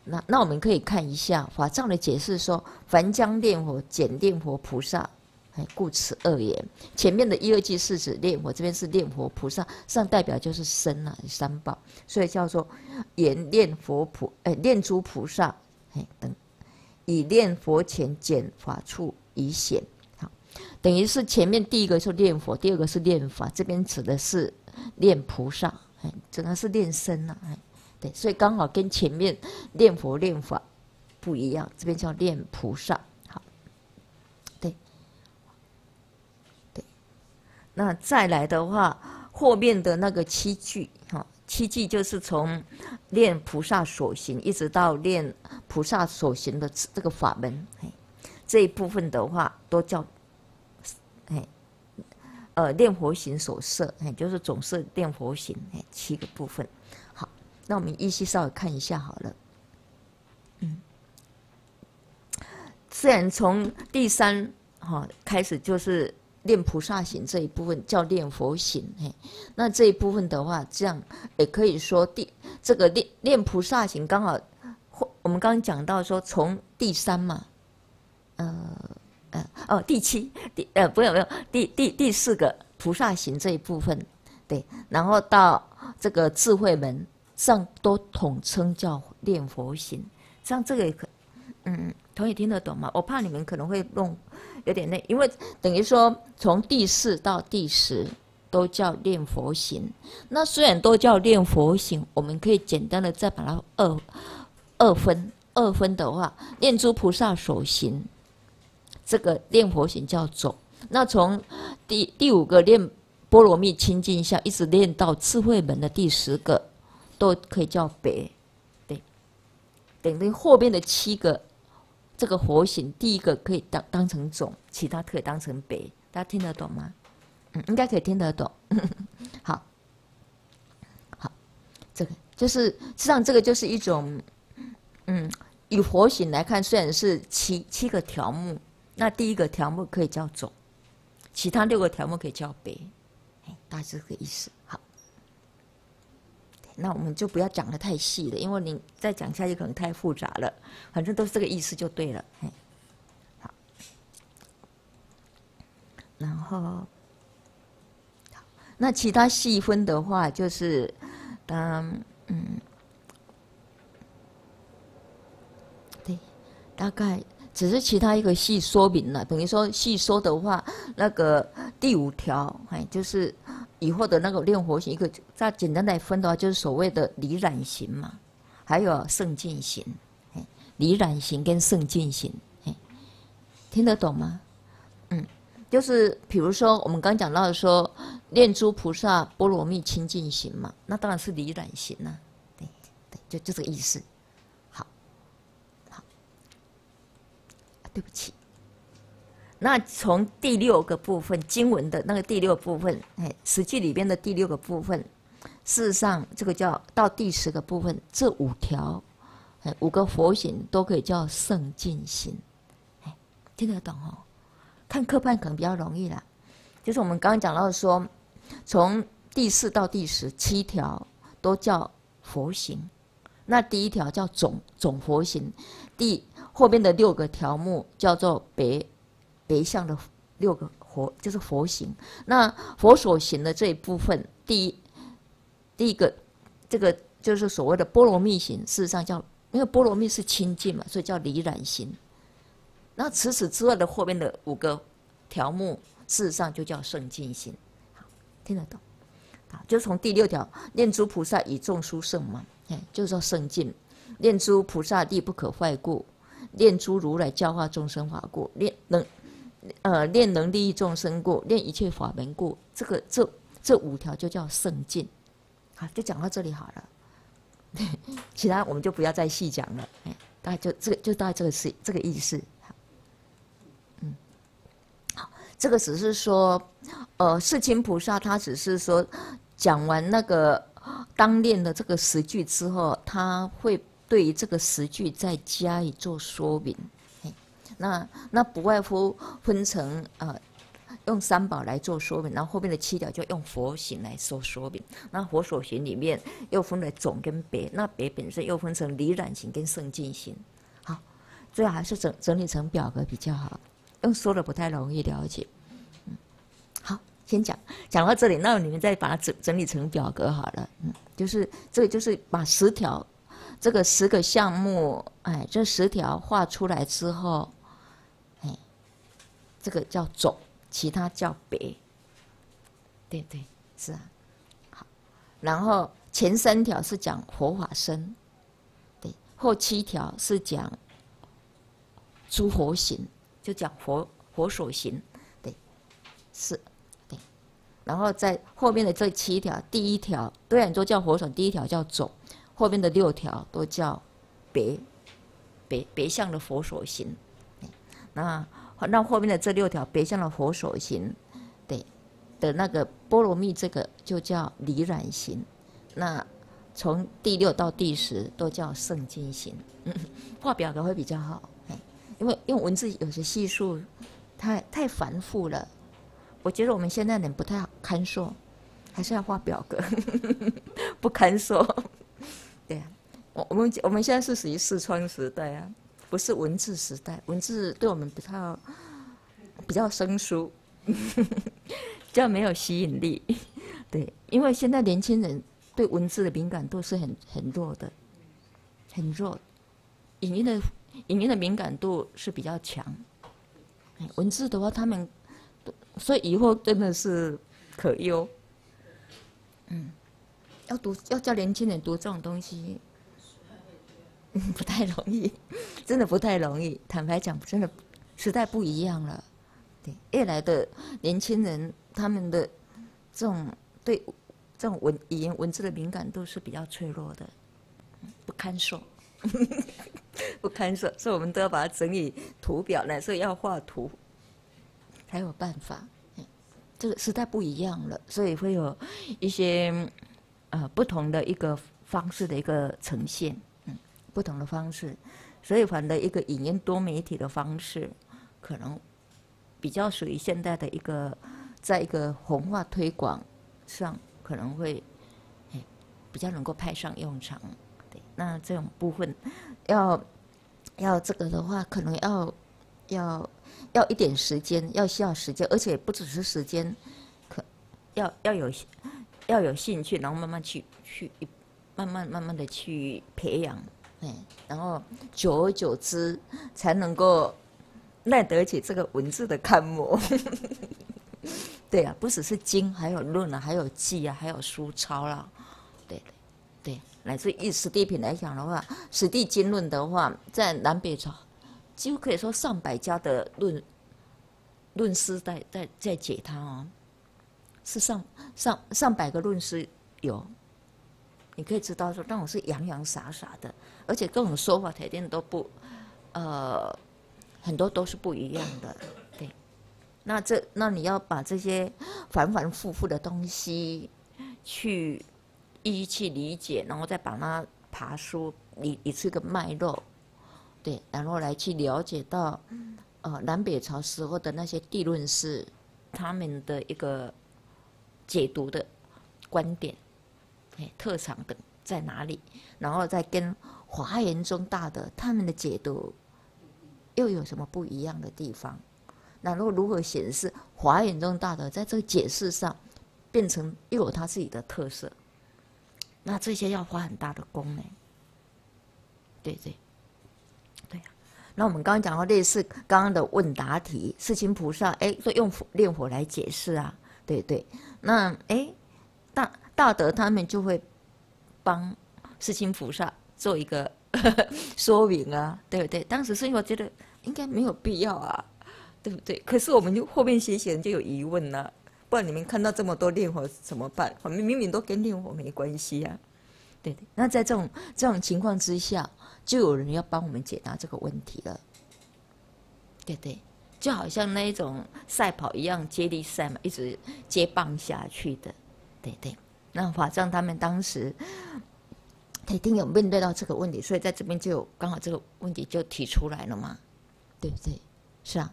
那那我们可以看一下法藏的解释说，凡将念佛、简念佛菩萨，哎，故此二言。前面的一二句是指念佛，这边是念佛菩萨，上代表就是身啊，三宝，所以叫做言念佛菩，哎，念诸菩萨，哎等，以念佛前减法处以显。好，等于是前面第一个是念佛，第二个是念法，这边指的是念菩萨，哎，只能是念身呐，哎，对，所以刚好跟前面念佛念法不一样，这边叫念菩萨。好，对，对那再来的话，后面的那个七句，哈，七句就是从练菩萨所行，一直到练菩萨所行的这个法门，哎，这一部分的话都叫，哎，呃，练佛行所摄，哎，就是总是练佛行，哎，七个部分。好，那我们依稀稍微看一下好了。嗯，虽然从第三哈开始就是。练菩萨行这一部分叫练佛行，哎，那这一部分的话，这样也可以说第这个练练菩萨行刚好，我们刚刚讲到说从第三嘛，呃呃哦第七第呃不用不用第第第四个菩萨行这一部分，对，然后到这个智慧门上都统称叫练佛行，像这个也可，嗯，同学听得懂吗？我怕你们可能会弄。有点累，因为等于说从第四到第十都叫念佛行。那虽然都叫念佛行，我们可以简单的再把它二二分。二分的话，念诸菩萨所行，这个念佛行叫走。那从第第五个念波罗蜜清净相，一直念到智慧门的第十个，都可以叫北。对，等于后边的七个。这个佛行，第一个可以当当成种，其他可以当成北，大家听得懂吗？嗯，应该可以听得懂。好，好，这个就是实际上这个就是一种，嗯，以佛行来看，虽然是七七个条目，那第一个条目可以叫总，其他六个条目可以叫别，哎，大致这个意思。好。那我们就不要讲的太细了，因为你再讲下去可能太复杂了。反正都是这个意思就对了。哎好，然后，那其他细分的话，就是，嗯嗯，对，大概只是其他一个细说明了。等于说细说的话，那个第五条，哎，就是。以后的那个练活行，一个再简单来分的话，就是所谓的离染行嘛，还有圣净行，离染行跟圣净行，听得懂吗？嗯，就是比如说我们刚讲到的说，念诸菩萨波罗蜜清净行嘛，那当然是离染行了，对对，就就这个意思。好，好，对不起。那从第六个部分经文的那个第六部分，哎，实际里边的第六个部分，事实上这个叫到第十个部分，这五条，哎，五个佛行都可以叫圣净行，听得懂哦？看课判可能比较容易啦，就是我们刚刚讲到说，从第四到第十七条都叫佛行，那第一条叫总总佛行，第后边的六个条目叫做别。别相的六个佛就是佛行，那佛所行的这一部分，第一，第一个，这个就是所谓的波罗蜜行，事实上叫，因为波罗蜜是清净嘛，所以叫离染行。那除此之外的后面的五个条目，事实上就叫圣净行。听得懂？好，就从第六条，念诸菩萨以众殊胜嘛，哎，就是说圣净，念诸菩萨地不可坏故，念诸如来教化众生法故，念能。呃，练能利益众生故，练一切法门故，这个这这五条就叫圣境，好，就讲到这里好了。其他我们就不要再细讲了，哎，大概就这个就大概这个是这个意思。嗯，好，这个只是说，呃，世亲菩萨他只是说讲完那个当练的这个十句之后，他会对于这个十句再加以做说明。那那不外乎分成呃，用三宝来做说明，然后后面的七条就用佛行来说说明。那佛所行里面又分了总跟别，那别本身又分成离染行跟圣净行。好，最好还是整整理成表格比较好。用说的不太容易了解。嗯，好，先讲讲到这里，那你们再把它整整理成表格好了。嗯，就是这个就是把十条这个十个项目，哎，这十条画出来之后，哎，这个叫总，其他叫别。对对，是啊。好，然后前三条是讲佛法身，对，后七条是讲诸佛行。就讲佛佛所行，对，是，对，然后在后面的这七条，第一条虽然都叫佛所，第一条叫种，后面的六条都叫别别别相的佛所行，那那后面的这六条别相的佛所行，对的那个波罗蜜这个就叫离染行，那从第六到第十都叫圣经行，画表格会比较好。因为用文字有些系数太太繁复了，我觉得我们现在人不太好看说，还是要画表格，不堪说。对啊，我我们我们现在是属于视窗时代啊，不是文字时代，文字对我们比较比较生疏，比较没有吸引力。对，因为现在年轻人对文字的敏感度是很很弱的，很弱，影音的。影音的敏感度是比较强，文字的话，他们所以以后真的是可忧。嗯，要读要叫年轻人读这种东西，嗯 不太容易，真的不太容易。坦白讲，真的时代不一样了，对，越来的年轻人他们的这种对这种文语言文字的敏感度是比较脆弱的，不堪受。不堪受，所以我们都要把它整理图表呢，所以要画图才有办法。这个时代不一样了，所以会有一些呃不同的一个方式的一个呈现，嗯，不同的方式，所以反的一个影音多媒体的方式，可能比较属于现代的一个，在一个文化推广上可能会比较能够派上用场。对，那这种部分要。要这个的话，可能要要要一点时间，要需要时间，而且不只是时间，可要要有要有兴趣，然后慢慢去去慢慢慢慢的去培养，哎，然后久而久之才能够耐得起这个文字的楷模。对啊，不只是经，还有论啊，还有记啊，还有书抄啦，对对。乃至以史地品来讲的话，史地经论的话，在南北朝几乎可以说上百家的论论师在在在解它哦，是上上上百个论师有，你可以知道说那种是洋洋洒洒的，而且各种说法肯定都不呃很多都是不一样的，对。那这那你要把这些反反复复的东西去。一一去理解，然后再把它爬书，理理出一个脉络，对，然后来去了解到，呃，南北朝时候的那些地论师，他们的一个解读的观点，哎，特长等在哪里？然后再跟华严中大德他们的解读又有什么不一样的地方？然后如何显示华严中大德在这个解释上变成又有他自己的特色？那这些要花很大的功呢，对对，对呀。那我们刚刚讲到类似刚刚的问答题，世亲菩萨哎说用火炼火来解释啊，对对。那哎大大德他们就会帮世亲菩萨做一个 说明啊，对不对？当时是因为觉得应该没有必要啊，对不对？可是我们就后面写写人就有疑问了。不然你们看到这么多烈火怎么办？我们明明都跟烈火没关系呀，对对。那在这种这种情况之下，就有人要帮我们解答这个问题了，对对。就好像那一种赛跑一样，接力赛嘛，一直接棒下去的，对对。那法藏他们当时他一定有面对到这个问题，所以在这边就刚好这个问题就提出来了嘛，对不对？是啊。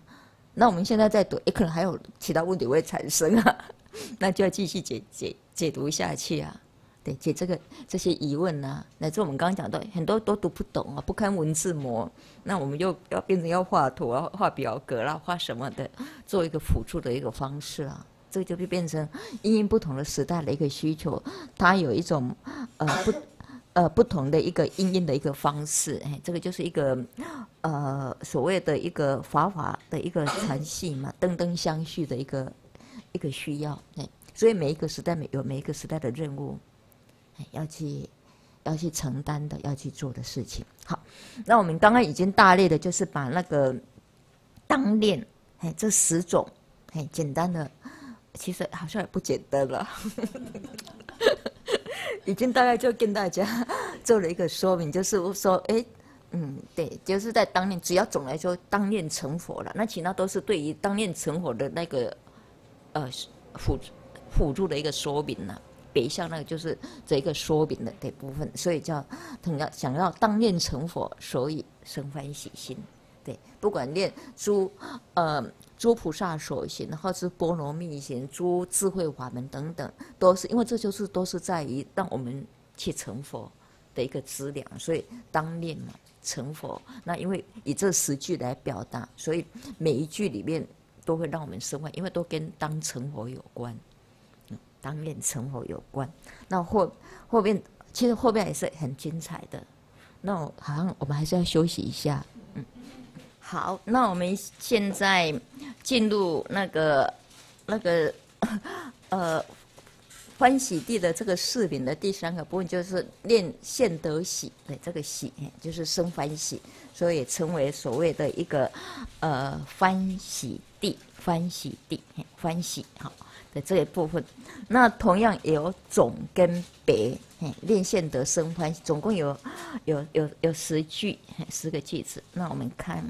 那我们现在在读，也可能还有其他问题会产生啊，那就要继续解解解读下去啊，对，解这个这些疑问呢，乃至我们刚刚讲到很多都读不懂啊，不堪文字模，那我们又要变成要画图啊、画表格啦、画什么的，做一个辅助的一个方式啊，这个就会变成因应不同的时代的一个需求，它有一种呃不呃不同的一个应应的一个方式，哎，这个就是一个呃所谓的一个法法的一个传系嘛，灯灯相续的一个一个需要，哎，所以每一个时代有每一个时代的任务。要去要去承担的，要去做的事情。好，那我们刚刚已经大类的，就是把那个当练，哎，这十种，哎，简单的，其实好像也不简单了，已经大概就跟大家做了一个说明，就是说，哎，嗯，对，就是在当念，只要总来说，当念成佛了，那其他都是对于当念成佛的那个呃辅辅助的一个说明了。北向那个就是这个说明的这部分，所以叫同样想要当念成佛，所以生欢喜心。对，不管念诸呃诸菩萨所行，或是波罗蜜行、诸智慧法门等等，都是因为这就是都是在于让我们去成佛的一个资粮，所以当念嘛成佛。那因为以这十句来表达，所以每一句里面都会让我们生欢，因为都跟当成佛有关。当面成佛有关，那后后面其实后面也是很精彩的。那好像我们还是要休息一下。嗯，好，那我们现在进入那个那个 呃欢喜地的这个视频的第三个部分，就是练现得喜对，这个喜就是生欢喜，所以称为所谓的一个呃欢喜地，欢喜地，欢喜好。的这一部分，那同样有总跟别，练现得生欢喜，总共有有有有十句，十个句子。那我们看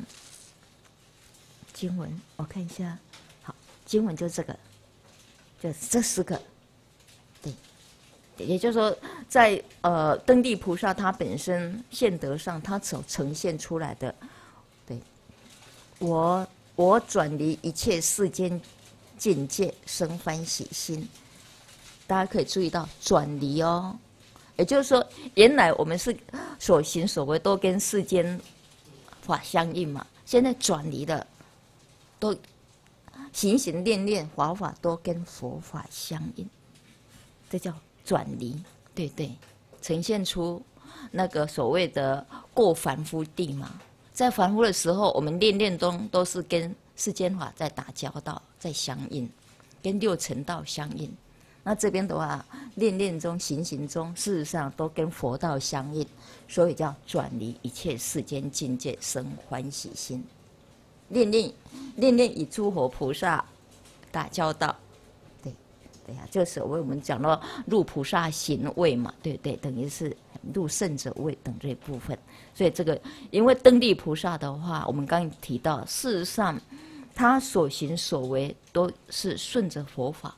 经文，我看一下，好，经文就这个，就这十个，对，也就是说，在呃登地菩萨他本身现得上，他所呈现出来的，对，我我转离一切世间。境界生欢喜心，大家可以注意到转离哦，也就是说，原来我们是所行所为都跟世间法相应嘛，现在转离了，都行行念念法法都跟佛法相应，这叫转离，对对，呈现出那个所谓的过凡夫地嘛，在凡夫的时候，我们念念中都是跟世间法在打交道。在相应，跟六尘道相应。那这边的话，念念中、行行中，事实上都跟佛道相应，所以叫转离一切世间境界，生欢喜心。念念念念与诸佛菩萨打交道，对对呀，这个所谓我们讲到入菩萨行位嘛，对对，等于是入圣者位等这一部分。所以这个，因为登地菩萨的话，我们刚刚提到，事实上。他所行所为都是顺着佛法，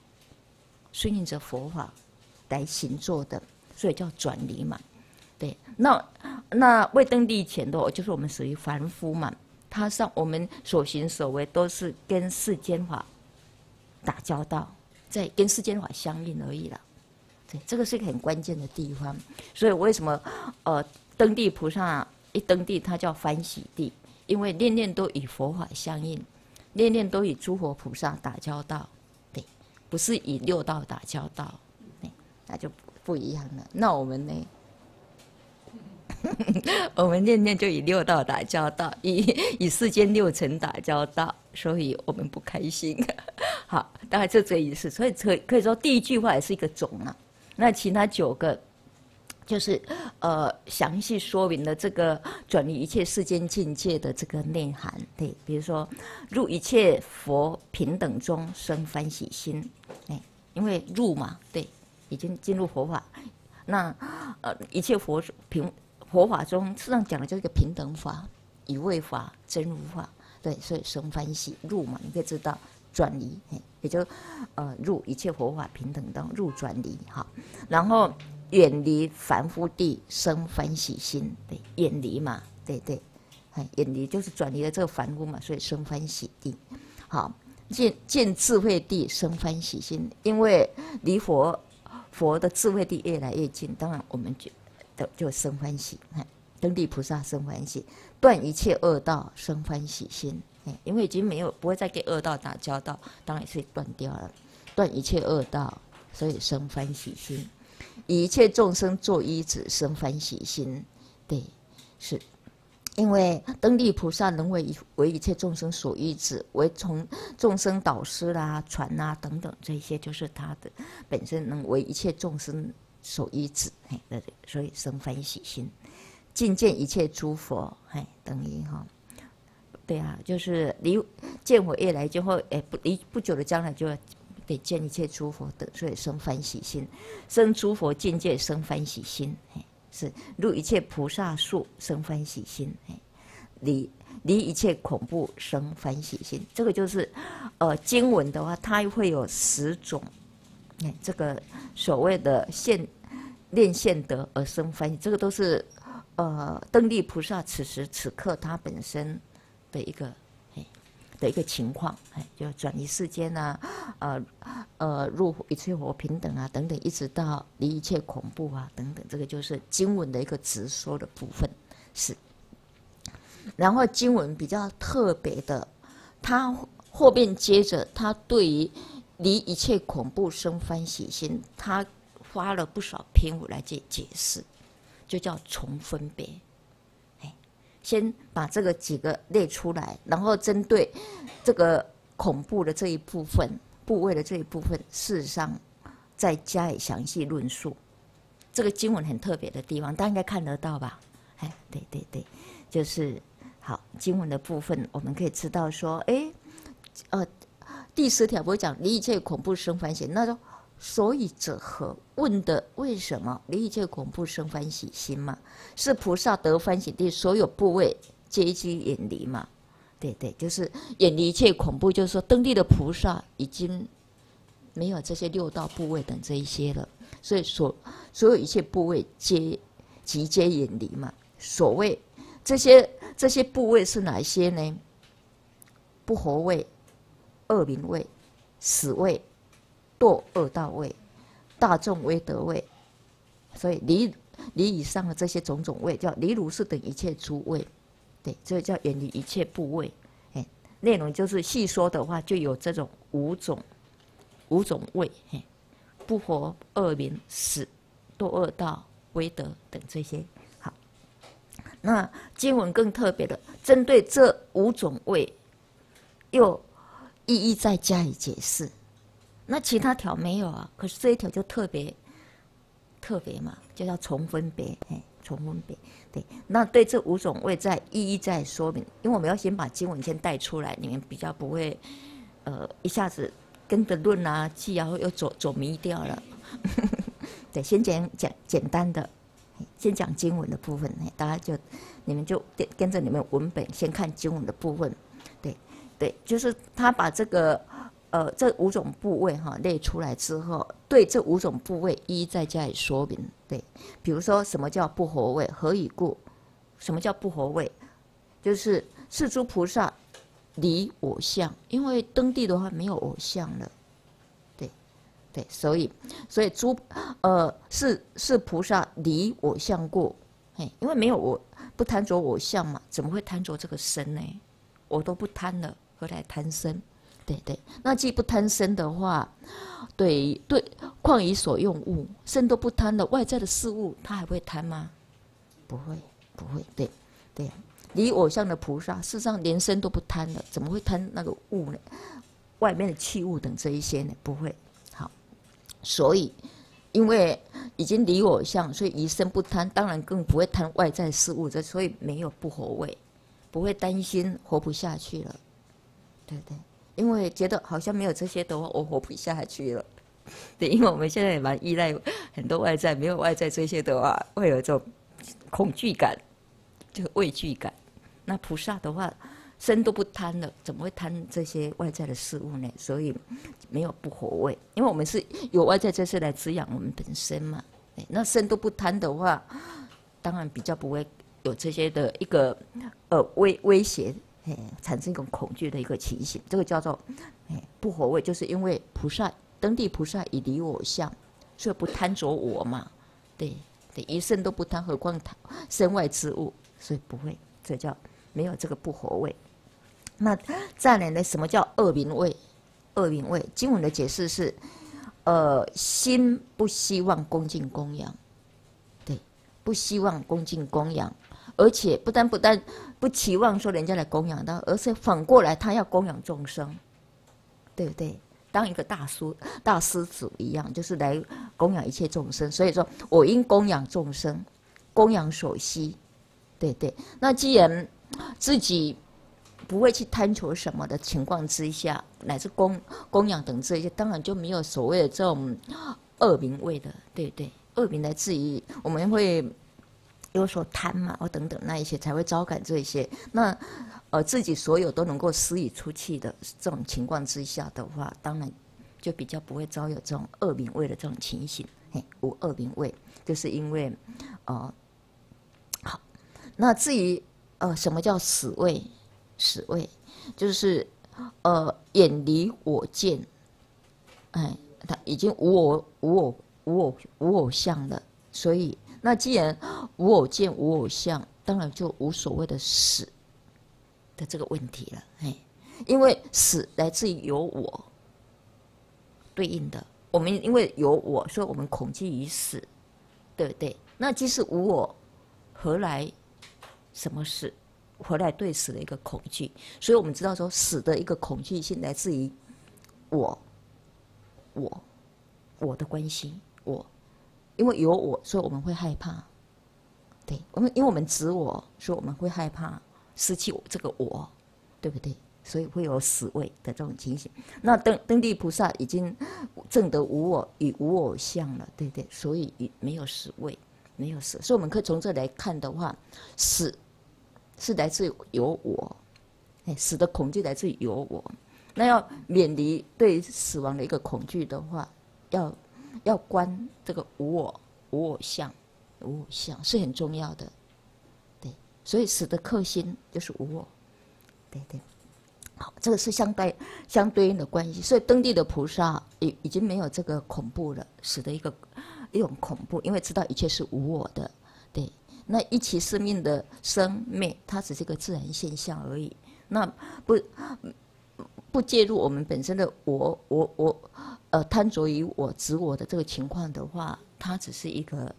顺应着佛法来行做的，所以叫转离嘛。对，那那未登地前的，就是我们属于凡夫嘛。他上我们所行所为都是跟世间法打交道，在跟世间法相应而已了。对，这个是一个很关键的地方。所以为什么呃登地菩萨一登地，他叫欢喜地，因为念念都与佛法相应。念念都与诸佛菩萨打交道，对，不是以六道打交道，对，那就不一样了。那我们呢？我们念念就以六道打交道，以以世间六尘打交道，所以我们不开心。好，大概就这意思。所以可可以说，第一句话也是一个种啊。那其他九个。就是呃，详细说明了这个转移一切世间境界的这个内涵，对，比如说入一切佛平等中生欢喜心，哎，因为入嘛，对，已经进入佛法，那呃一切佛平佛法中，实际上讲的就是一个平等法、一位法、真如法，对，所以生欢喜入嘛，你可以知道转离，也就呃入一切佛法平等当入转离哈，然后。远离凡夫地生欢喜心，对，远离嘛，对对，哎，远离就是转离了这个凡夫嘛，所以生欢喜地。好，见见智慧地生欢喜心，因为离佛佛的智慧地越来越近，当然我们就就生欢喜。登地菩萨生欢喜，断一切恶道生欢喜心。哎，因为已经没有不会再跟恶道打交道，当然是断掉了。断一切恶道，所以生欢喜心。以一切众生作依止，生欢喜心。对，是。因为登地菩萨能为为一切众生所依止，为从众生导师啦、传啊等等，这些就是他的本身能为一切众生所依止，嘿，对对，所以生欢喜心，尽见一切诸佛，嘿，等于哈，对啊，就是离见我越来就会，哎，不离不久的将来就要得见一切诸佛得，所以生欢喜心，生诸佛境界生欢喜心，嘿。是入一切菩萨树生欢喜心，哎，离离一切恐怖生欢喜心。这个就是，呃，经文的话，它会有十种，哎，这个所谓的现练现德而生欢喜，这个都是呃登地菩萨此时此刻他本身的一个。的一个情况，哎，就转移世间啊，呃，呃，入一切火平等啊，等等，一直到离一切恐怖啊，等等，这个就是经文的一个直说的部分是。然后经文比较特别的，它后面接着，它对于离一切恐怖生欢喜心，它花了不少篇幅来解解释，就叫重分别。先把这个几个列出来，然后针对这个恐怖的这一部分部位的这一部分，事实上再加以详细论述。这个经文很特别的地方，大家应该看得到吧？哎，对对对，就是好经文的部分，我们可以知道说，哎，呃，第十条不会讲离一切恐怖生欢喜，那种。所以者何？问的为什么离一切恐怖生欢喜心嘛？是菩萨得欢喜地，所有部位皆即远离嘛？对对，就是远离一切恐怖，就是说登地的菩萨已经没有这些六道部位等这一些了，所以所所有一切部位皆即皆远离嘛。所谓这些这些部位是哪一些呢？不活位、恶名位、死位。堕恶道位，大众威德位，所以离离以上的这些种种位叫离如是等一切诸位，对，这叫远离一切部位。哎，内容就是细说的话，就有这种五种五种位，嘿，不活、恶名、死、堕恶道、威德等这些。好，那经文更特别的，针对这五种位，又一一再加以解释。那其他条没有啊，可是这一条就特别特别嘛，就叫重分别，哎，重分别，对。那对这五种位再一一再说明，因为我们要先把经文先带出来，你们比较不会呃一下子跟着论啊记啊，又走走迷掉了。对，先讲讲简单的，先讲经文的部分，大家就你们就跟跟着你们文本先看经文的部分，对对，就是他把这个。呃，这五种部位哈列出来之后，对这五种部位一一再加以说明。对，比如说什么叫不活位？何以故？什么叫不活位？就是是诸菩萨离我相，因为登地的话没有偶像了。对，对，所以所以诸呃是是菩萨离我相故，嘿，因为没有我不贪着我相嘛，怎么会贪着这个身呢？我都不贪了，何来贪身？对对，那既不贪身的话，对对，况以所用物，身都不贪的外在的事物，他还会贪吗？不会，不会。对对，离我相的菩萨，事实上连身都不贪的，怎么会贪那个物呢？外面的器物等这一些呢？不会。好，所以因为已经离我相，所以一身不贪，当然更不会贪外在事物，这所以没有不活位，不会担心活不下去了。对对。因为觉得好像没有这些的话，我活不下去了。对，因为我们现在也蛮依赖很多外在，没有外在这些的话，会有一种恐惧感，就畏惧感。那菩萨的话，身都不贪了，怎么会贪这些外在的事物呢？所以没有不活位，因为我们是有外在这些来滋养我们本身嘛。那身都不贪的话，当然比较不会有这些的一个呃威威胁。哎，产生一种恐惧的一个情形，这个叫做哎不活位，就是因为菩萨登地菩萨已离我相，所以不贪着我嘛，对对，一生都不贪，何况贪身外之物，所以不会，这叫没有这个不活位。那再来呢？什么叫恶名位？恶名位，经文的解释是，呃，心不希望恭敬供养，对，不希望恭敬供养，而且不但不但不期望说人家来供养他，而是反过来他要供养众生，对不对？当一个大叔、大施主一样，就是来供养一切众生。所以说我应供养众生，供养所需，对对。那既然自己。不会去贪求什么的情况之下，乃至供供养等这些，当然就没有所谓的这种恶名位的，对对？恶名来自于我们会有所贪嘛，哦等等那一些才会招感这一些。那呃自己所有都能够施以出去的这种情况之下的话，当然就比较不会招有这种恶名位的这种情形。嘿，无恶名位，就是因为呃好。那至于呃什么叫死位？死位，就是呃远离我见，哎，他已经无我无我无我无偶像了，所以那既然无偶见无偶像，当然就无所谓的死的这个问题了，哎，因为死来自于有我对应的，我们因为有我，所以我们恐惧于死，对不对？那即使无我，何来什么事？何来对死的一个恐惧，所以我们知道说死的一个恐惧性来自于我，我，我的关心，因为有我，所以我们会害怕。对我们，因为我们指我，所以我们会害怕失去这个我，对不对？所以会有死位的这种情形。那登登地菩萨已经证得无我与无我相了，对不对？所以没有死位，没有死。所以我们可以从这来看的话，死。是来自有我，哎，死的恐惧来自于有我。那要远离对死亡的一个恐惧的话，要要观这个无我、无我相、无我相是很重要的。对，所以死的克星就是无我。对对，好，这个是相对相对应的关系。所以登地的菩萨已已经没有这个恐怖了，死的一个一种恐怖，因为知道一切是无我的。对。那一起生命的生灭，它只是一个自然现象而已。那不不介入我们本身的我我我，呃，贪着于我执我的这个情况的话，它只是一个，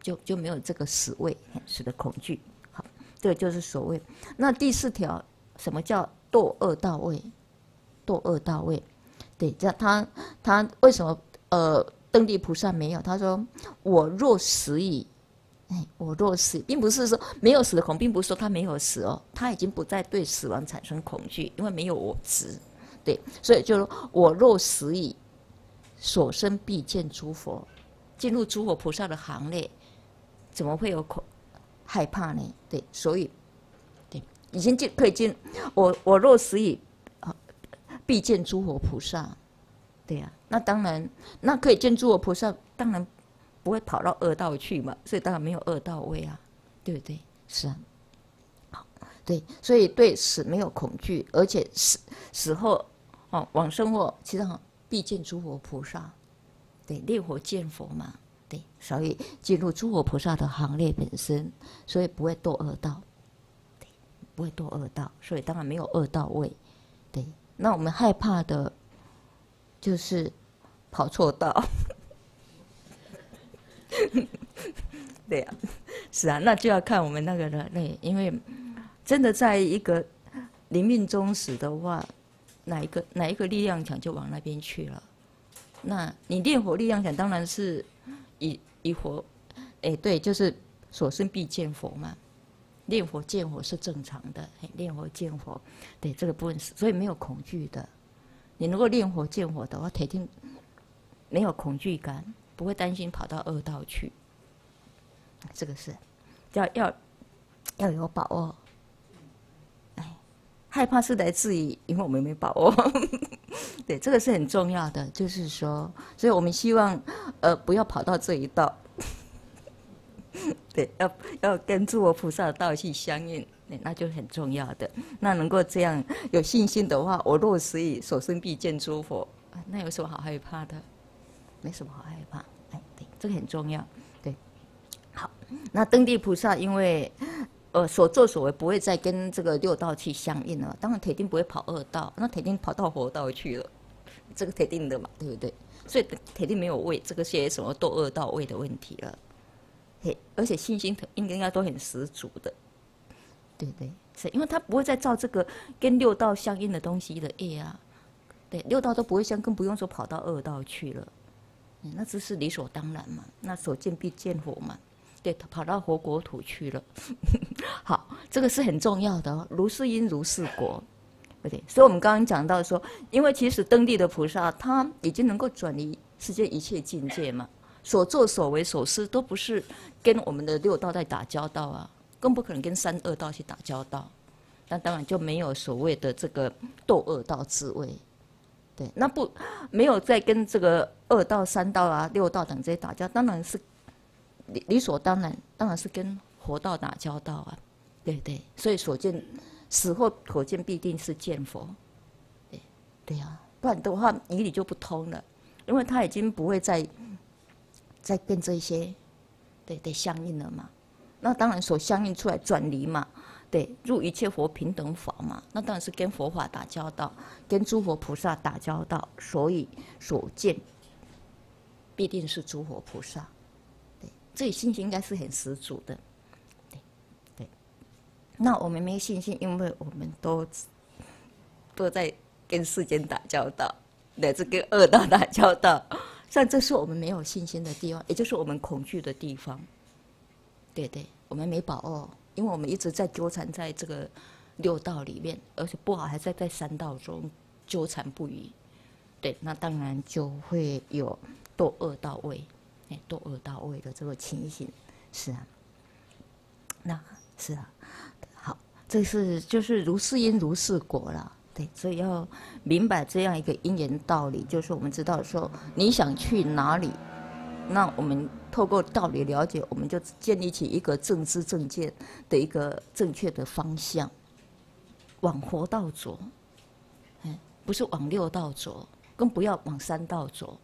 就就没有这个死位，死的恐惧。好，这个就是所谓。那第四条，什么叫堕恶道位？堕恶道位，对，这他他为什么呃登地菩萨没有？他说我若死矣。哎，我若死，并不是说没有死的恐，并不是说他没有死哦，他已经不再对死亡产生恐惧，因为没有我执，对，所以就说我若死矣，所生必见诸佛，进入诸佛菩萨的行列，怎么会有恐害怕呢？对，所以，对，已经进可以进，我我若死矣，啊，必见诸佛菩萨，对呀，那当然，那可以见诸佛菩萨，当然。不会跑到恶道去嘛？所以当然没有恶道位啊，对不对？是啊，好，对，所以对死没有恐惧，而且死死后哦往生后，其实必见诸佛菩萨，对，烈火见佛嘛，对，所以进入诸佛菩萨的行列本身，所以不会堕恶道，对，不会堕恶道，所以当然没有恶道位，对。那我们害怕的，就是跑错道。对呀，是啊，那就要看我们那个人。对，因为真的在一个临命终时的话，哪一个哪一个力量强就往那边去了。那你练火力量强，当然是以以火，哎，对，就是所生必见佛嘛。练火见火是正常的，练火见火，对这个部分是，所以没有恐惧的。你如果练火见火的话，铁定没有恐惧感。不会担心跑到恶道去，这个是要要要有把握。害怕是来自于因为我们没把握，对，这个是很重要的。就是说，所以我们希望呃不要跑到这一道，对，要要跟诸佛菩萨的道去相应，对那就很重要的。那能够这样有信心的话，我若死矣，所生必见诸佛，那有什么好害怕的？没什么好害怕，哎，对，这个很重要。对，好，那登地菩萨因为呃所作所为不会再跟这个六道去相应了，当然铁定不会跑二道，那铁定跑到佛道去了，这个铁定的嘛，对不对？所以铁定没有为这个些什么堕恶道位的问题了。嘿，而且信心应该应该都很十足的，对对，是因为他不会再造这个跟六道相应的东西的业啊。对，六道都不会相，更不用说跑到二道去了。那这是理所当然嘛？那所见必见佛嘛？对，跑到佛国土去了。好，这个是很重要的。如是因如是果，对对？所以我们刚刚讲到说，因为其实登地的菩萨他已经能够转移世界一切境界嘛，所作所为所思都不是跟我们的六道在打交道啊，更不可能跟三恶道去打交道。那当然就没有所谓的这个斗恶道之位。对，那不没有在跟这个二道、三道啊、六道等这些打交当然是理理所当然，当然是跟佛道打交道啊，对对，所以所见死后所见必定是见佛，对对呀，不然的话义理就不通了，因为他已经不会再再跟这些对对相应了嘛，那当然所相应出来转离嘛。对，入一切佛平等法嘛，那当然是跟佛法打交道，跟诸佛菩萨打交道，所以所见必定是诸佛菩萨。对，这信心应该是很十足的。对，对。那我们没信心，因为我们都都在跟世间打交道，乃至跟恶道打交道，像这是我们没有信心的地方，也就是我们恐惧的地方。对对，我们没把握。因为我们一直在纠缠在这个六道里面，而且不好还在在三道中纠缠不已，对，那当然就会有堕恶道位，哎，都恶到位的这个情形，是啊，那是啊，好，这是就是如是因如是果了，对，所以要明白这样一个因缘道理，就是我们知道说你想去哪里。那我们透过道理了解，我们就建立起一个正知正见的一个正确的方向，往佛道走，嗯，不是往六道走，更不要往三道走，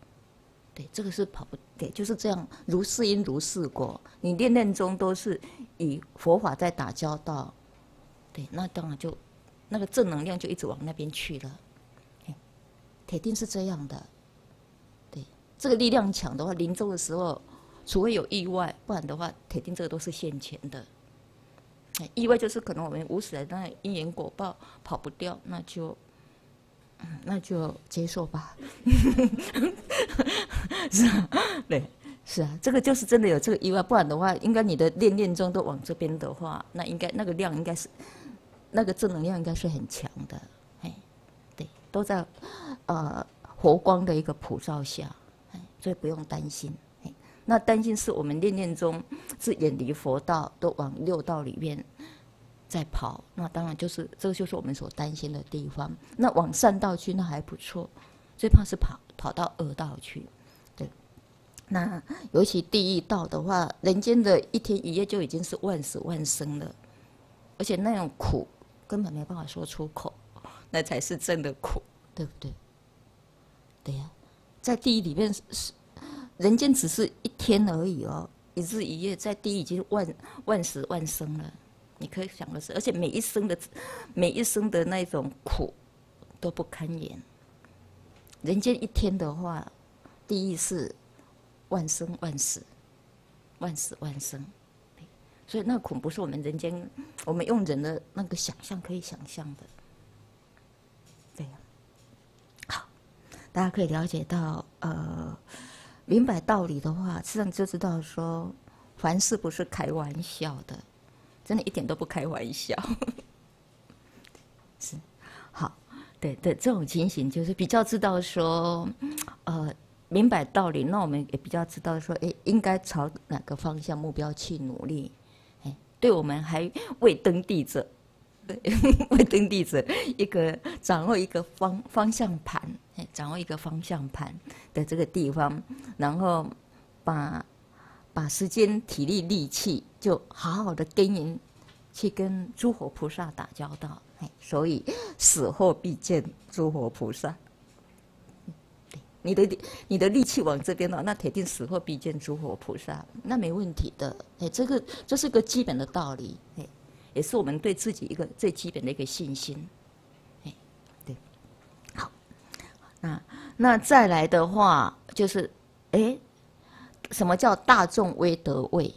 对，这个是跑不，对，就是这样，如是因如是果，你念念中都是以佛法在打交道，对，那当然就那个正能量就一直往那边去了，铁定是这样的。对这个力量强的话，临终的时候，除非有意外，不然的话，铁定这个都是现钱的。哎意外就是可能我们无始来那因缘果报跑不掉，那就，那就接受吧。是啊，对，是啊，这个就是真的有这个意外，不然的话，应该你的念念中都往这边的话，那应该那个量应该是，那个正能量应该是很强的。哎，对，都在呃佛光的一个普照下。所以不用担心，那担心是我们念念中是远离佛道，都往六道里面在跑。那当然就是这个，就是我们所担心的地方。那往善道去，那还不错。最怕是跑跑到恶道去。对，那尤其地狱道的话，人间的一天一夜就已经是万死万生了，而且那种苦根本没办法说出口，那才是真的苦，对不对？对呀。在地狱里面是人间只是一天而已哦，一日一夜在地狱已经万万死万生了。你可以想的是，而且每一生的每一生的那种苦都不堪言。人间一天的话，第一是万生万死，万死万生。所以那苦不是我们人间我们用人的那个想象可以想象的。对。好大家可以了解到，呃，明白道理的话，实际上就知道说，凡事不是开玩笑的，真的一点都不开玩笑。是，好，对对，这种情形就是比较知道说，呃，明白道理，那我们也比较知道说，哎，应该朝哪个方向目标去努力，哎，对我们还未登地者。对，未登地者一个掌握一个方方向盘，掌握一个方向盘的这个地方，然后把把时间、体力、力气，就好好的耕耘，去跟诸佛菩萨打交道。哎，所以死后必见诸佛菩萨。你的你的力气往这边了，那铁定死后必见诸佛菩萨，那没问题的。哎，这个这是个基本的道理，哎，也是我们对自己一个最基本的一个信心。哎，对，好，那那再来的话就是，哎，什么叫大众威德位？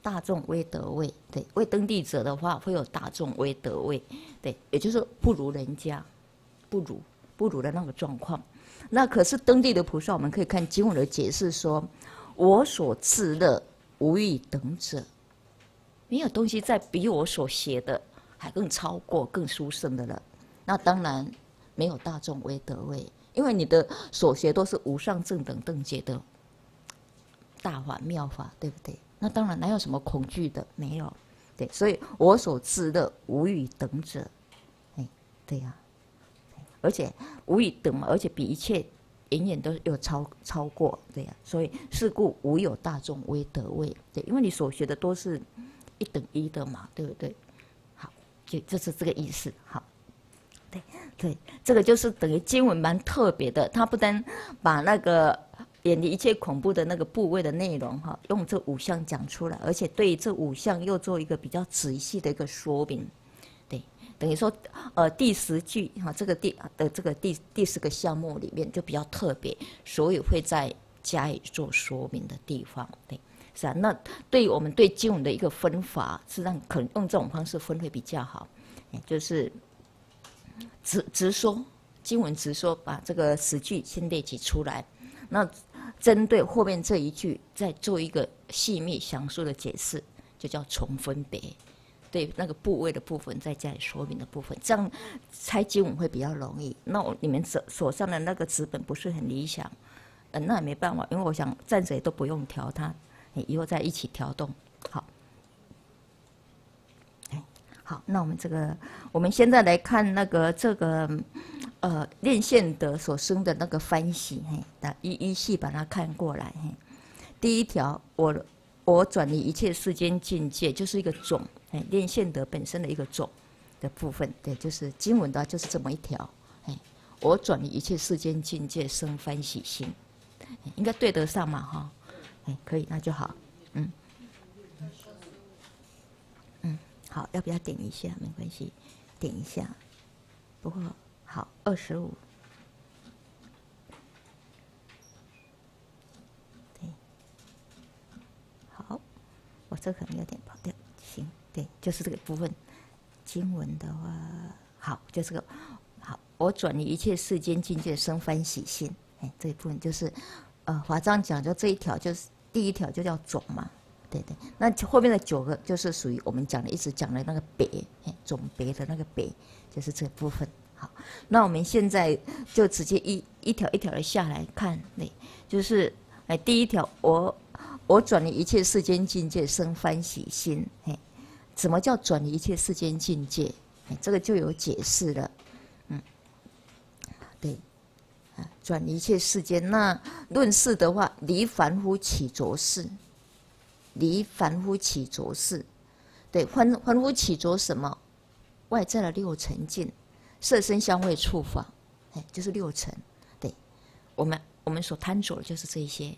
大众威德位，对，为登地者的话会有大众威德位，对，也就是不如人家，不如不如的那个状况。那可是登地的菩萨，我们可以看经文的解释说：“我所自乐，无与等者。”没有东西在比我所写的还更超过、更殊胜的了。那当然没有大众威德位，因为你的所学都是无上正等正解的大法妙法，对不对？那当然哪有什么恐惧的？没有，对，所以我所知的，无与等者。哎，对呀。而且无与等嘛，而且比一切远远都有超超过，对呀。所以是故无有大众威德位，对，因为你所学的都是一等一的嘛，对不对？好，就就是这个意思。好，对对，这个就是等于经文蛮特别的，它不单把那个远离一切恐怖的那个部位的内容哈，用这五项讲出来，而且对这五项又做一个比较仔细的一个说明。对等于说，呃，第十句哈，这个第的这个第第十个项目里面就比较特别，所以会在加以做说明的地方，对，是啊。那对于我们对经文的一个分法，实际上可能用这种方式分会比较好，就是直直说经文直说，把这个十句先列举出来，那针对后面这一句再做一个细密详述的解释，就叫重分别。对那个部位的部分再加以说明的部分，这样拆经文会比较容易。那我你们手手上的那个纸本不是很理想，嗯，那也没办法，因为我想暂时都不用调它，以后再一起调动。好，哎，好，那我们这个，我们现在来看那个这个，呃，练现德所生的那个欢喜，嘿，那一一细把它看过来，嘿，第一条，我我转离一切世间境界，就是一个种。哎，练现德本身的一个种的部分，对，就是经文的话，就是这么一条。哎，我转移一切世间境界生欢喜心，应该对得上嘛？哈，哎，可以，那就好。嗯，嗯，好，要不要点一下？没关系，点一下。不过好，二十五。对，好，我这可能有点跑掉。行对，就是这个部分。经文的话，好，就这个好。我转移一切世间境界生欢喜心，哎，这一部分就是，呃，法藏讲就这一条，就是第一条就叫种嘛，对对。那后面的九个就是属于我们讲的，一直讲的那个别，哎，种别的那个别，就是这部分。好，那我们现在就直接一一条一条的下来看，对，就是哎，第一条，我我转移一切世间境界生欢喜心，嘿。什么叫转移一切世间境界？哎，这个就有解释了。嗯，对，啊，转移一切世间。那论事的话，离凡夫起着事，离凡夫起着事。对，凡凡夫起着什么？外在的六尘境，色身香味触法，哎，就是六尘。对，我们我们所贪着的就是这些。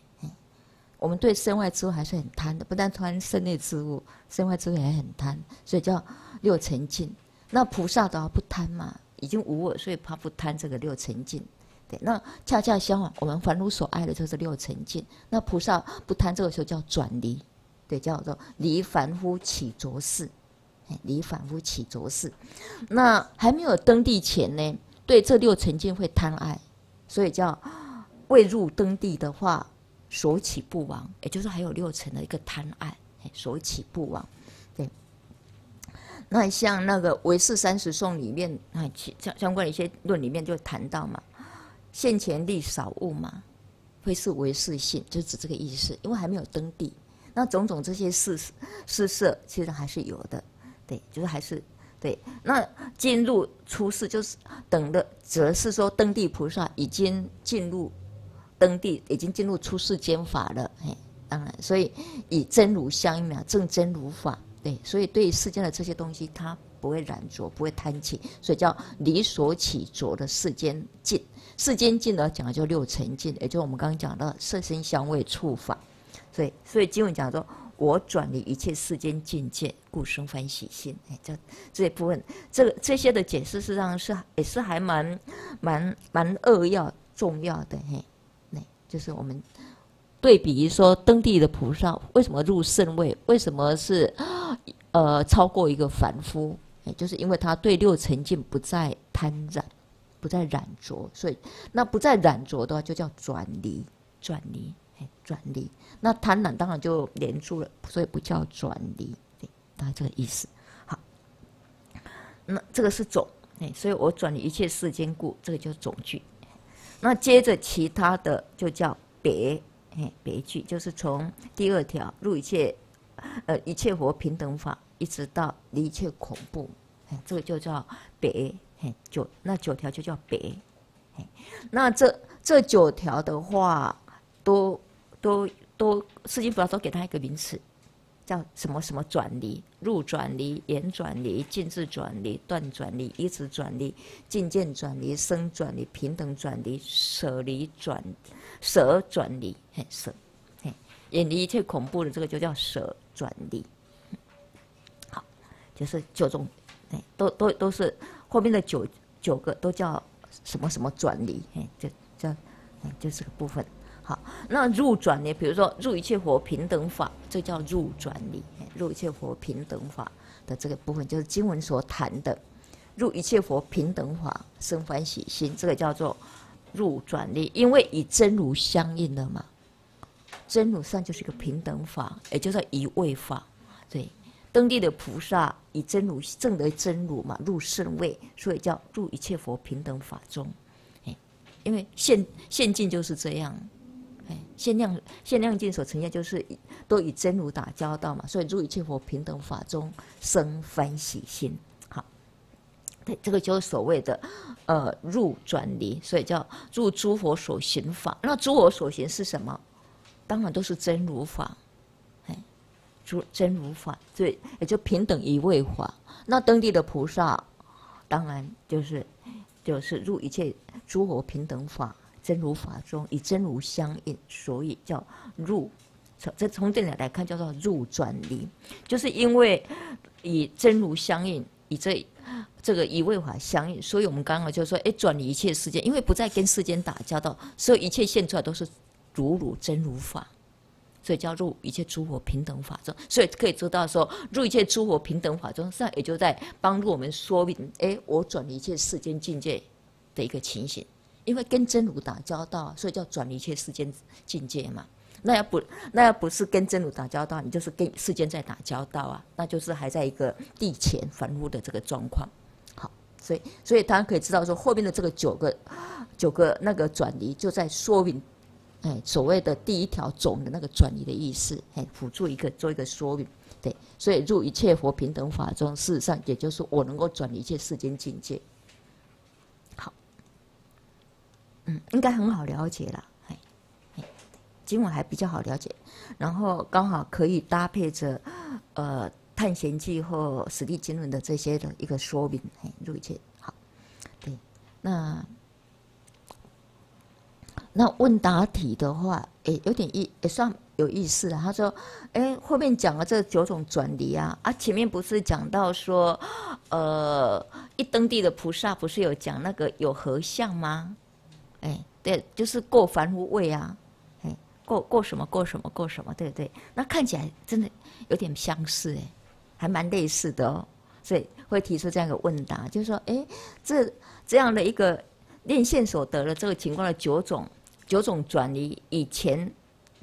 我们对身外之物还是很贪的，不但贪身内之物，身外之物也很贪，所以叫六尘境。那菩萨的话不贪嘛，已经无我，所以他不贪这个六尘境。对，那恰恰相反，我们凡夫所爱的就是六尘境。那菩萨不贪，这个时候叫转离，对，叫做离凡夫起着事，你反复起着事。那还没有登地前呢，对这六尘境会贪爱，所以叫未入登地的话。所起不亡，也就是还有六层的一个贪爱，所起不亡。对，那像那个维世三十颂里面，啊，相相关的一些论里面就谈到嘛，现前利少物嘛，会是维世性，就指这个意思。因为还没有登地，那种种这些事事色，其实还是有的。对，就是还是对。那进入出世，就是等的，则是说登地菩萨已经进入。登地已经进入出世间法了，嘿，当然，所以以真如相应啊，正真如法，对，所以对世间的这些东西，它不会染着，不会贪起，所以叫离所起着的世间境。世间境呢，讲的就六尘境，也就是我们刚刚讲的色身香味触法。所以，所以经文讲说，我转离一切世间境界，故生欢喜心。哎，这这部分，这个这些的解释，实际上是也是还蛮蛮蛮扼要重要的。嘿，那就是我们对比说登地的菩萨为什么入圣位，为什么是呃超过一个凡夫？哎，就是因为他对六尘境不再贪染，不再染着，所以那不再染着的话，就叫转离，转离。转离，那贪婪当然就连住了，所以不叫转离，大概这个意思。好，那这个是总，哎，所以我转离一切世间故，这个就是总句。那接着其他的就叫别，哎，别句就是从第二条入一切，呃，一切佛平等法，一直到离一切恐怖，哎，这个就叫别，嘿，九那九条就叫别，那这这九条的话都。都都，世经菩萨都给他一个名词，叫什么什么转离，入转离，言转离，静智转离，断转离，一直转离，境见转离，生转离，平等转离，舍离转，舍转离，嘿舍，嘿远离一切恐怖的这个就叫舍转离。好，就是九种，哎，都都都是后面的九九个都叫什么什么转离，嘿，就叫，哎，就这个部分。好，那入转呢？比如说入一切佛平等法，这叫入转理。入一切佛平等法的这个部分，就是经文所谈的入一切佛平等法生欢喜心，这个叫做入转理。因为以真如相应的嘛，真如上就是一个平等法，也就是一位法。对，登地的菩萨以真如正得真如嘛，入圣位，所以叫入一切佛平等法中。哎，因为现现境就是这样。限量限量境所呈现就是都与真如打交道嘛，所以入一切佛平等法中生欢喜心。好，对，这个就是所谓的呃入转离，所以叫入诸佛所行法。那诸佛所行是什么？当然都是真如法，哎，诸真如法，对，也就平等一位法。那登地的菩萨，当然就是就是入一切诸佛平等法。真如法中以真如相应，所以叫入。从这从这里来看，叫做入转离，就是因为以真如相应，以这这个以位法相应，所以我们刚刚就说，哎，转离一切世间，因为不再跟世间打交道，所以一切现出来都是如如真如法，所以叫入一切诸佛平等法中。所以可以知道说，入一切诸佛平等法中，实际上也就在帮助我们说明，哎，我转离一切世间境界的一个情形。因为跟真如打交道，所以叫转离一切世间境界嘛。那要不那要不是跟真如打交道，你就是跟世间在打交道啊。那就是还在一个地前凡夫的这个状况。好，所以所以大家可以知道说，后面的这个九个九个那个转移，就在说明，哎，所谓的第一条总的那个转移的意思，哎，辅助一个做一个说明。对，所以入一切佛平等法中，事实上也就是我能够转离一切世间境界。嗯，应该很好了解了，嘿，今晚还比较好了解，然后刚好可以搭配着，呃，《探险记》或《史地经论》的这些的一个说明，嘿，入一切好，对，那那问答题的话，哎，有点意，也算有意思。他说，哎，后面讲了这九种转离啊，啊，前面不是讲到说，呃，一登地的菩萨不是有讲那个有合相吗？哎，对，就是过凡夫位啊，哎，过过什么过什么过什么，对不对？那看起来真的有点相似，哎，还蛮类似的哦，所以会提出这样一个问答，就是说，哎，这这样的一个练线所得的这个情况的九种九种转移，以前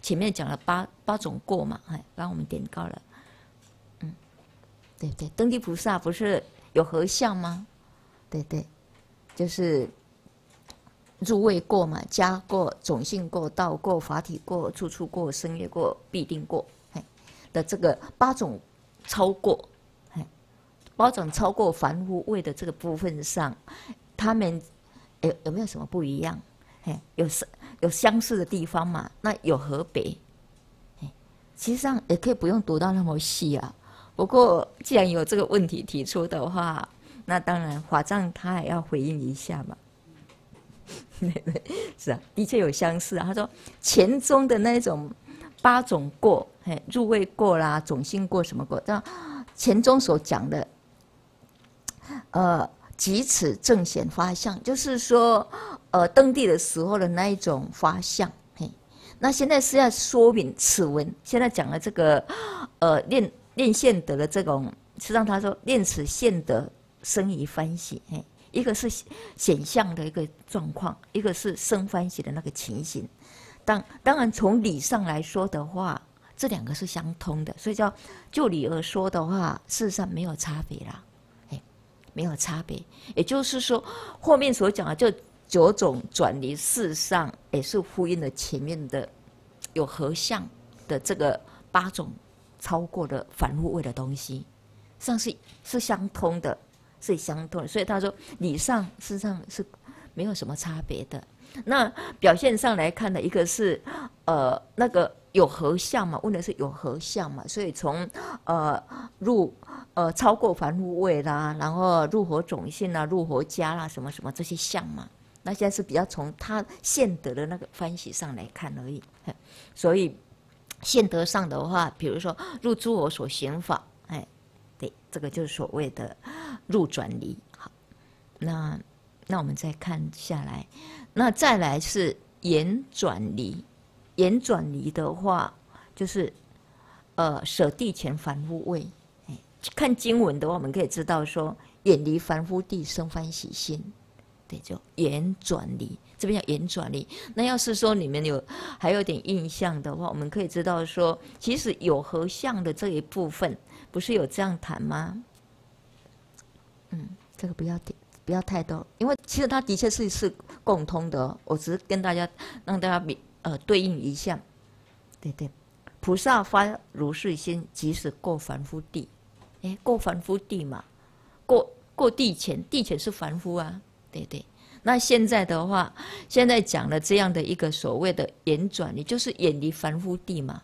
前面讲了八八种过嘛，哎，帮我们点高了，嗯，对对，登地菩萨不是有合相吗？对对，就是。入位过嘛，加过、种性过、道过、法体过、处处过、生业过、必定过，嘿的这个八种超过，嘿，八种超过凡夫位的这个部分上，他们有有没有什么不一样？嘿，有是有相似的地方嘛？那有何别？嘿，实上也可以不用读到那么细啊。不过既然有这个问题提出的话，那当然法藏他也要回应一下嘛。是啊，的确有相似啊。他说前中的那种八种过，嘿，入位过啦，种性过什么过？这样 前中所讲的，呃，即此正显发相，就是说，呃，登地的时候的那一种发相。嘿，那现在是要说明此文，现在讲了这个，呃，练练现德的这种，实际上他说练此现德生于欢喜，嘿。一个是显象的一个状况，一个是生欢喜的那个情形。当当然从理上来说的话，这两个是相通的，所以叫就理而说的话，事实上没有差别啦，哎，没有差别。也就是说，后面所讲的这九种转离，事实上也是呼应了前面的有合相的这个八种超过的反复位的东西，实际上是是相通的。是相通的，所以他说理上事实上是没有什么差别的。那表现上来看呢，一个是呃那个有合相嘛，问的是有合相嘛，所以从呃入呃超过凡夫位啦，然后入火种性啦，入火家啦，什么什么这些相嘛，那现在是比较从他现得的那个欢喜上来看而已。所以现得上的话，比如说入诸我所行法，对，这个就是所谓的入转离。好，那那我们再看下来，那再来是言转离。言转离的话，就是呃舍地前凡夫位。哎，看经文的话，我们可以知道说，远离凡夫地生欢喜心。对，就言转离，这边叫言转离。那要是说你们有还有点印象的话，我们可以知道说，其实有合相的这一部分。不是有这样谈吗？嗯，这个不要不要太多，因为其实它的确是是共通的。我只是跟大家让大家比呃对应一下，对对，菩萨发如是心，即使过凡夫地，哎，过凡夫地嘛，过过地前，地前是凡夫啊，对对。那现在的话，现在讲了这样的一个所谓的延转，你就是远离凡夫地嘛，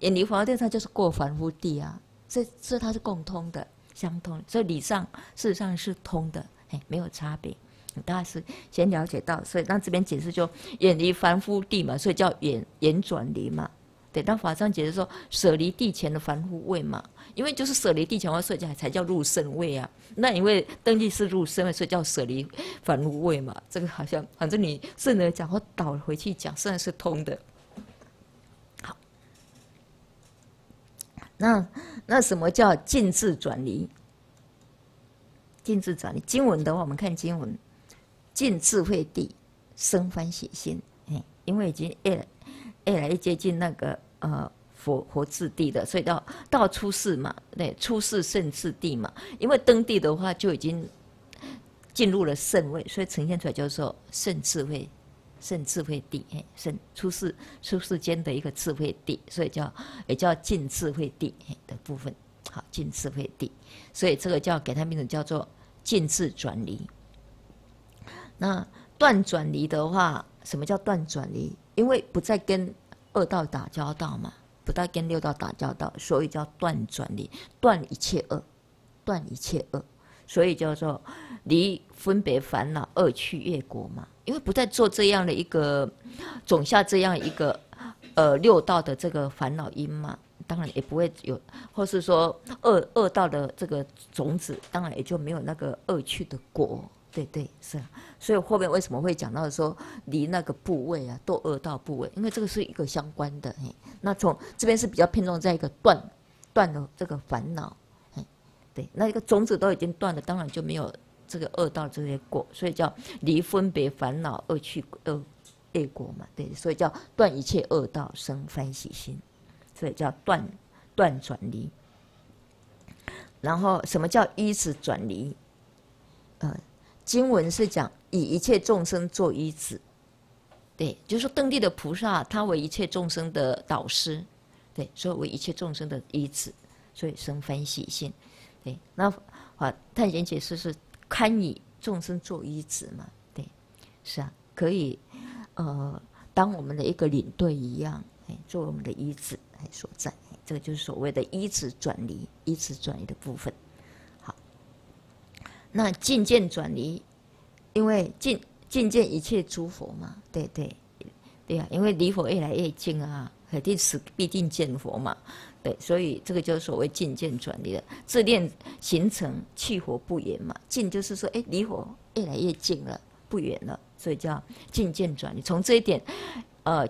远离凡夫地，它就是过凡夫地啊。这这它是共通的，相通，所以理上事实上是通的，哎，没有差别。大家是先了解到，所以那这边解释就远离凡夫地嘛，所以叫远远转离嘛。对，当法上解释说舍离地前的凡夫位嘛，因为就是舍离地前的所以才才叫入圣位啊。那因为登记是入圣位，所以叫舍离凡夫位嘛。这个好像反正你顺着讲或倒回去讲，虽然是通的。那那什么叫尽智转离？尽智转离经文的话，我们看经文，尽智慧地生欢喜心。哎，因为已经越来越来越接近那个呃佛佛智地的，所以到到出世嘛，对，出世圣智地嘛。因为登地的话就已经进入了圣位，所以呈现出来就是说圣智慧。圣智慧地，哎，圣出世出世间的一个智慧地，所以叫也叫尽智慧地的部分。好，尽智慧地，所以这个叫给它名字叫做尽智转离。那断转离的话，什么叫断转离？因为不再跟恶道打交道嘛，不再跟六道打交道，所以叫断转离，断一切恶，断一切恶，所以叫做离分别烦恼恶趣业果嘛。因为不再做这样的一个种下这样一个呃六道的这个烦恼因嘛，当然也不会有，或是说恶恶道的这个种子，当然也就没有那个恶趣的果，对对是。所以后面为什么会讲到说离那个部位啊，堕恶道部位？因为这个是一个相关的。那从这边是比较偏重在一个断断的这个烦恼，对，那一个种子都已经断了，当然就没有。这个恶道这些果，所以叫离分别烦恼恶趣恶业果嘛，对，所以叫断一切恶道生欢喜心，所以叫断断转离。然后什么叫依止转离？呃，经文是讲以一切众生做依止，对，就是说登地的菩萨，他为一切众生的导师，对，所以为一切众生的依止，所以生欢喜心，对。那啊，探险解释是。堪以众生做依止嘛？对，是啊，可以，呃，当我们的一个领队一样，哎，做我们的依止哎所在。这个就是所谓的依止转离，依止转离的部分。好，那境见转离，因为境境见一切诸佛嘛，对对对呀，因为离佛越来越近啊，肯定是必定见佛嘛，对，所以这个就是所谓境见转离的自恋形成去佛不远嘛，近就是说，哎，离佛越来越近了，不远了，所以叫境见转离。从这一点，呃，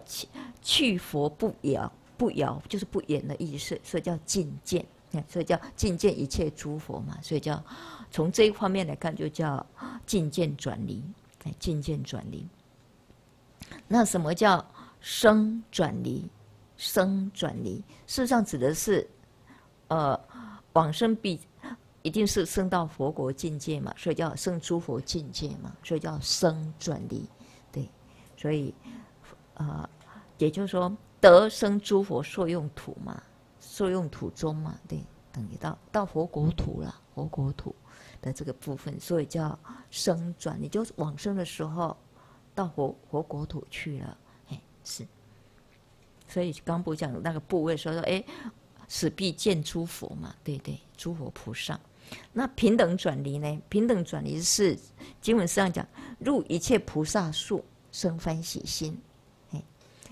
去佛不遥。不遥就是不远的意思，所以叫境见，所以叫境见一切诸佛嘛，所以叫从这一方面来看，就叫境见转离，哎，境见转离。那什么叫生转离？生转离，事实上指的是，呃，往生必一定是升到佛国境界嘛，所以叫生诸佛境界嘛，所以叫生转离，对，所以，呃，也就是说。得生诸佛受用土嘛，受用土中嘛，对，等于到到佛国土了，佛国土的这个部分，所以叫生转，你就是往生的时候到佛佛国土去了，哎，是。所以刚不讲那个部位说说，哎，死必见诸佛嘛，对对，诸佛菩萨。那平等转离呢？平等转离是经文上讲，入一切菩萨树生欢喜心。哎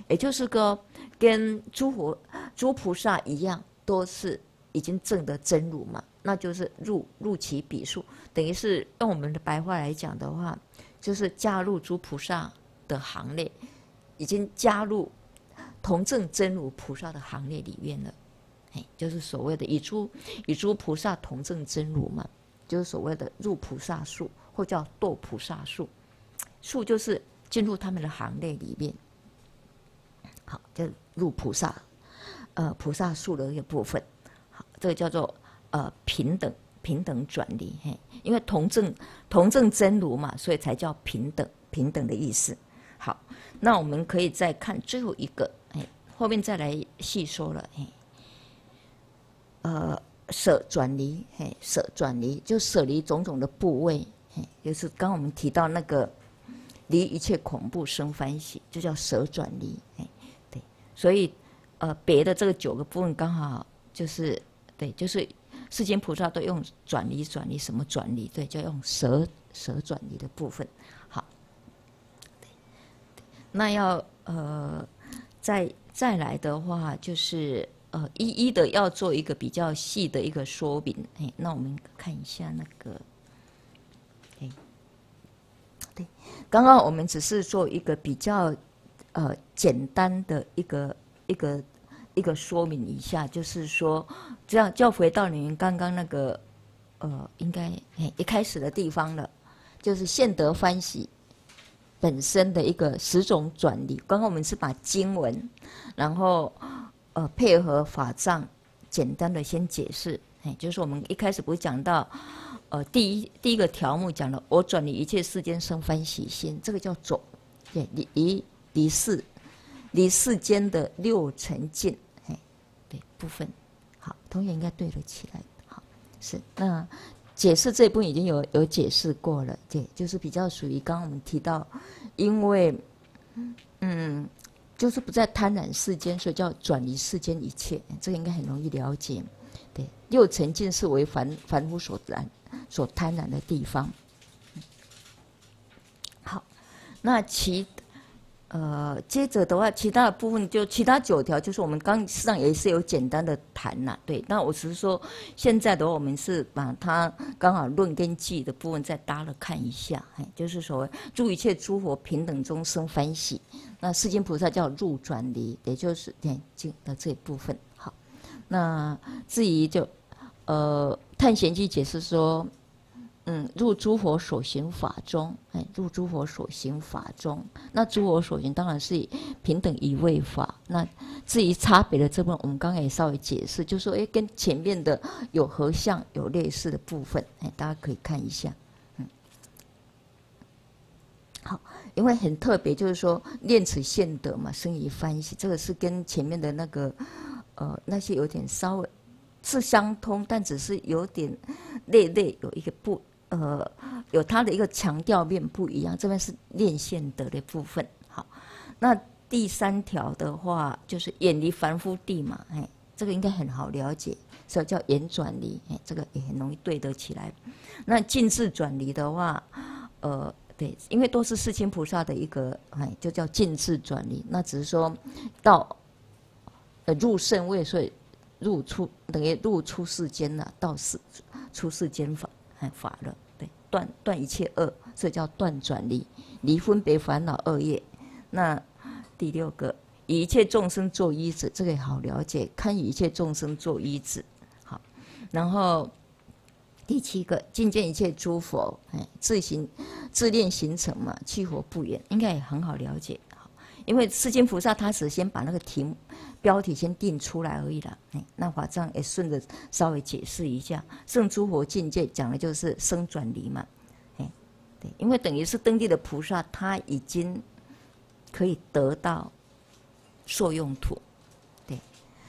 也就是个跟诸佛、诸菩萨一样，都是已经证得真如嘛，那就是入入其比数，等于是用我们的白话来讲的话，就是加入诸菩萨的行列，已经加入同证真如菩萨的行列里面了。哎，就是所谓的与诸与诸菩萨同证真如嘛，就是所谓的入菩萨数，或叫堕菩萨数，数就是进入他们的行列里面。好，就入菩萨，呃，菩萨树的一个部分。好，这个叫做呃平等平等转离，嘿，因为同证同证真如嘛，所以才叫平等平等的意思。好，那我们可以再看最后一个，后面再来细说了，嘿，呃，舍转离，嘿，舍转离就舍离种种的部位，嘿，就是刚我们提到那个离一切恐怖生欢喜，就叫舍转离，哎。所以，呃，别的这个九个部分刚好就是，对，就是世间菩萨都用转离转离什么转离，对，就用舍舍转离的部分。好，那要呃在再来的话，就是呃一一的要做一个比较细的一个说明。哎，那我们看一下那个，哎，对，刚刚我们只是做一个比较。呃，简单的一个一个一个说明一下，就是说，这样就回到你们刚刚那个呃，应该一开始的地方了，就是现得欢喜本身的一个十种转离。刚刚我们是把经文，然后呃配合法藏，简单的先解释。哎，就是我们一开始不是讲到呃第一第一个条目讲了，我转离一切世间生欢喜心，这个叫种，对，离离。离世，离世间的六尘境，哎，对部分，好，同学应该对得起来，好，是那解释这一部分已经有有解释过了，对，就是比较属于刚刚我们提到，因为，嗯，就是不再贪婪世间，所以叫转移世间一切，这个应该很容易了解，对，六尘境是为凡凡夫所染所贪婪的地方，好，那其。呃，接着的话，其他的部分就其他九条，就是我们刚实际上也是有简单的谈呐，对。那我只是说，现在的话，我们是把它刚好论跟记的部分再搭了看一下，哎，就是所谓诸一切诸佛平等中生欢喜，那世间菩萨叫入转离，也就是念经的这一部分。好，那至于就呃，探险记解释说。嗯，入诸佛所行法中，哎，入诸佛所行法中，那诸佛所行当然是平等一位法。那至于差别的这部分，我们刚才也稍微解释，就说，哎，跟前面的有合相、有类似的部分，哎，大家可以看一下。嗯，好，因为很特别，就是说念此现得嘛，生于欢喜，这个是跟前面的那个，呃，那些有点稍微是相通，但只是有点类类有一个不。呃，有它的一个强调面不一样，这边是练现德的部分。好，那第三条的话就是远离凡夫地嘛，哎，这个应该很好了解，所以叫言转离，哎，这个也很容易对得起来。那尽智转离的话，呃，对，因为都是世亲菩萨的一个，哎，就叫尽智转离。那只是说到呃入圣位，所以入出等于入出世间了，到世出世间法，哎法了，对，断断一切恶，所以叫断转离，离分别烦恼恶业。那第六个。以一切众生做依止，这个也好了解。看以一切众生做依止，好。然后第七个，境见一切诸佛，哎，自行自恋形成嘛，去佛不远，应该也很好了解。好，因为世间菩萨他只先把那个题目标题先定出来而已了。哎，那法藏也顺着稍微解释一下，圣诸佛境界讲的就是生转离嘛。哎，对，因为等于是登地的菩萨，他已经可以得到。受用土，对，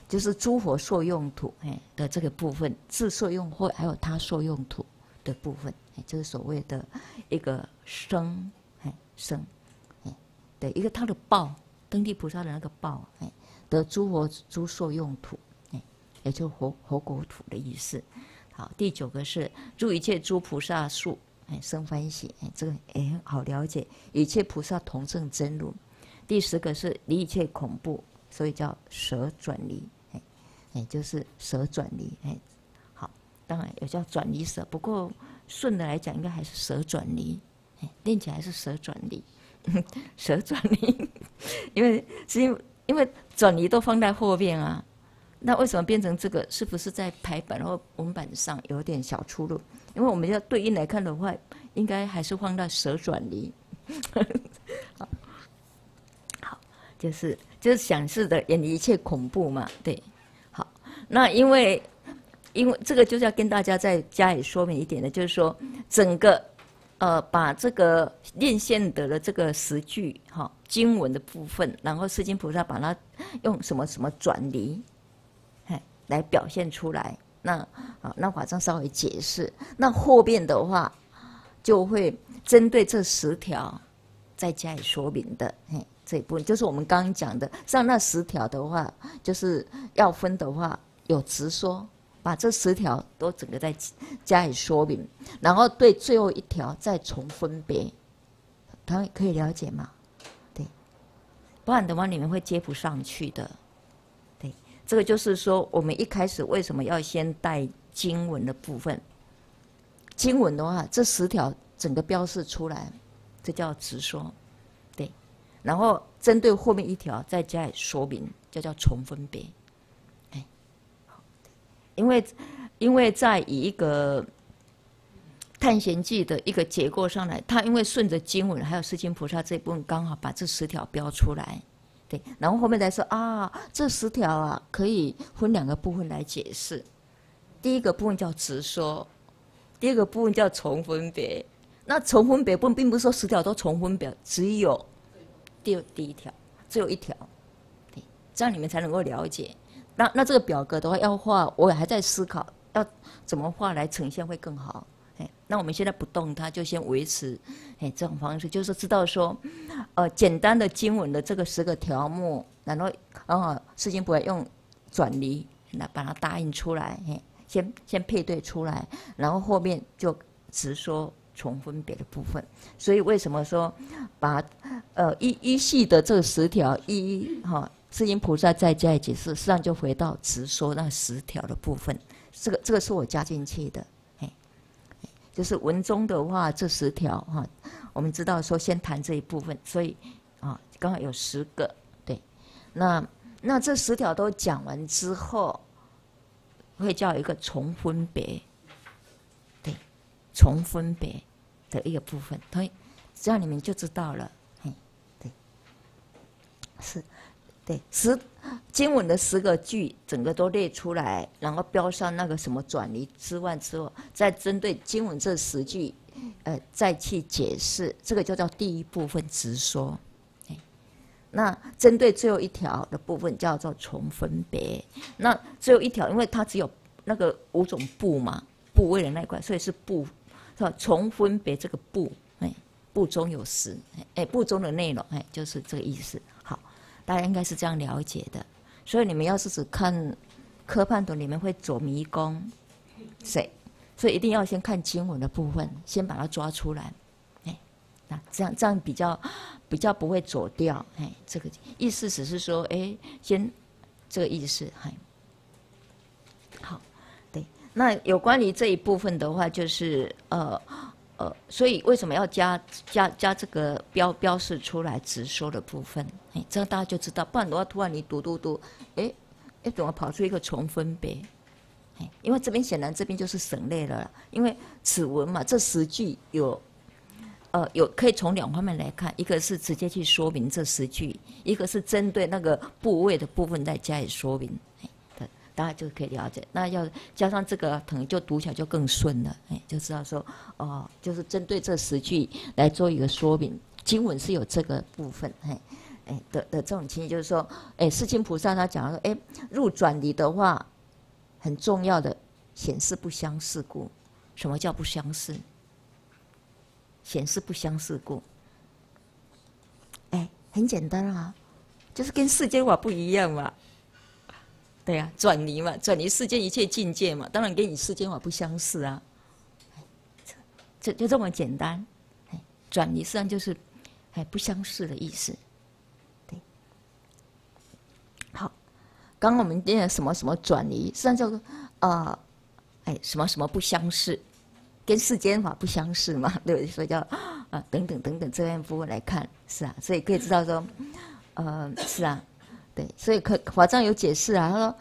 就是诸佛受用土，哎的这个部分，自受用或还有他受用土的部分，哎，就是所谓的一个生，哎生，哎，对，一个他的报，登地菩萨的那个报，哎，得诸佛诸受用土，哎，也就佛佛国土的意思。好，第九个是入一切诸菩萨树，哎生欢喜，哎这个也很好了解，一切菩萨同证真如。第十个是离一切恐怖，所以叫舍转离，哎，哎，就是舍转离，哎，好，当然也叫转离舍，不过顺的来讲，应该还是舍转离，哎，念起来是舍转离，舍转离，因为是因为因为转移都放在后面啊，那为什么变成这个？是不是在排版或文版上有点小出入？因为我们要对应来看的话，应该还是放在舍转移，好。就是就是想试的远离一切恐怖嘛，对，好，那因为因为这个就是要跟大家再加以说明一点的，就是说整个呃把这个念现得的这个十句哈经文的部分，然后释经菩萨把它用什么什么转离，哎来表现出来，那啊那法上稍微解释，那后边的话就会针对这十条再加以说明的，嘿。这一部分就是我们刚刚讲的，像那十条的话，就是要分的话，有直说，把这十条都整个再加以说明，然后对最后一条再重分别，他可以了解吗？对，不然的话你们会接不上去的。对，这个就是说，我们一开始为什么要先带经文的部分？经文的话，这十条整个标示出来，这叫直说。对然后针对后面一条再加以说明，这叫重分别。因为因为在以一个《探险记》的一个结构上来，它因为顺着经文还有释经菩萨这一部分，刚好把这十条标出来。对，然后后面再说啊，这十条啊可以分两个部分来解释。第一个部分叫直说，第二个部分叫重分别。那重分别部分并不是说十条都重分别，只有。第第一条只有一条，对，这样你们才能够了解。那那这个表格的话要画，我还在思考要怎么画来呈现会更好。哎，那我们现在不动它，就先维持哎这种方式，就是知道说，呃，简单的经文的这个十个条目，然后然后事情不会用转移来把它答应出来，嘿，先先配对出来，然后后面就直说。重分别的部分，所以为什么说把呃一一系的这十条一一哈，释音菩萨再加一解释，实际上就回到直说那十条的部分。这个这个是我加进去的，哎，就是文中的话这十条哈，我们知道说先谈这一部分，所以啊刚好有十个对，那那这十条都讲完之后，会叫一个重分别。对重分别的一个部分，以这样你们就知道了。嘿，对，是，对，十经文的十个句，整个都列出来，然后标上那个什么转离之外之后，再针对经文这十句，呃，再去解释，这个就叫第一部分直说。那针对最后一条的部分叫做重分别。那最后一条，因为它只有那个五种部嘛，部位的那一块，所以是部。是吧？重分别这个部，哎，部中有十，哎，部中的内容，哎，就是这个意思。大家应该是这样了解的。所以你们要是只看科判图你们会走迷宫，谁？所以一定要先看经文的部分，先把它抓出来，哎，那这样这样比较比较不会走掉，哎，这个意思只是说，哎，先这个意思，嗨，好，对，那有关于这一部分的话，就是呃所以为什么要加加加这个标标示出来直说的部分？哎，这样大家就知道，不然的话，突然你读读读，哎，哎，怎么跑出一个重分别？哎因为这边显然这边就是省略了，因为此文嘛，这十句有，呃，有可以从两方面来看，一个是直接去说明这十句，一个是针对那个部位的部分再加以说明，大家就可以了解。那要加上这个，可能就读起来就更顺了，哎，就知道说，哦，就是针对这十句来做一个说明。经文是有这个部分，哎，哎的的这种情形，就是说，哎，世亲菩萨他讲说，哎，入转离的话。很重要的显示不相似故，什么叫不相似？显示不相似故，哎，很简单啊，就是跟世间法不一样嘛。对呀，转离嘛，转离世间一切境界嘛，当然跟你世间法不相似啊。这就这么简单，哎，转离实际上就是哎不相似的意思。对。好刚刚我们念什么什么转移，实际上叫做啊，哎，什么什么不相似，跟世间法不相似嘛，对 不对？所以叫啊等等等等这样部分来看，是啊，所以可以知道说，呃，是啊，对，所以可法藏有解释啊，他说，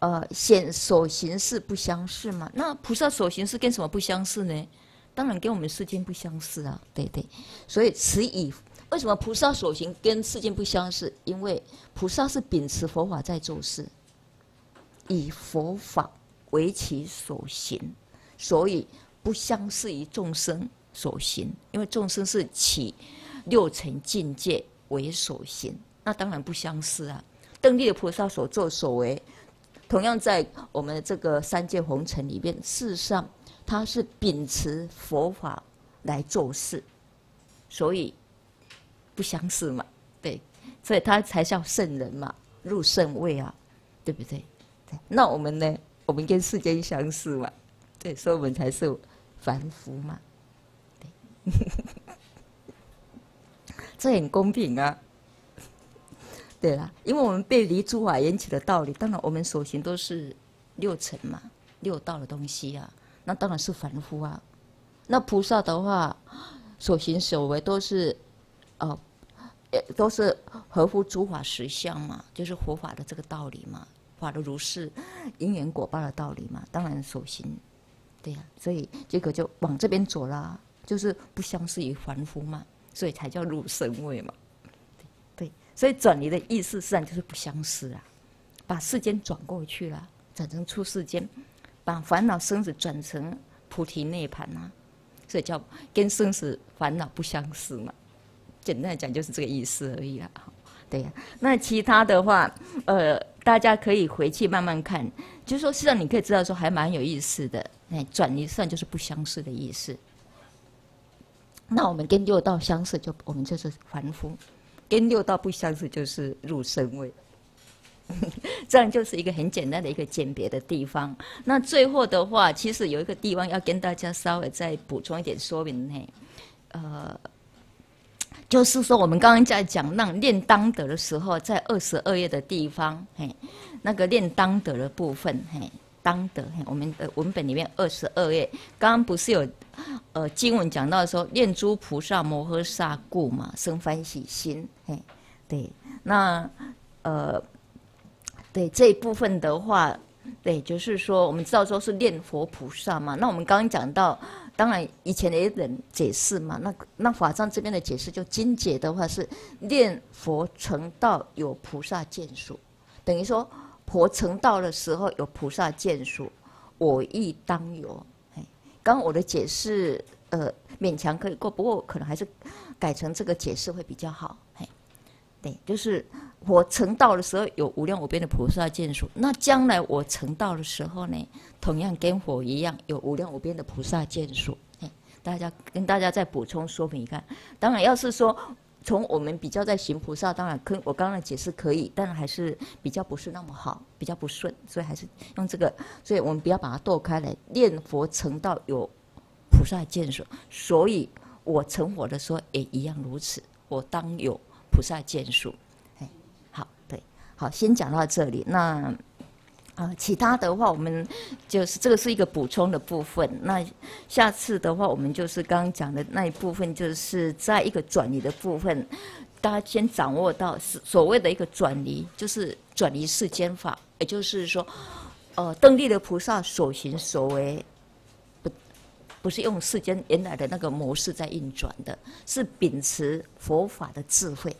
呃，显所行事不相似嘛，那菩萨所行事跟什么不相似呢？当然跟我们世间不相似啊，对对，所以此以。为什么菩萨所行跟世间不相似？因为菩萨是秉持佛法在做事，以佛法为其所行，所以不相似于众生所行。因为众生是起六层境界为所行，那当然不相似啊。登地的菩萨所作所为，同样在我们这个三界红尘里面，事实上他是秉持佛法来做事，所以。不相似嘛，对，所以他才叫圣人嘛，入圣位啊，对不对？对，那我们呢？我们跟世间相似嘛，对，所以我们才是凡夫嘛，对，这很公平啊，对啦，因为我们背离诸法缘起的道理，当然我们所行都是六尘嘛，六道的东西啊，那当然是凡夫啊。那菩萨的话，所行所为都是，哦。都是合乎诸法实相嘛，就是佛法的这个道理嘛，法的如是因缘果报的道理嘛。当然所行，对呀，所以结果就往这边走了，就是不相似于凡夫嘛，所以才叫入圣位嘛。所以转离的意思实际上就是不相似啊，把世间转过去了，转成出世间，把烦恼生死转成菩提涅盘啊，所以叫跟生死烦恼不相似嘛。简单讲就是这个意思而已啦，对呀。那其他的话，呃，大家可以回去慢慢看。就是说，实际上你可以知道说还蛮有意思的。哎，转移算就是不相似的意思。那我们跟六道相似，就我们就是凡夫；跟六道不相似，就是入身位。这样就是一个很简单的一个鉴别的地方。那最后的话，其实有一个地方要跟大家稍微再补充一点说明呢，呃。就是说，我们刚刚在讲那练当德的时候，在二十二页的地方，嘿，那个练当德的部分，嘿，当得，我们的文本里面二十二页，刚刚不是有，呃，经文讲到说，念诸菩萨摩诃萨故嘛，生欢喜心，嘿，对，那，呃，对这一部分的话，对，就是说，我们知道说是念佛菩萨嘛，那我们刚刚讲到。当然，以前也有人解释嘛。那那法藏这边的解释，就经解的话是念佛成道有菩萨见数，等于说佛成道的时候有菩萨见属，我亦当有。哎，刚刚我的解释呃勉强可以过，不过可能还是改成这个解释会比较好。嘿，对，就是我成道的时候有无量无边的菩萨见属，那将来我成道的时候呢？同样跟火一样，有无量无边的菩萨见数。大家跟大家再补充说明一下。当然，要是说从我们比较在行菩萨，当然可我刚刚的解释可以，但还是比较不是那么好，比较不顺，所以还是用这个，所以我们不要把它剁开来。念佛成道有菩萨见数，所以我成佛的时候也一样如此，我当有菩萨见数。哎，好，对，好，先讲到这里。那啊，其他的话我们就是这个是一个补充的部分。那下次的话，我们就是刚刚讲的那一部分，就是在一个转移的部分，大家先掌握到所谓的一个转移，就是转离世间法，也就是说，呃，登立的菩萨所行所为，不不是用世间原来的那个模式在运转的，是秉持佛法的智慧。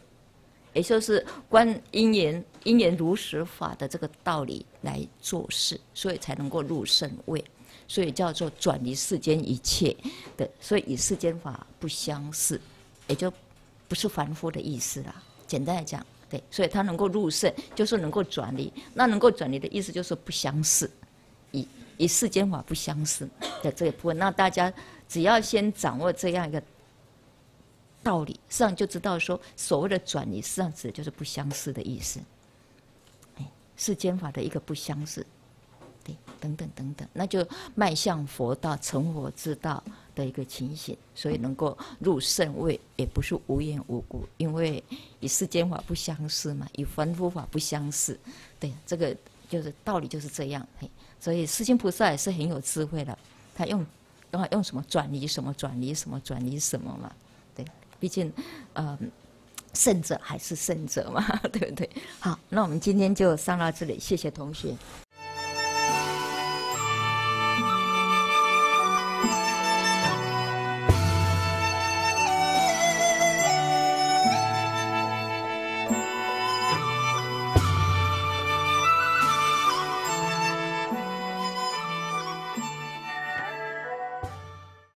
也就是观因缘因缘如实法的这个道理来做事，所以才能够入圣位，所以叫做转离世间一切的，所以与世间法不相似，也就不是凡夫的意思啦。简单来讲，对，所以他能够入圣，就是能够转离。那能够转离的意思就是不相似，以以世间法不相似的这一部分。那大家只要先掌握这样一个。道理，实际上就知道说，所谓的转移，实际上指的就是不相似的意思。哎，世间法的一个不相似，对，等等等等，那就迈向佛道、成佛之道的一个情形，所以能够入圣位，也不是无缘无故，因为与世间法不相似嘛，与凡夫法不相似，对，这个就是道理就是这样。嘿，所以世间菩萨也是很有智慧的，他用用用什么转移什么转移什么转移什么嘛。毕竟，呃，胜者还是胜者嘛，对不对？好，那我们今天就上到这里，谢谢同学。